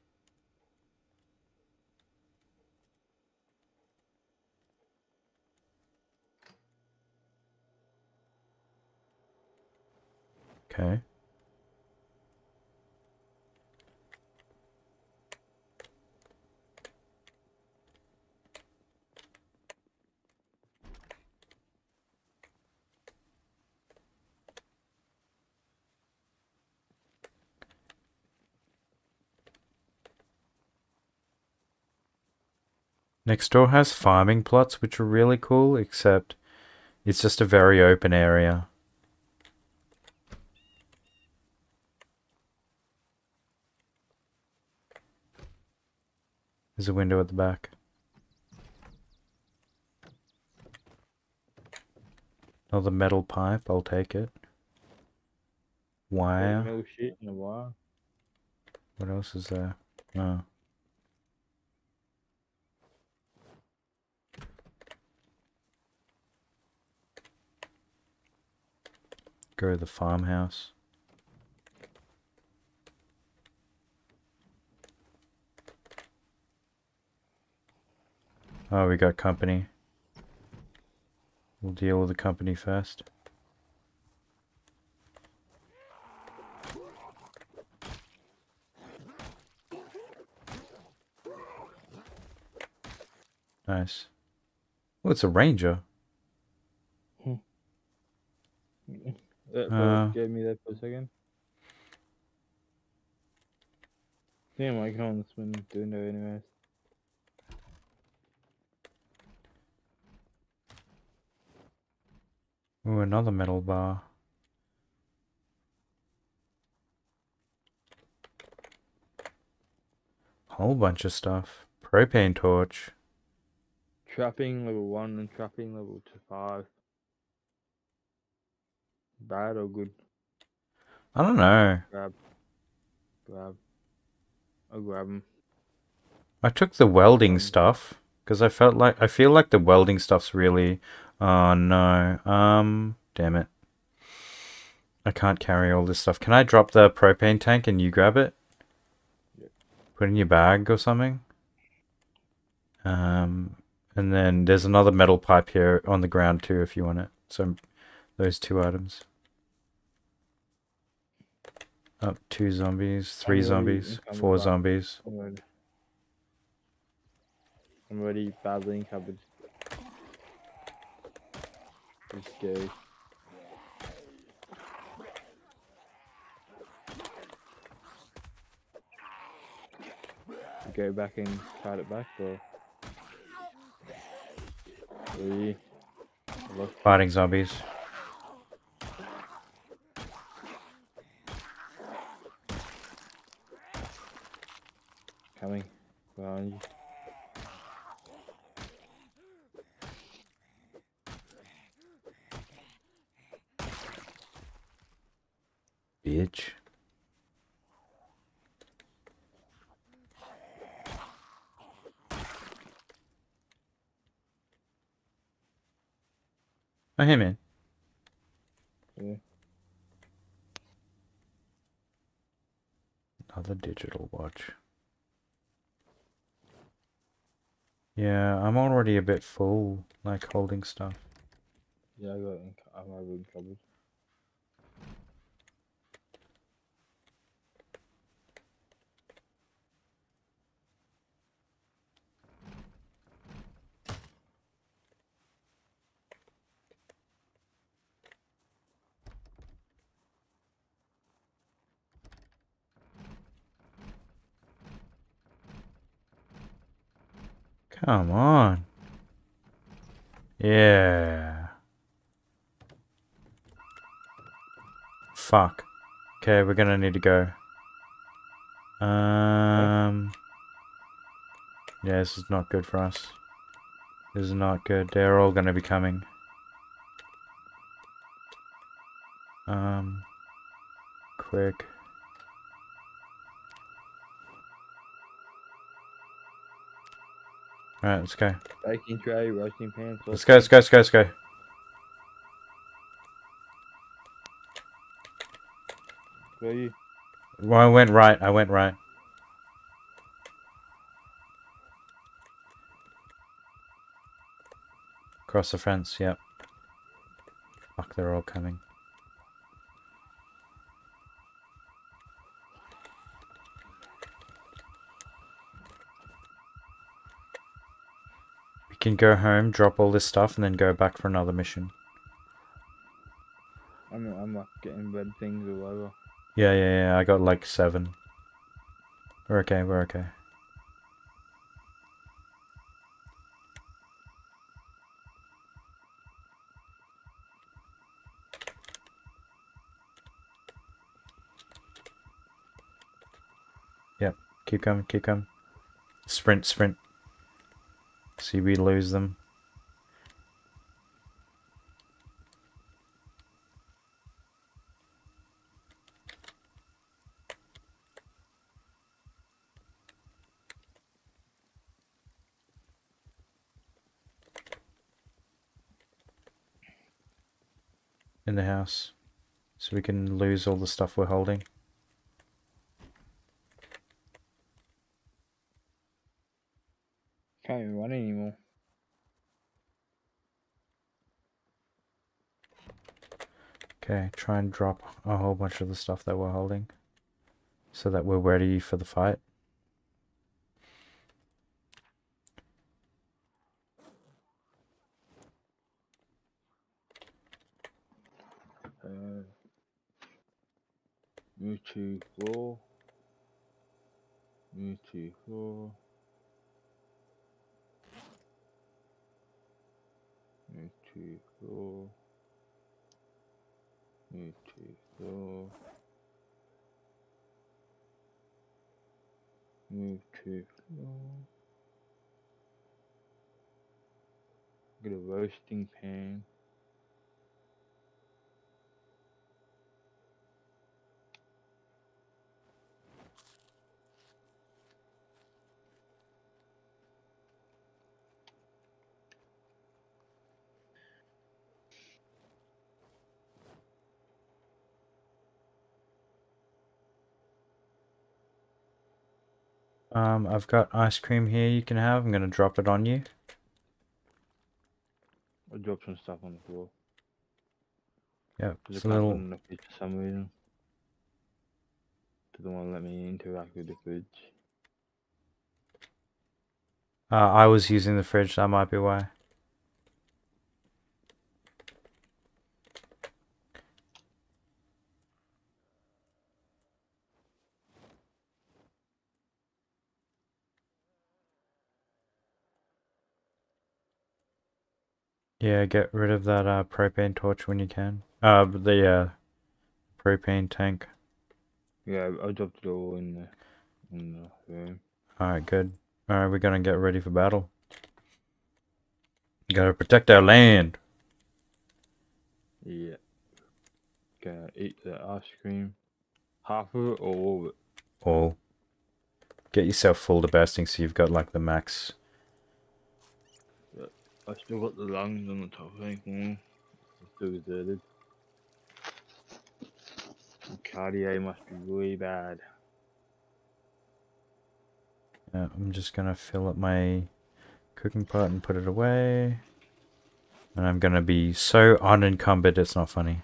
Okay. Next door has farming plots, which are really cool, except it's just a very open area. There's a window at the back. Another metal pipe, I'll take it. Wire. No shit in a while. What else is there? Oh. Go to the farmhouse. Oh, we got company. We'll deal with the company first. Nice. Oh, it's a ranger. That Uh. gave me that for a second. Damn, I can on this one doing that anyways. Ooh, another metal bar. Whole bunch of stuff. Propane torch. Trapping level one and trapping level two, five. Bad or good? I don't know. Grab. Grab. I'll grab them. I took the welding stuff because I felt like I feel like the welding stuff's really. Oh no. Um. Damn it. I can't carry all this stuff. Can I drop the propane tank and you grab it? Yep. Put it in your bag or something. Um. And then there's another metal pipe here on the ground too if you want it. So those two items. Up two zombies, three already zombies, four zombies. I'm already. I'm already badly encumbered. Scary. Go back and cut it back or we look Fighting zombies. coming behind you. Bitch. Oh, hey, man. Yeah. Another digital watch. Yeah, I'm already a bit full, like holding stuff. Yeah, I got, I'm over encumbered. Come on. Yeah. Fuck. Okay, we're gonna need to go. Um. Yeah, this is not good for us. This is not good. They're all gonna be coming. Um. Quick. Alright, let's go. Baking tray, roasting pan. Let's go, let's go, let's go, let's go. Where are you? Well, I went right, I went right. Across the fence, yep. Fuck, they're all coming. Can go home, drop all this stuff, and then go back for another mission. I'm, I'm like getting red things all over. Yeah, yeah, yeah, I got like seven. We're okay, we're okay. Yep, keep coming, keep coming. Sprint, sprint. See, we lose them. in the house so we can lose all the stuff we're holding. Can't even run anymore. Okay, try and drop a whole bunch of the stuff that we're holding so that we're ready for the fight. Uh, move to floor. Move to floor. Move to floor. Move to. Move. Get a roasting pan. Um, I've got ice cream here you can have. I'm going to drop it on you. I dropped some stuff on the floor. Yep, There's it's a little... in the fridge for some reason. Doesn't want to let me interact with the fridge. Uh, I was using the fridge, that might be why. Yeah, get rid of that uh, propane torch when you can. Uh, the uh, propane tank. Yeah, I dropped it all in the in the room. Alright, good. Alright, we're gonna get ready for battle. Gotta protect our land. Yeah. Gonna eat the ice cream. Half of it or all of it. All. Get yourself full to bursting so you've got like the max. I still got the lungs on the top thing. Mm. I'm still deserted. The cardio must be really bad. Yeah, I'm just gonna fill up my cooking pot and put it away. And I'm gonna be so unencumbered, it's not funny.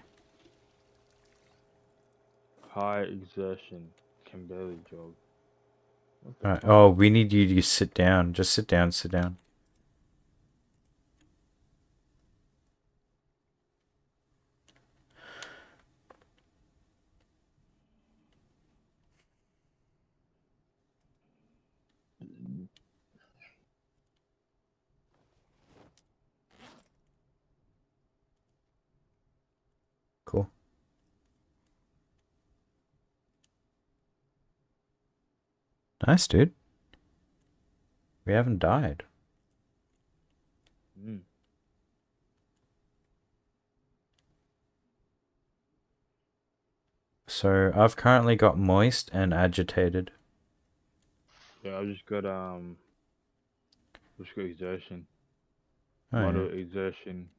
High exertion. Can barely jog. Oh, we need you to sit down. Just sit down, sit down. Nice, dude. We haven't died. Mm. So I've currently got moist and agitated. Yeah, I've just got um, just got exertion, Oh, yeah. exertion,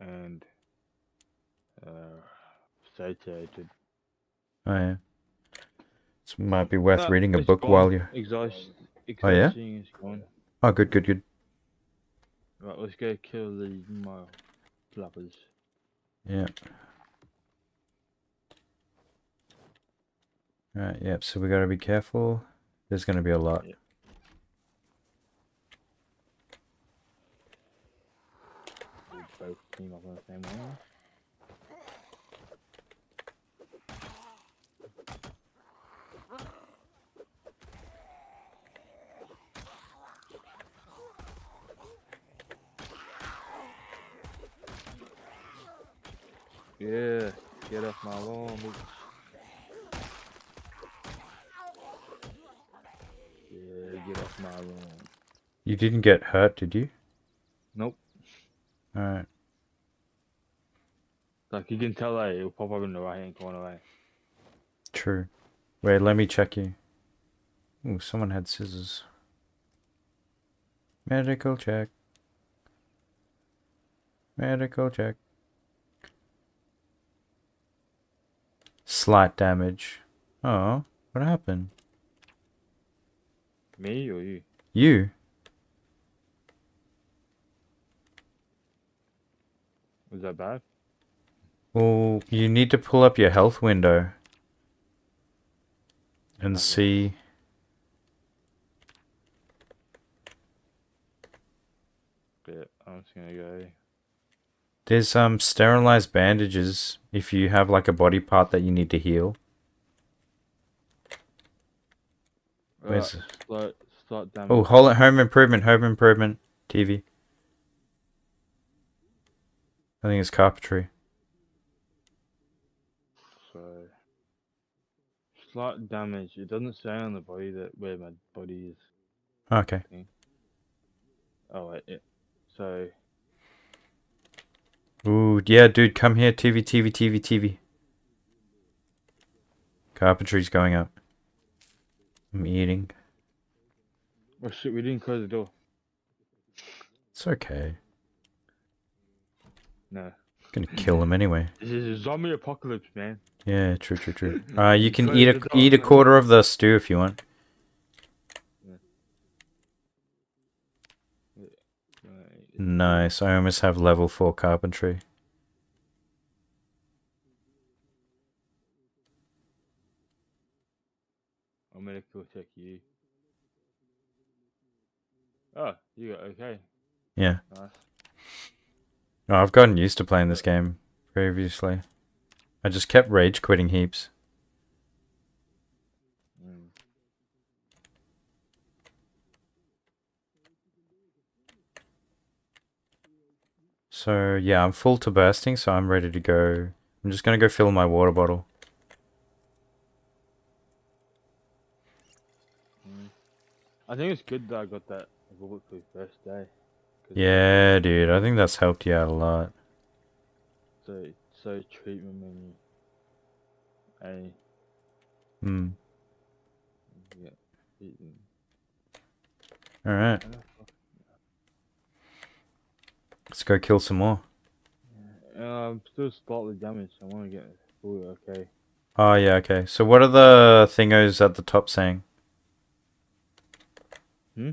and uh, satiated. Oh, yeah. This might be worth Uh, reading a book gone. while you're. Exhaust, Oh, yeah? exhausting is gone. Oh, good, good, good. Right, let's go kill these mile flappers. Yeah. Right, yep, so we gotta be careful. There's gonna be a lot. We both team up on the same one. Yeah, get off my lawn. Yeah, get off my lawn. You didn't get hurt, did you? Nope. Alright. Like you can tell that it'll pop up in the right hand corner, right? True. Wait, let me check you. Ooh, someone had scissors. Medical check. Medical check. Slight damage. Oh, what happened? Me or you? You? Was that bad? Well, you need to pull up your health window and see. Yeah, I'm just gonna go. There's um sterilized bandages if you have like a body part that you need to heal. Right, start, start damage. Oh, hol- home improvement, home improvement, TV. I think it's carpentry. So, slight damage. It doesn't say on the body that where my body is. Okay. Oh wait, yeah. So, Ooh, yeah, dude, come here, TV, TV, TV, TV. Carpentry's going up. I'm eating. oh shit, we didn't close the door. It's okay. No, I'm Gonna kill him anyway. this is a zombie apocalypse, man. Yeah, true, true, true. Uh, you can eat a eat a quarter of the stew if you want. Right, Nice. I almost have level four carpentry. I'm gonna go check you. Oh, you got okay. Yeah. Nice. Oh, I've gotten used to playing this game previously. I just kept rage quitting heaps. Mm. So yeah, I'm full to bursting, so I'm ready to go. I'm just gonna go fill my water bottle. Mm. I think it's good that I got that bulletproof first day. Yeah, dude, I think that's helped you out a lot. So so treatment menu. A Hmm. yeah. All right. Let's go kill some more. Uh, I'm still slightly damaged. I want to get fully okay. Oh yeah, okay. So what are the thingos at the top saying? Hmm?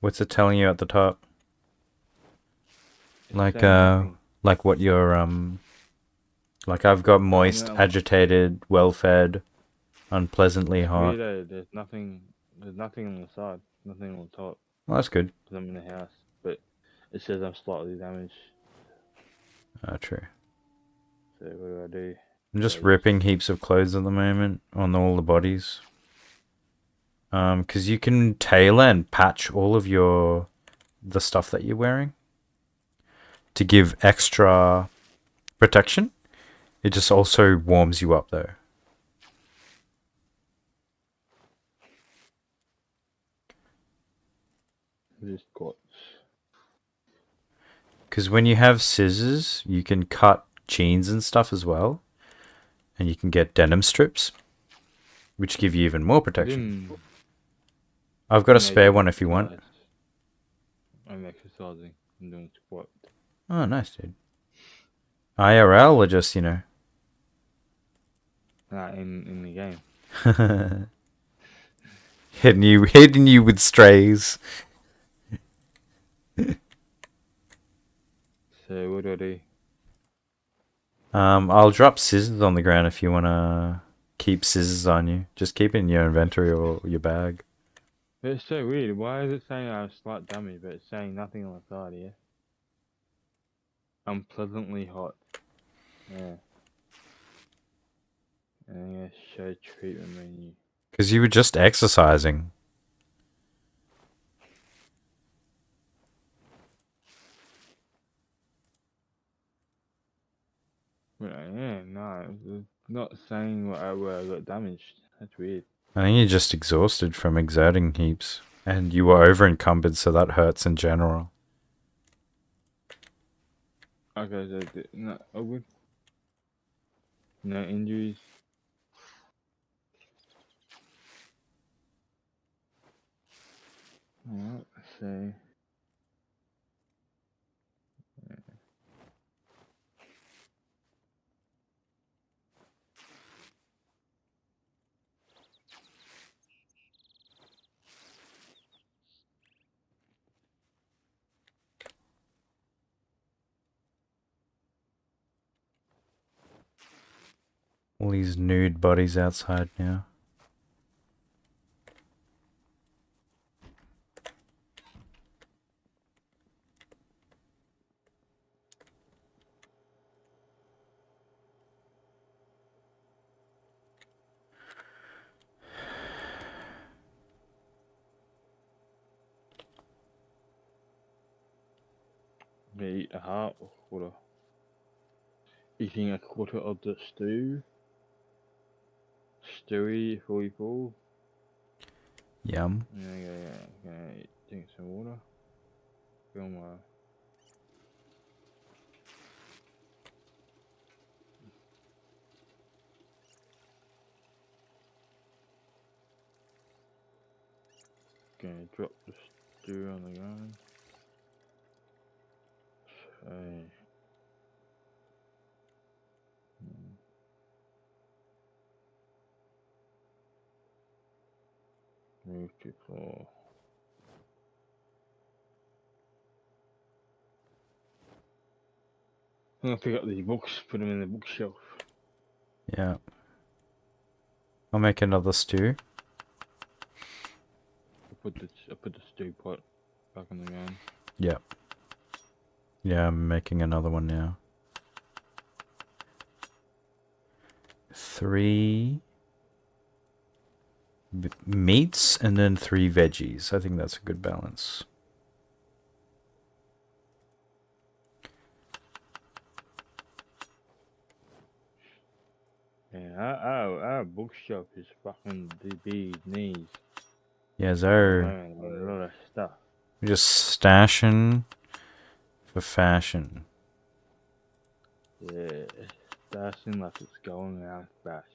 What's it telling you at the top? It's Like, uh. Like what your um like I've got moist, no. agitated, well fed, unpleasantly hot. There's nothing. There's nothing on the side. Nothing on the top. Well, that's good. Because I'm in the house, it says I'm slightly damaged. Ah, true. So what do I do? I'm just ripping heaps of clothes at the moment on all the bodies. Um, because you can tailor and patch all of your the stuff that you're wearing to give extra protection. It just also warms you up though. Just got because when you have scissors, you can cut jeans and stuff as well. And you can get denim strips, which give you even more protection. Didn't- I've got a spare one if you want. I'm exercising. I'm doing squat. Oh, nice, dude. IRL or just, you know? Nah, in in the game. hitting you, hitting you with strays. So what do I do? Um, I'll drop scissors on the ground if you want to keep scissors on you. Just keep it in your inventory or your bag. But it's so weird. Why is it saying I have slight damage, but it's saying nothing on the side here? Unpleasantly hot. Yeah. And then yeah, show treatment menu. Because you were just exercising. I no, not saying uh, where I, got damaged. That's weird. I think you're just exhausted from exerting heaps. And you were over encumbered, so that hurts in general. Okay, so no, oh good. No injuries. Alright, so. All these nude bodies outside now. May eat a quarter. Eating a quarter of the stew. Stewie 44. Yum. Yeah, yeah, yeah. Gonna drink some water. Fill my. Gonna drop the stew on the ground. So. Move floor. I'm gonna pick up these books, put them in the bookshelf. Yeah. I'll make another stew. I put the I put the stew pot back in the ground. Yeah. Yeah, I'm making another one now. Three meats and then three veggies. I think that's a good balance. Yeah, our, our, bookshelf is fucking the big knees. Yeah, Man, a lot of stuff. we're just stashing for fashion. Yeah, seems like it's going out fast.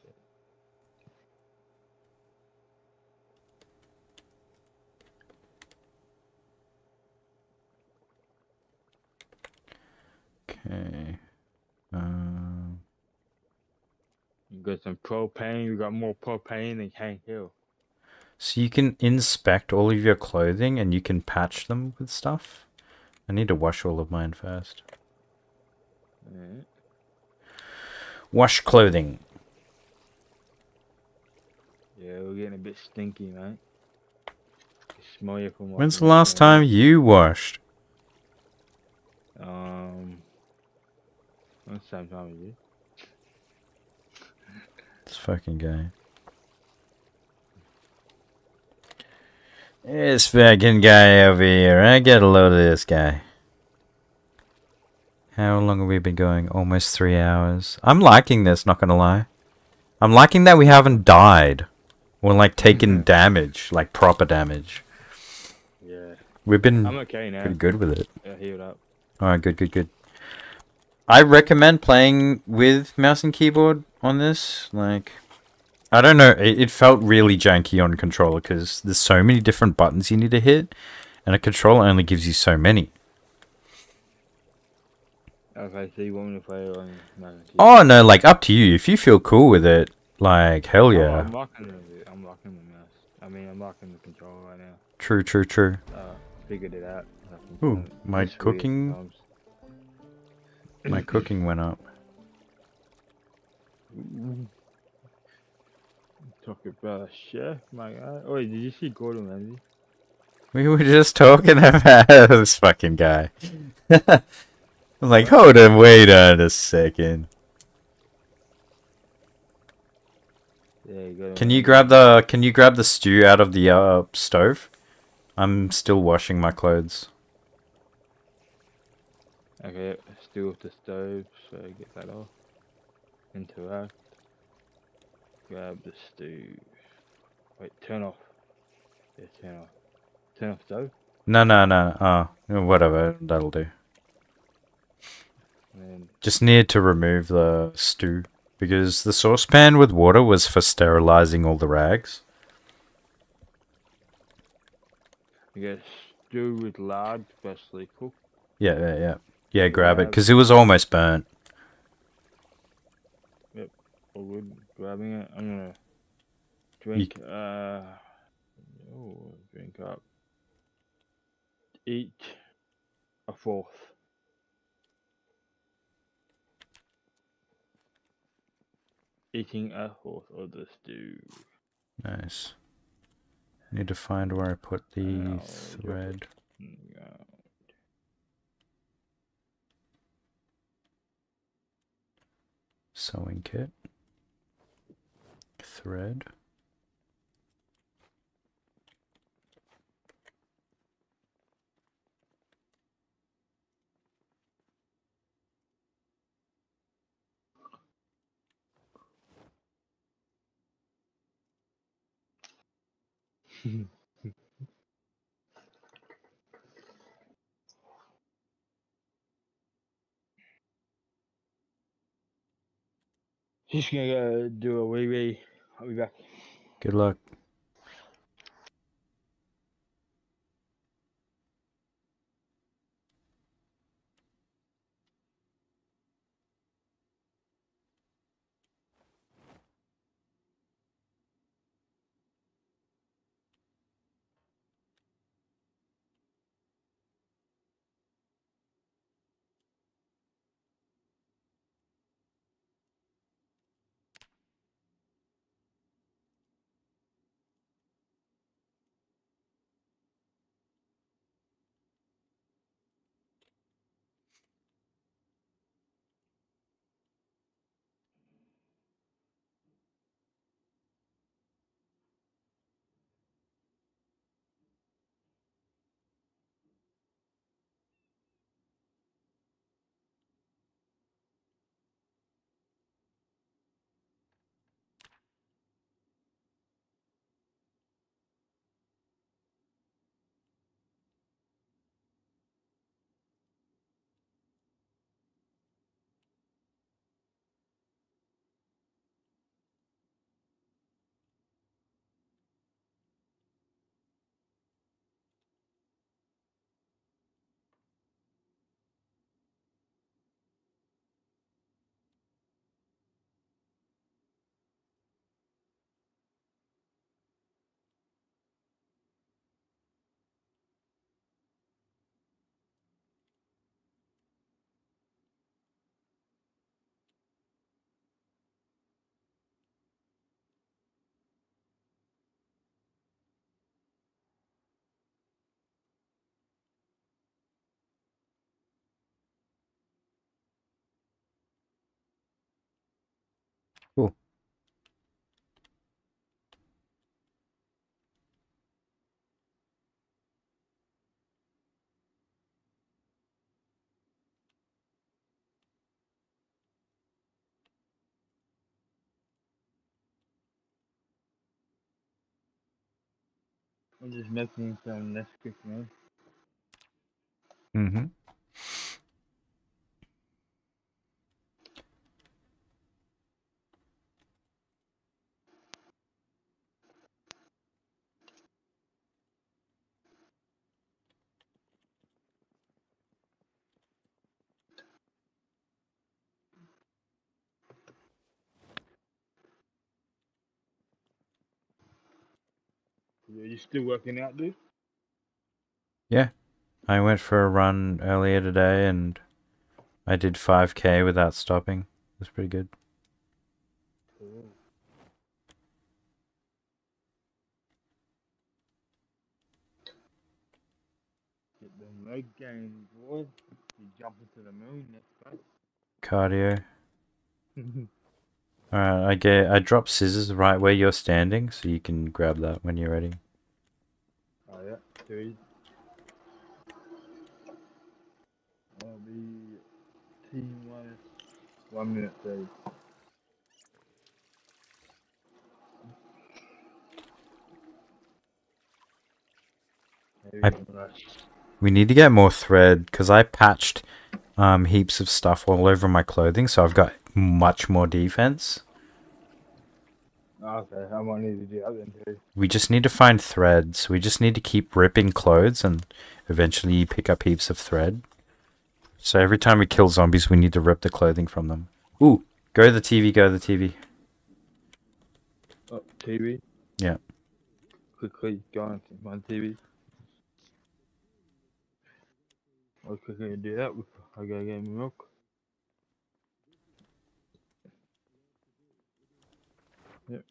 Okay. Um, You got some propane. You got more propane than Hank Hill. so you can inspect all of your clothing and you can patch them with stuff. I need to wash all of mine first. Yeah. Wash clothing. yeah, we're getting a bit stinky, mate. Smell you from. When's the last time you washed? Um, that's the same time as you. This fucking guy. This fucking guy over here. I get a load of this guy. How long have we been going? Almost three hours. I'm liking this, not gonna lie. I'm liking that we haven't died. Or like taken damage, like proper damage. Yeah. We've been I'm okay now. pretty good with it. Yeah, healed up. Alright, good, good, good. I recommend playing with mouse and keyboard on this. Like, I don't know, it, it felt really janky on controller because there's so many different buttons you need to hit, and a controller only gives you so many. Okay, so you want me to play on Mouse Oh no, like up to you. If you feel cool with it, like hell Oh, yeah. I'm rocking the I'm rocking the mouse. I mean, I'm rocking the controller right now. True, true, true. Uh, figured it out. Ooh, my cooking-. My cooking went up. Talk about a chef, my guy. Oh, wait, did you see Gordon Ramsay? We were just talking about this fucking guy. I'm like, hold on, wait on a second. Can you grab the Can you grab the stew out of the uh, stove? I'm still washing my clothes. Okay, still with the stove, so get that off. Interact. Grab the stove. Wait, turn off. Yeah, turn off. Turn off stove. No, no, no. Oh, whatever. That'll do. Just need to remove the stew because the saucepan with water was for sterilizing all the rags. you get stew with lard, freshly cooked. Yeah, yeah, yeah. Yeah, grab it because it was almost burnt. Yep, all good. Grabbing it. I'm gonna drink. Uh, oh, drink up. Eat a fourth. Eating a fourth of the stew. Nice. Need to find where I put the drop thread. Sewing kit. Thread. Just gonna go do a wee wee. I'll be back. Good luck. I'm just making some Nesquik, man. Mm-hmm. Still working out, dude? Yeah. I went for a run earlier today and I did 5k without stopping. It was pretty good. Cool. Get them leg boy. You jump into the moon next Cardio. Alright, I get I dropped scissors right where you're standing, so you can grab that when you're ready. I'll be team one. One minute, thirty. I- We need to get more thread because I patched um, heaps of stuff all over my clothing, so I've got much more defense. Okay, I might need to do that then too. We just need to find threads. We just need to keep ripping clothes and eventually you pick up heaps of thread. So every time we kill zombies, we need to rip the clothing from them. Ooh, go to the TV, go to the TV. Oh, TV. Yeah. Quickly go on to my TV. I'll quickly do that. I go get milk. Yep.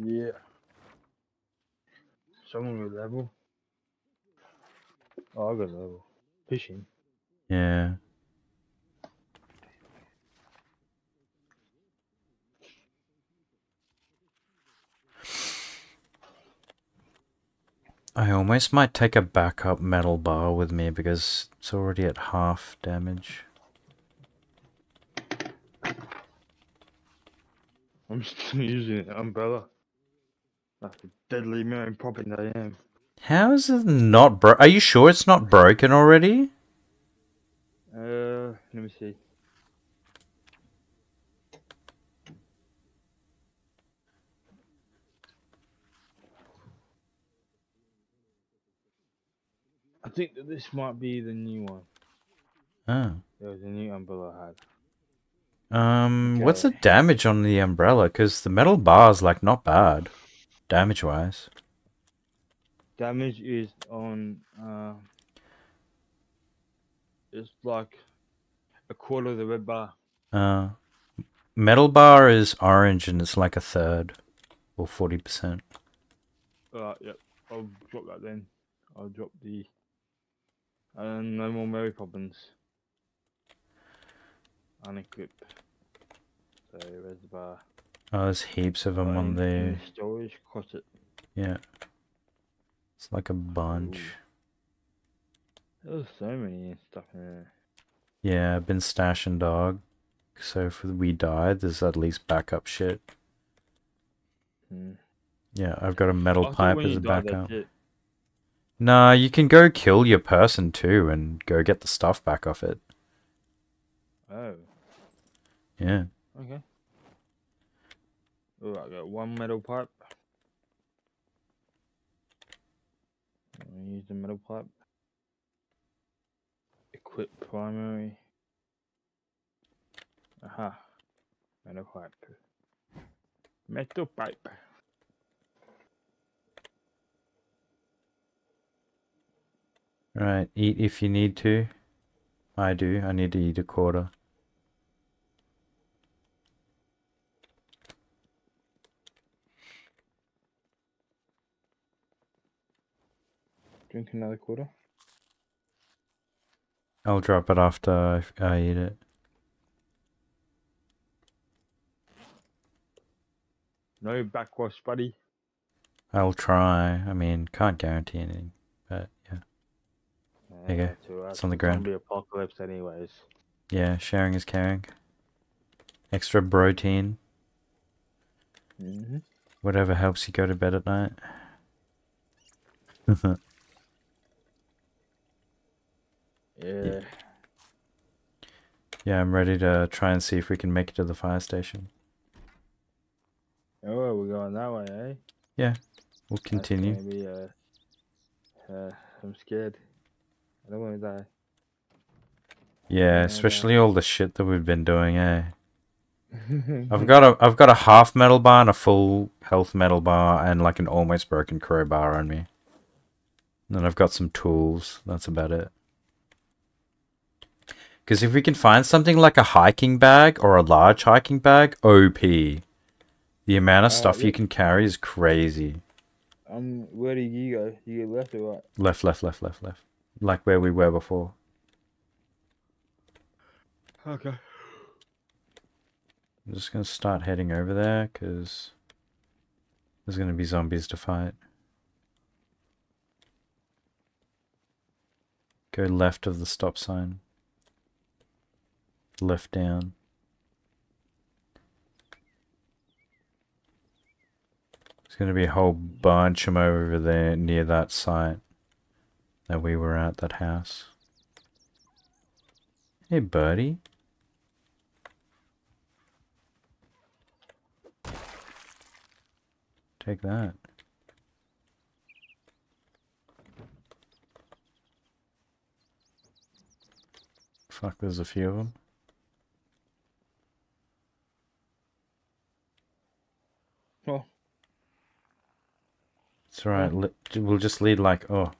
Yeah. Someone with level. Oh, I got level. Fishing. Yeah. I almost might take a backup metal bar with me because it's already at half damage. I'm still using an umbrella. Like a deadly Mary Poppins I am. How is it not bro? Are you sure it's not broken already? Uh, let me see. I think that this might be the new one. Oh. There was a new umbrella I had. Um, what's the damage on the umbrella? Because the metal bar's like not bad, damage wise. Damage is on, uh, it's like a quarter of the red bar. Uh, metal bar is orange and it's like a third or 40%. Alright, yep. I'll drop that then. I'll drop the. And no more Mary Poppins. Unequip. So where's the bar? Oh, there's heaps of them on there. the Storage closet. Yeah. It's like a bunch. Ooh. There's so many stuff in there. Yeah, I've been stashing dog. So if we die, there's at least backup shit. Hmm. Yeah, I've got a metal I thought pipe as a backup. Nah, you can go kill your person too and go get the stuff back off it. Oh, Yeah. okay. Alright, I got one metal pipe. I'll use the metal pipe. Equip primary. Aha. Metal pipe. Metal pipe. Right, eat if you need to. I do. I need to eat a quarter. Drink another quarter. I'll drop it after I, eat it. No backwash, buddy. I'll try. I mean, can't guarantee anything, but yeah. There you go. it's on the ground. be apocalypse anyways. Yeah, sharing is caring. Extra protein. Mm-hmm. Whatever helps you go to bed at night. Yeah. yeah, I'm ready to try and see if we can make it to the fire station. Oh, we're going that way, eh? Yeah, we'll continue. be, uh, uh, I'm scared. I don't want to die. Yeah, especially all the shit that we've been doing, eh? I've got a I've got a half metal bar and a full health metal bar and like an almost broken crowbar on me. And then I've got some tools. That's about it. Because if we can find something like a hiking bag or a large hiking bag, OP. The amount of Uh, stuff you can carry is crazy. um, where do you go? You go left or right? Left, left, left, left, left. Like where we were before. Okay. I'm just gonna start heading over there because there's gonna be zombies to fight. Go left of the stop sign. Left down. There's gonna be a whole bunch of 'em over there near that site that we were at, that house. Hey, buddy. Take that. Fuck, there's a few of them. It's alright, we'll just lead like, oh,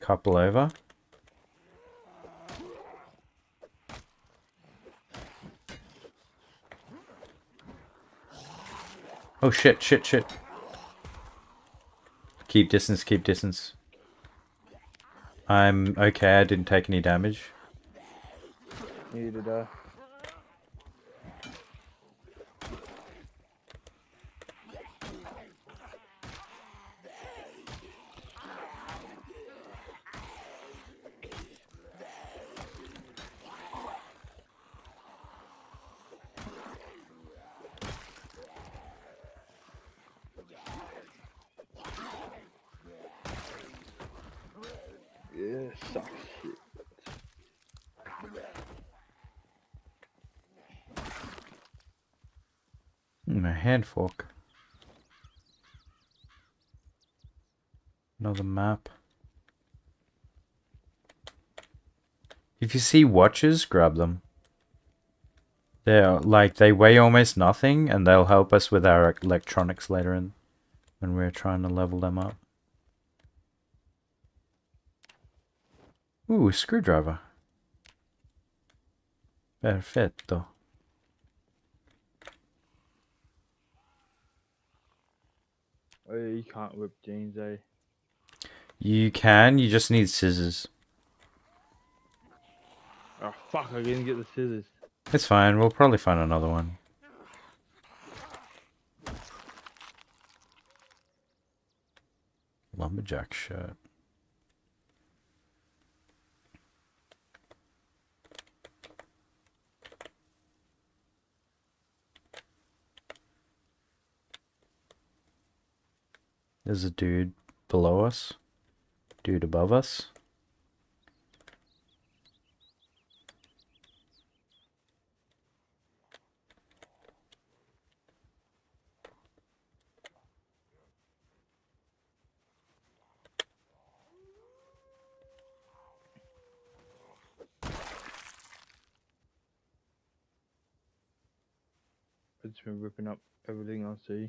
couple over. Oh shit, shit, shit. Keep distance, keep distance. I'm okay, I didn't take any damage. Neither did I. Yeah, sucks shit. Mm, a hand fork. Another map. If you see watches, grab them. They're like they weigh almost nothing and they'll help us with our electronics later in when we're trying to level them up. Ooh, screwdriver. Perfetto. Oh, yeah, you can't whip jeans, eh? You can, you just need scissors. Oh, fuck, I didn't get the scissors. It's fine, we'll probably find another one. Lumberjack shirt. There's a dude below us. Dude above us. It's been ripping up everything I see.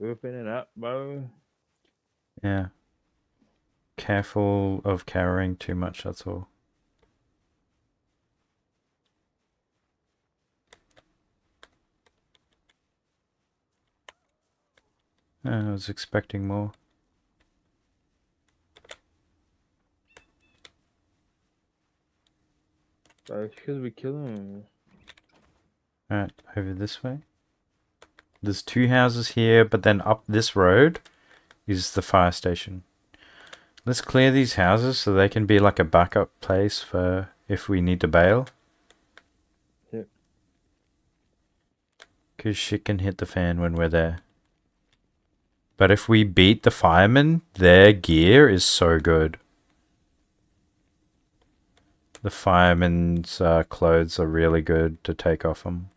Ripping it up, bro. Yeah. Careful of carrying too much, that's all. I was expecting more. Because we're killing. Alright, over this way. There's two houses here, but then up this road is the fire station. Let's clear these houses so they can be like a backup place for if we need to bail. Yep. Because shit can hit the fan when we're there. But if we beat the firemen, their gear is so good. The firemen's uh, clothes are really good to take off them.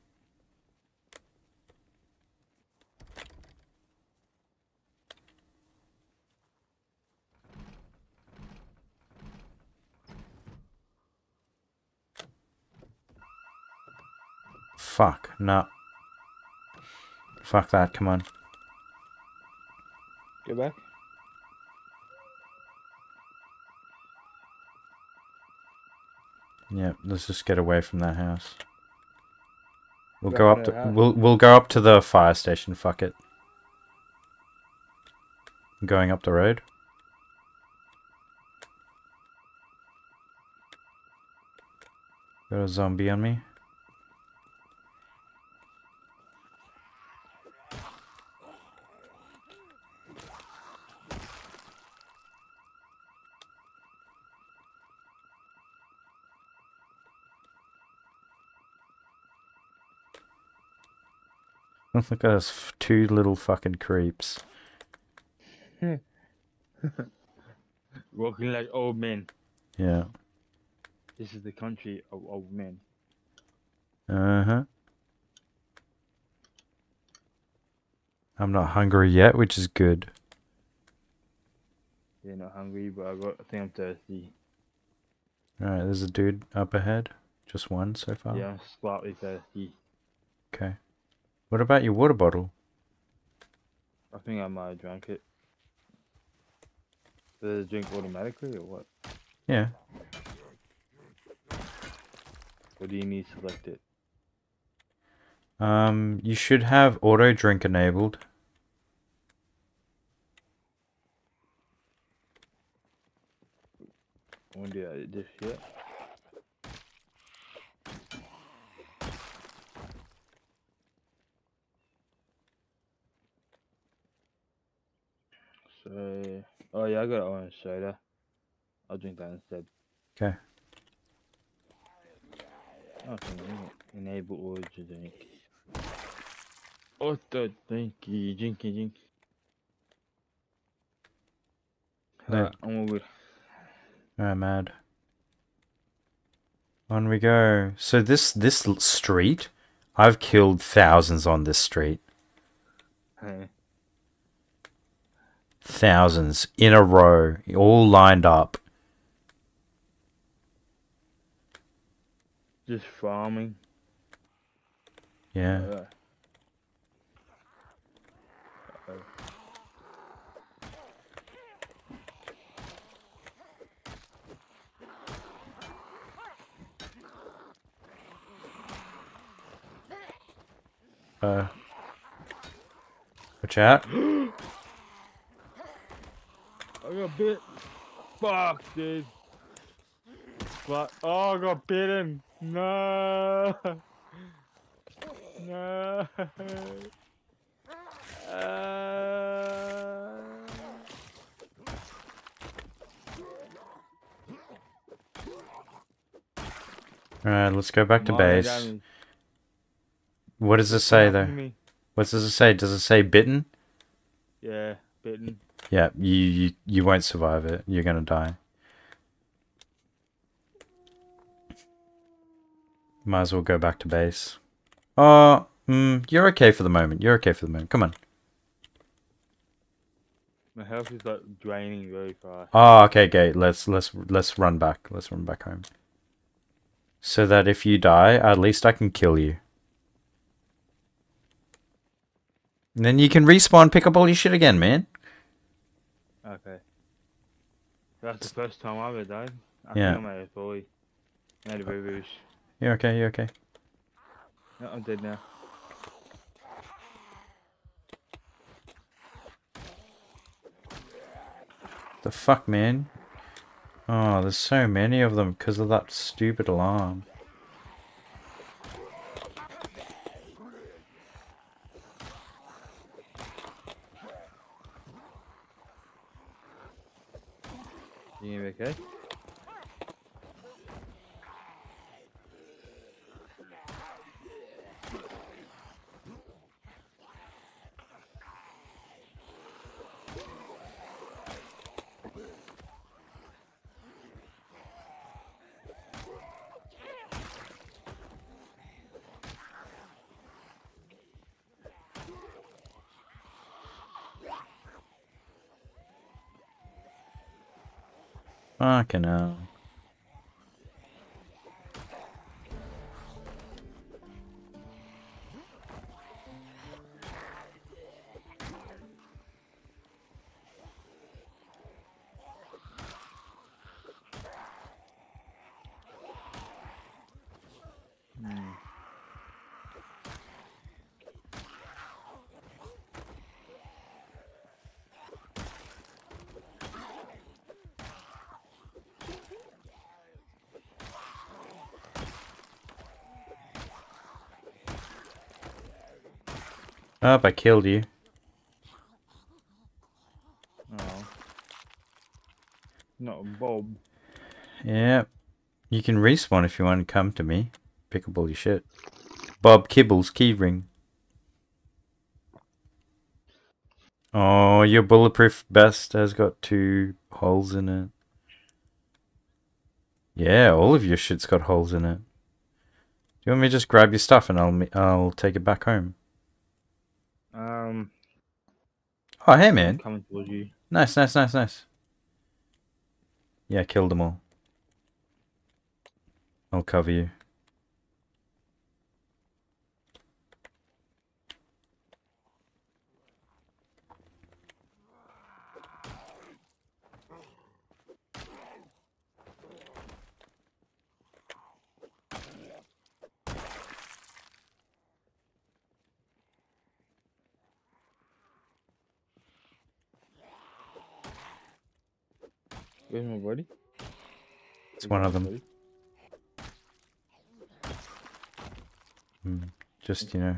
Fuck, no. Fuck that, come on. Go back. Yeah, let's just get away from that house. We'll go up to we'll we'll go up to the fire station, fuck it. Going up the road. Got a zombie on me. Look at us two little fucking creeps. Walking like old men. Yeah. This is the country of old men. Uh huh. I'm not hungry yet, which is good. They're not hungry, but I got. I think I'm thirsty. Alright, there's a dude up ahead. Just one so far. Yeah, I'm slightly thirsty. Okay. What about your water bottle? I think I might have drank it. Does it drink automatically or what? Yeah. Or do you need to select it? Um, you should have auto drink enabled. I won't do that just yet. Oh yeah, I got orange soda. I'll drink that instead. Okay. Okay, enable auto drink. Auto drinky, drinky, drink. No. Alright, I'm all good. Alright, mad. On we go. So this this street, I've killed thousands on this street. Hey, Thousands in a row, all lined up. just farming. Yeah. Uh. Uh. Watch out. I got bit. Fuck, dude. What? Oh, I got bitten. No. No. Uh... Alright, let's go back to base. damage. What does it say though? What does it say? Does it say bitten? Yeah, bitten. Yeah, you, you you won't survive it. You're gonna die. Might as well go back to base. Oh, mm, you're okay for the moment. You're okay for the moment. Come on. My health is like draining very fast. Oh, okay, Gate. Let's let's let's run back. Let's run back home. So that if you die, at least I can kill you. And then you can respawn, pick up all your shit again, man. Okay. That's the first time I've ever died. I Yeah. think I made a fully. Made a boo You're okay. You're okay. No, I'm dead now. The fuck, man? Oh, there's so many of them because of that stupid alarm. You okay? Fucking hell. Oh, I killed you. Oh. Not a Bob. Yeah. You can respawn if you want to come to me. Pick up all your shit. Bob Kibble's keyring. Oh, your bulletproof vest has got two holes in it. Yeah, all of your shit's got holes in it. Do you want me to just grab your stuff and I'll I'll take it back home? Um, Oh, hey man. coming towards you. Nice, nice, nice, nice. Yeah, killed them all. I'll cover you. Where's my body? It's Where's one of them. Hmm, Just, you know.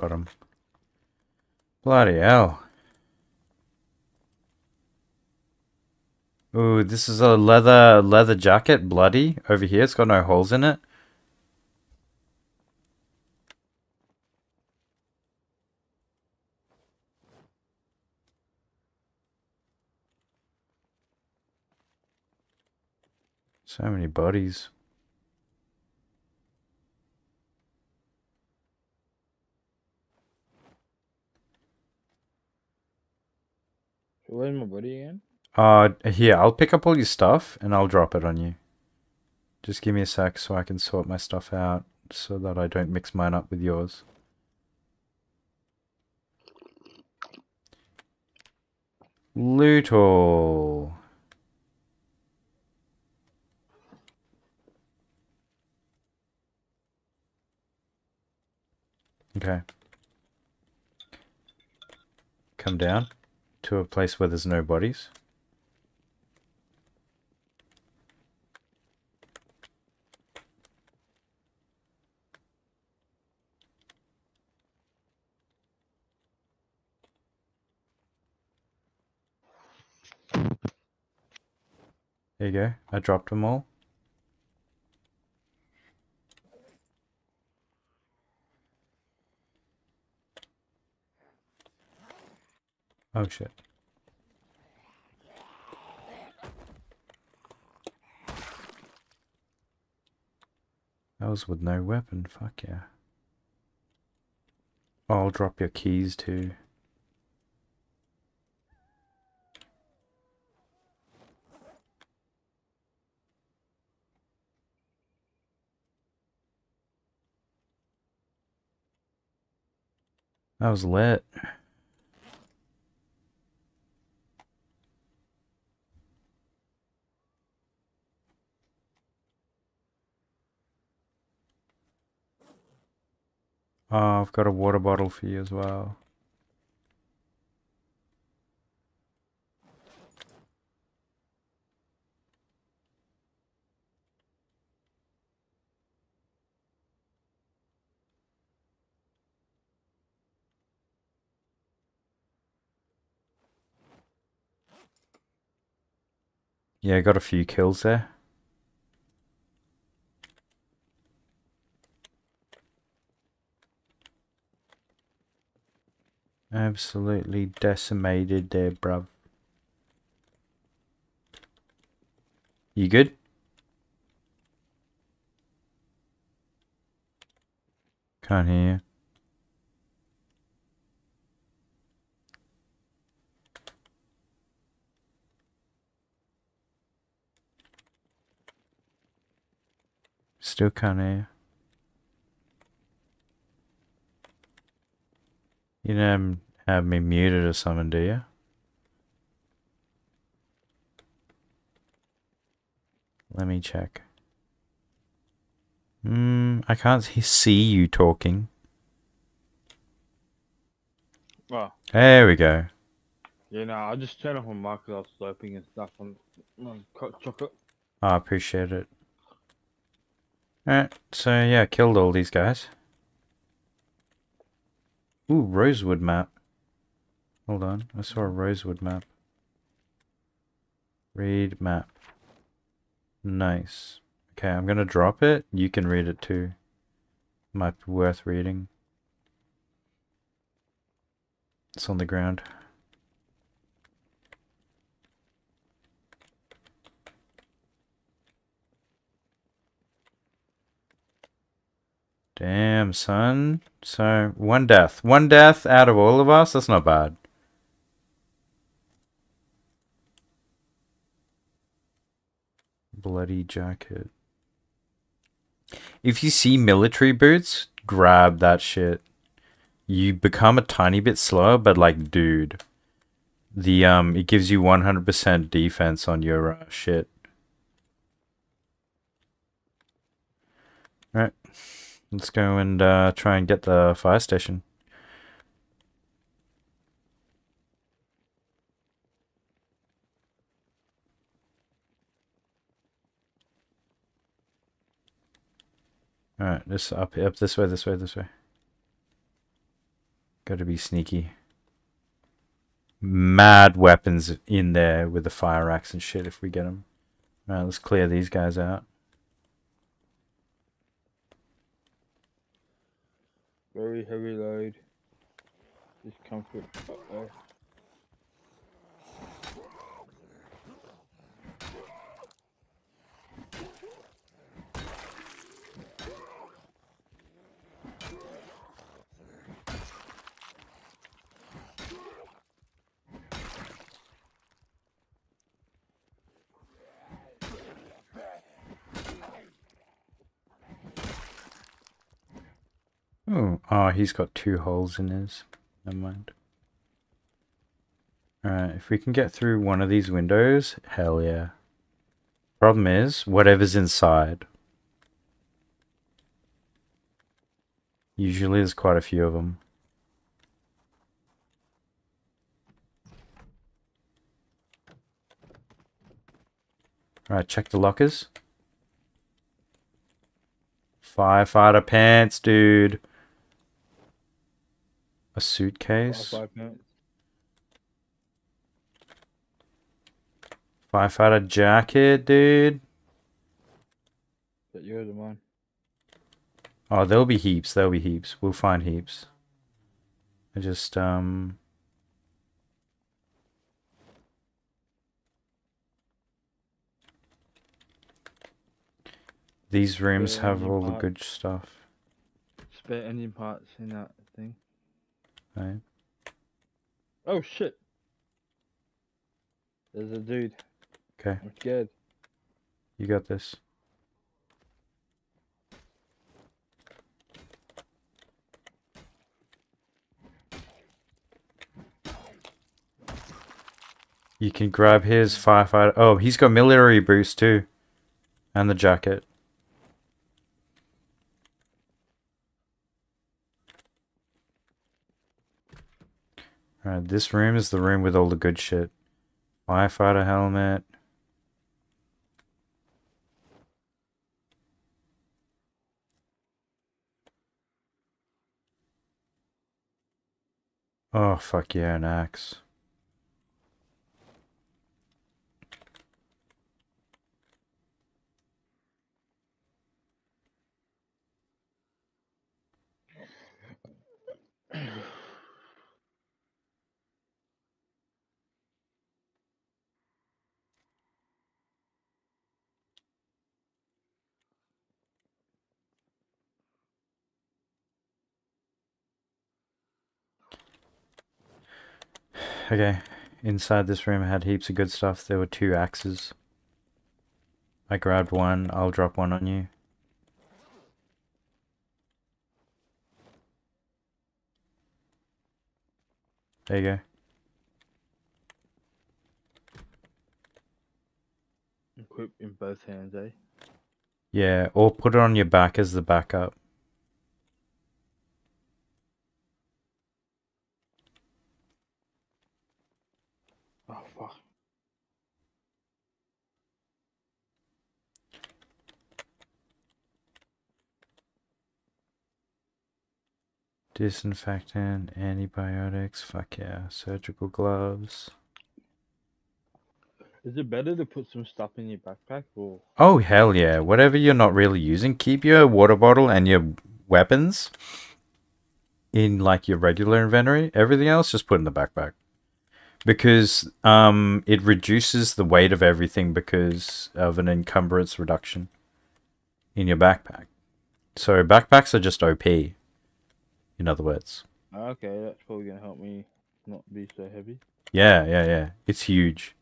Got him. Bloody hell. Ooh, this is a leather leather jacket, bloody, over here. It's got no holes in it. So many bodies. Where's my buddy again? Uh, here, I'll pick up all your stuff and I'll drop it on you. Just give me a sec so I can sort my stuff out so that I don't mix mine up with yours. All. Okay. Come down to a place where there's no bodies. There you go. I dropped them all. Oh shit. Was with no weapon. Fuck yeah. I'll drop your keys too. That was lit. Oh, I've got a water bottle for you as well. Yeah, I got a few kills there. Absolutely decimated there, bruv. You good? Can't hear you. Still can't hear you. Don't have me muted or something, do you? Let me check. Hmm, I can't see you talking. Oh, There we go. yeah, no, I just turned off my mic 'cause I was slurping and stuff on, on chocolate. I appreciate it. Alright, so yeah, killed all these guys. Ooh, Rosewood map. Hold on, I saw a Rosewood map. Read map. Nice. Okay, I'm gonna drop it. You can read it too. Might be worth reading. It's on the ground. Damn, son. So, one death. One death out of all of us? That's not bad. Bloody jacket. If you see military boots, grab that shit. You become a tiny bit slower, but like, dude. The, um, it gives you 100% defense on your uh, shit. Alright. Let's go and uh, try and get the fire station. Alright, this up up this way, this way, this way. Gotta be sneaky. Mad weapons in there with the fire axe and shit if we get them. Alright, let's clear these guys out. Very heavy load. Discomfort. Uh-oh. Oh, Oh, oh, he's got two holes in his. Never mind. Alright, if we can get through one of these windows, hell yeah. Problem is, whatever's inside. Usually there's quite a few of them. Alright, check the lockers. Firefighter pants, dude. A suitcase. Firefighter jacket, dude. But yours or mine? Oh, there'll be heaps. There'll be heaps. We'll find heaps. I just, um... These rooms Yeah, have all the good stuff. Spare engine parts in that Oh shit! There's a dude. Okay, I'm scared. you got this. You can grab his firefighter. Oh, he's got military boots too. And the jacket. Alright, this room is the room with all the good shit. Firefighter helmet. Oh, fuck yeah, an axe. Okay, inside this room I had heaps of good stuff. There were two axes. I grabbed one, I'll drop one on you. There you go. Equip in both hands, eh? Yeah, or put it on your back as the backup. Oh fuck. Disinfectant, antibiotics, fuck yeah, surgical gloves. Is it better to put some stuff in your backpack or? Oh, hell yeah. Whatever you're not really using, keep your water bottle and your weapons in like your regular inventory. Everything else just put in the backpack. Because um it reduces the weight of everything because of an encumbrance reduction in your backpack. So backpacks are just OP. In other words. Okay, that's probably gonna help me not be so heavy. Yeah, yeah, yeah. It's huge.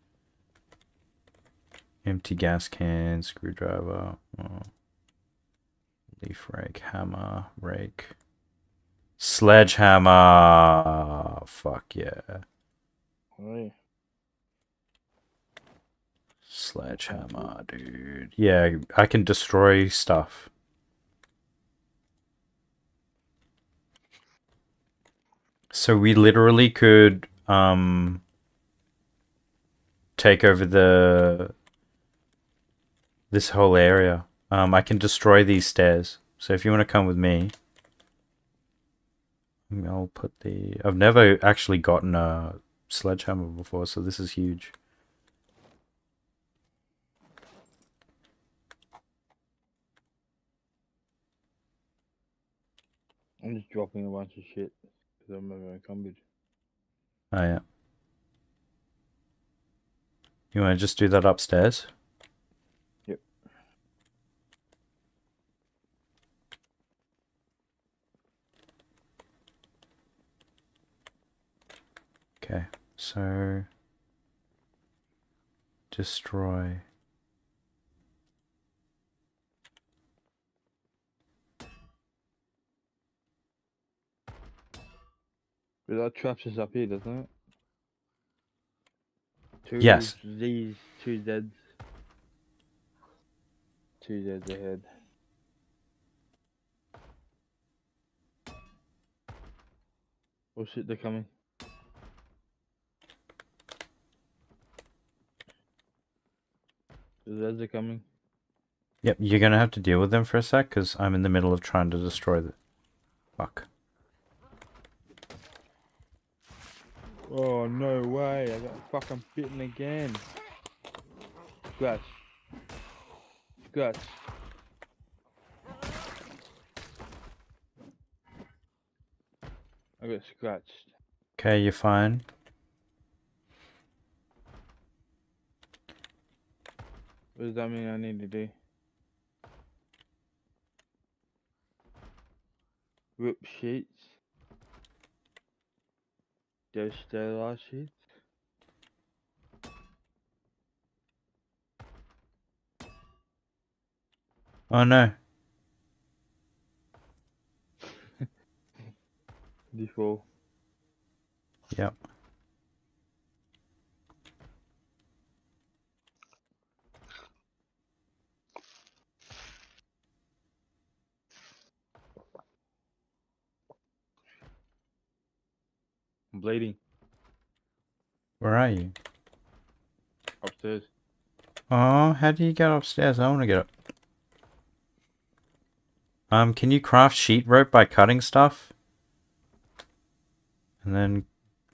Empty gas can, screwdriver, oh. leaf rake, hammer, rake, sledgehammer. Fuck yeah, Right. sledgehammer, dude. Yeah, I can destroy stuff. So we literally could um take over the this whole area. Um I can destroy these stairs. So if you want to come with me, I'll put the I've never actually gotten a sledgehammer before, so this is huge. I'm just dropping a bunch of shit because I'm over encumbered. Oh yeah. You want to just do that upstairs? Yep. Okay, so destroy. But that traps us up here, doesn't it? Two Yes. These two Z's. Two Z's ahead. Oh shit, they're coming. The Z's are coming. Yep, you're gonna have to deal with them for a sec, because I'm in the middle of trying to destroy the. Fuck. Oh, no way. I got fucking bitten again. Scratch. Scratch. I got scratched. Okay, you're fine. What does that mean I need to do? Rip sheets. Those sterilized sheets. Oh no. Before. Yep. I'm bleeding. Where are you? Upstairs. Oh, how do you get upstairs? I want to get up. Um, can you craft sheet rope by cutting stuff? And then,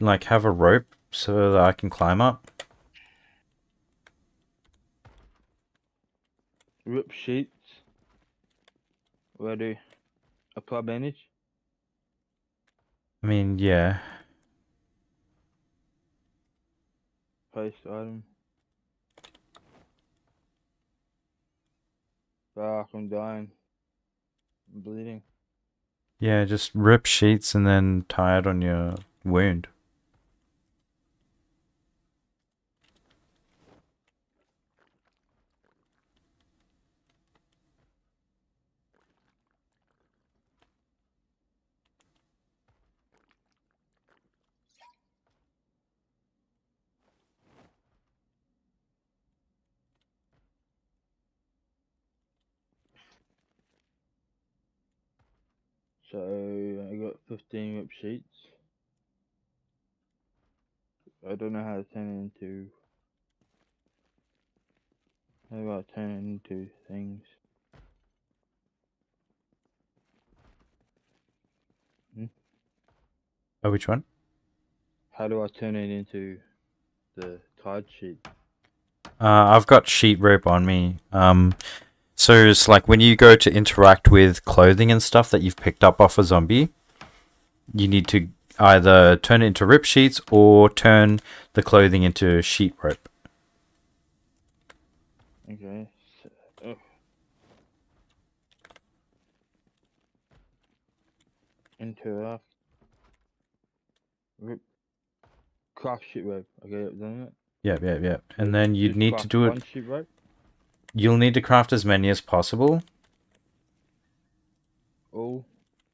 like, have a rope so that I can climb up? Rip sheets. Where do apply bandage? I mean, yeah. Item. Fuck, I'm dying. I'm bleeding. Yeah, just rip sheets and then tie it on your wound. So I got 15 rip sheets. I don't know how to turn it into. How do I turn it into things? Oh, which one? How do I turn it into the tied sheet? Uh, I've got sheet rope on me. Um, so it's like when you go to interact with clothing and stuff that you've picked up off a zombie, you need to either turn it into rip sheets or turn the clothing into sheet rope. Okay. So, oh. Interact. Rip. Craft sheet rope. Okay, done it. Yep, yep, yep. And then you'd Just need to do one it. sheet rope. You'll need to craft as many as possible, All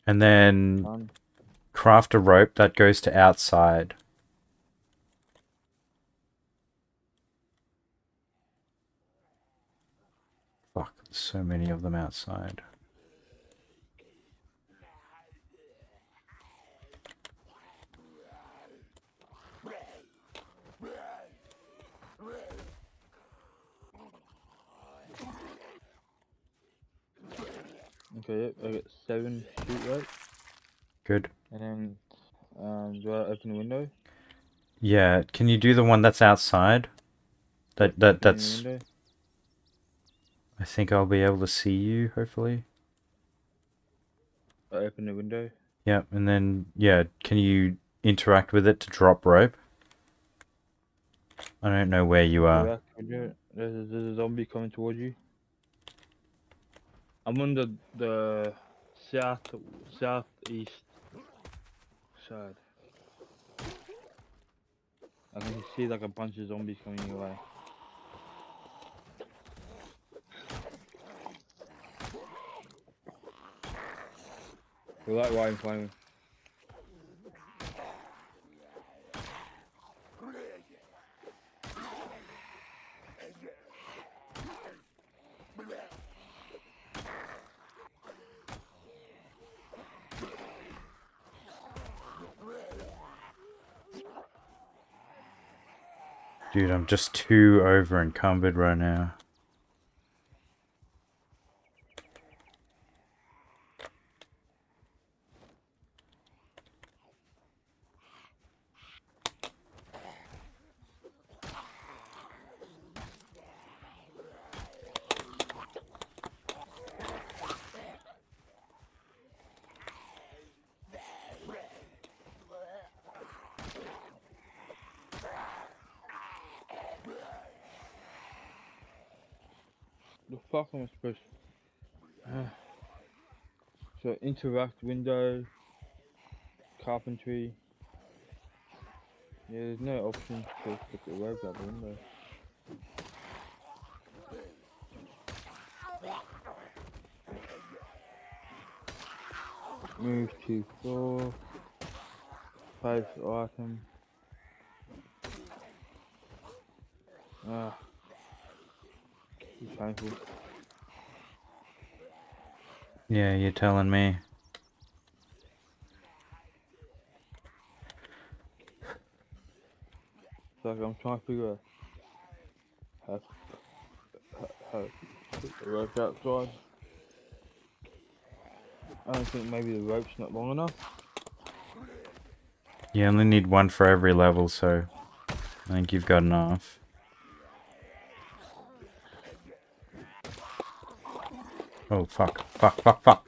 and then done. Craft a rope that goes to outside. Fuck, there's so many of them outside. Okay, I got seven sheet rope. Good. And then, um, do I open the window? Yeah, can you do the one that's outside? That that that's? I think I'll be able to see you hopefully. I open the window. Yep, and then yeah, can you interact with it to drop rope? I don't know where you are. Interact with it. There's a, there's a zombie coming towards you. I'm on the the south southeast side. I can see like a bunch of zombies coming your way. They're like right in Dude, I'm just too over encumbered right now. The fuck am I supposed So interact window, carpentry. Yeah, there's no option to put the out the window. Move to floor. Place item. Ah. Painful. Yeah, you're telling me. I'm trying to figure out how, how, how to put the rope outside. I don't think maybe the rope's not long enough. You only need one for every level, so I think you've got enough. Oh, fuck. Fuck, fuck, fuck.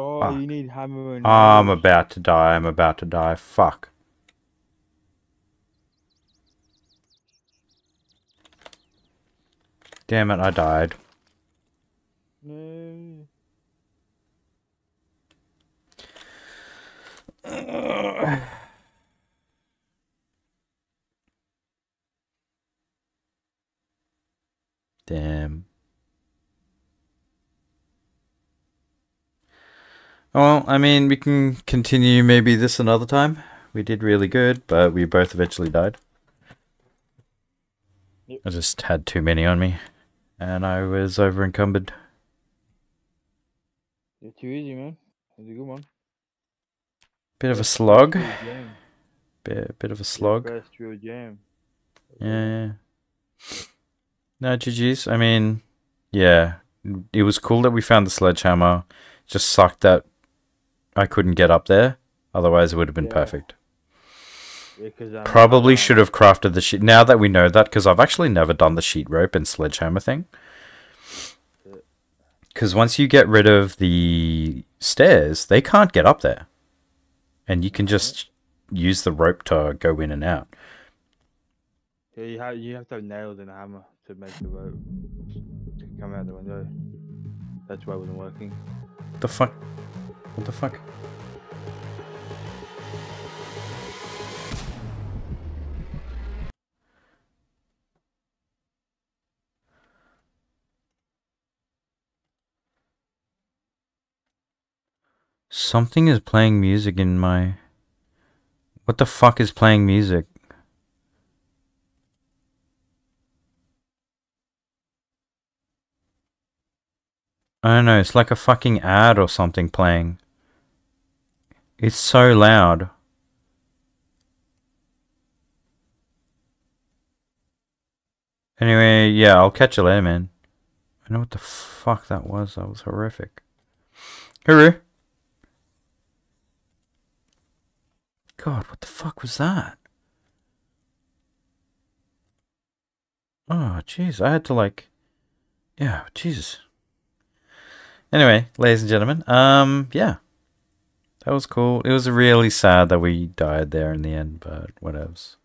Oh, you need hammer and I'm about to die. I'm about to die. Fuck. Damn it, I died. No. Damn. Well, I mean, we can continue maybe this another time. We did really good, but we both eventually died. Yep. I just had too many on me, and I was over encumbered. You're too easy, man. That's a good one. Bit of a slog. Bit, bit of a slog. Real jam. Yeah, yeah. No, GG's. I mean, yeah. It was cool that we found the sledgehammer. Just sucked that I couldn't get up there. Otherwise, it would have been Yeah. perfect. Yeah, um, Probably should have crafted the sheet. Now that we know that, because I've actually never done the sheet rope and sledgehammer thing. Because once you get rid of the stairs, they can't get up there. And you can just use the rope to go in and out. Yeah, you have you have to have nails and a hammer to make the rope come out the window. That's why it wasn't working. The fuck? What the fuck? Something is playing music in my. What the fuck is playing music? I don't know, it's like a fucking ad or something playing. It's so loud. Anyway, yeah, I'll catch you later, man. I know what the fuck that was. That was horrific. Hooroo. God, what the fuck was that? Oh, jeez, I had to like... Yeah, Jesus. Anyway, ladies and gentlemen, um, yeah. That was cool. It was really sad that we died there in the end, but whatevs.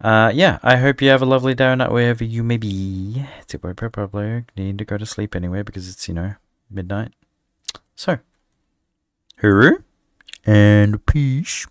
Uh, yeah, I hope you have a lovely day or night wherever you may be. It's your boy Pro Pablo. Need to go to sleep anyway because it's, you know, midnight. So, hooroo and peace.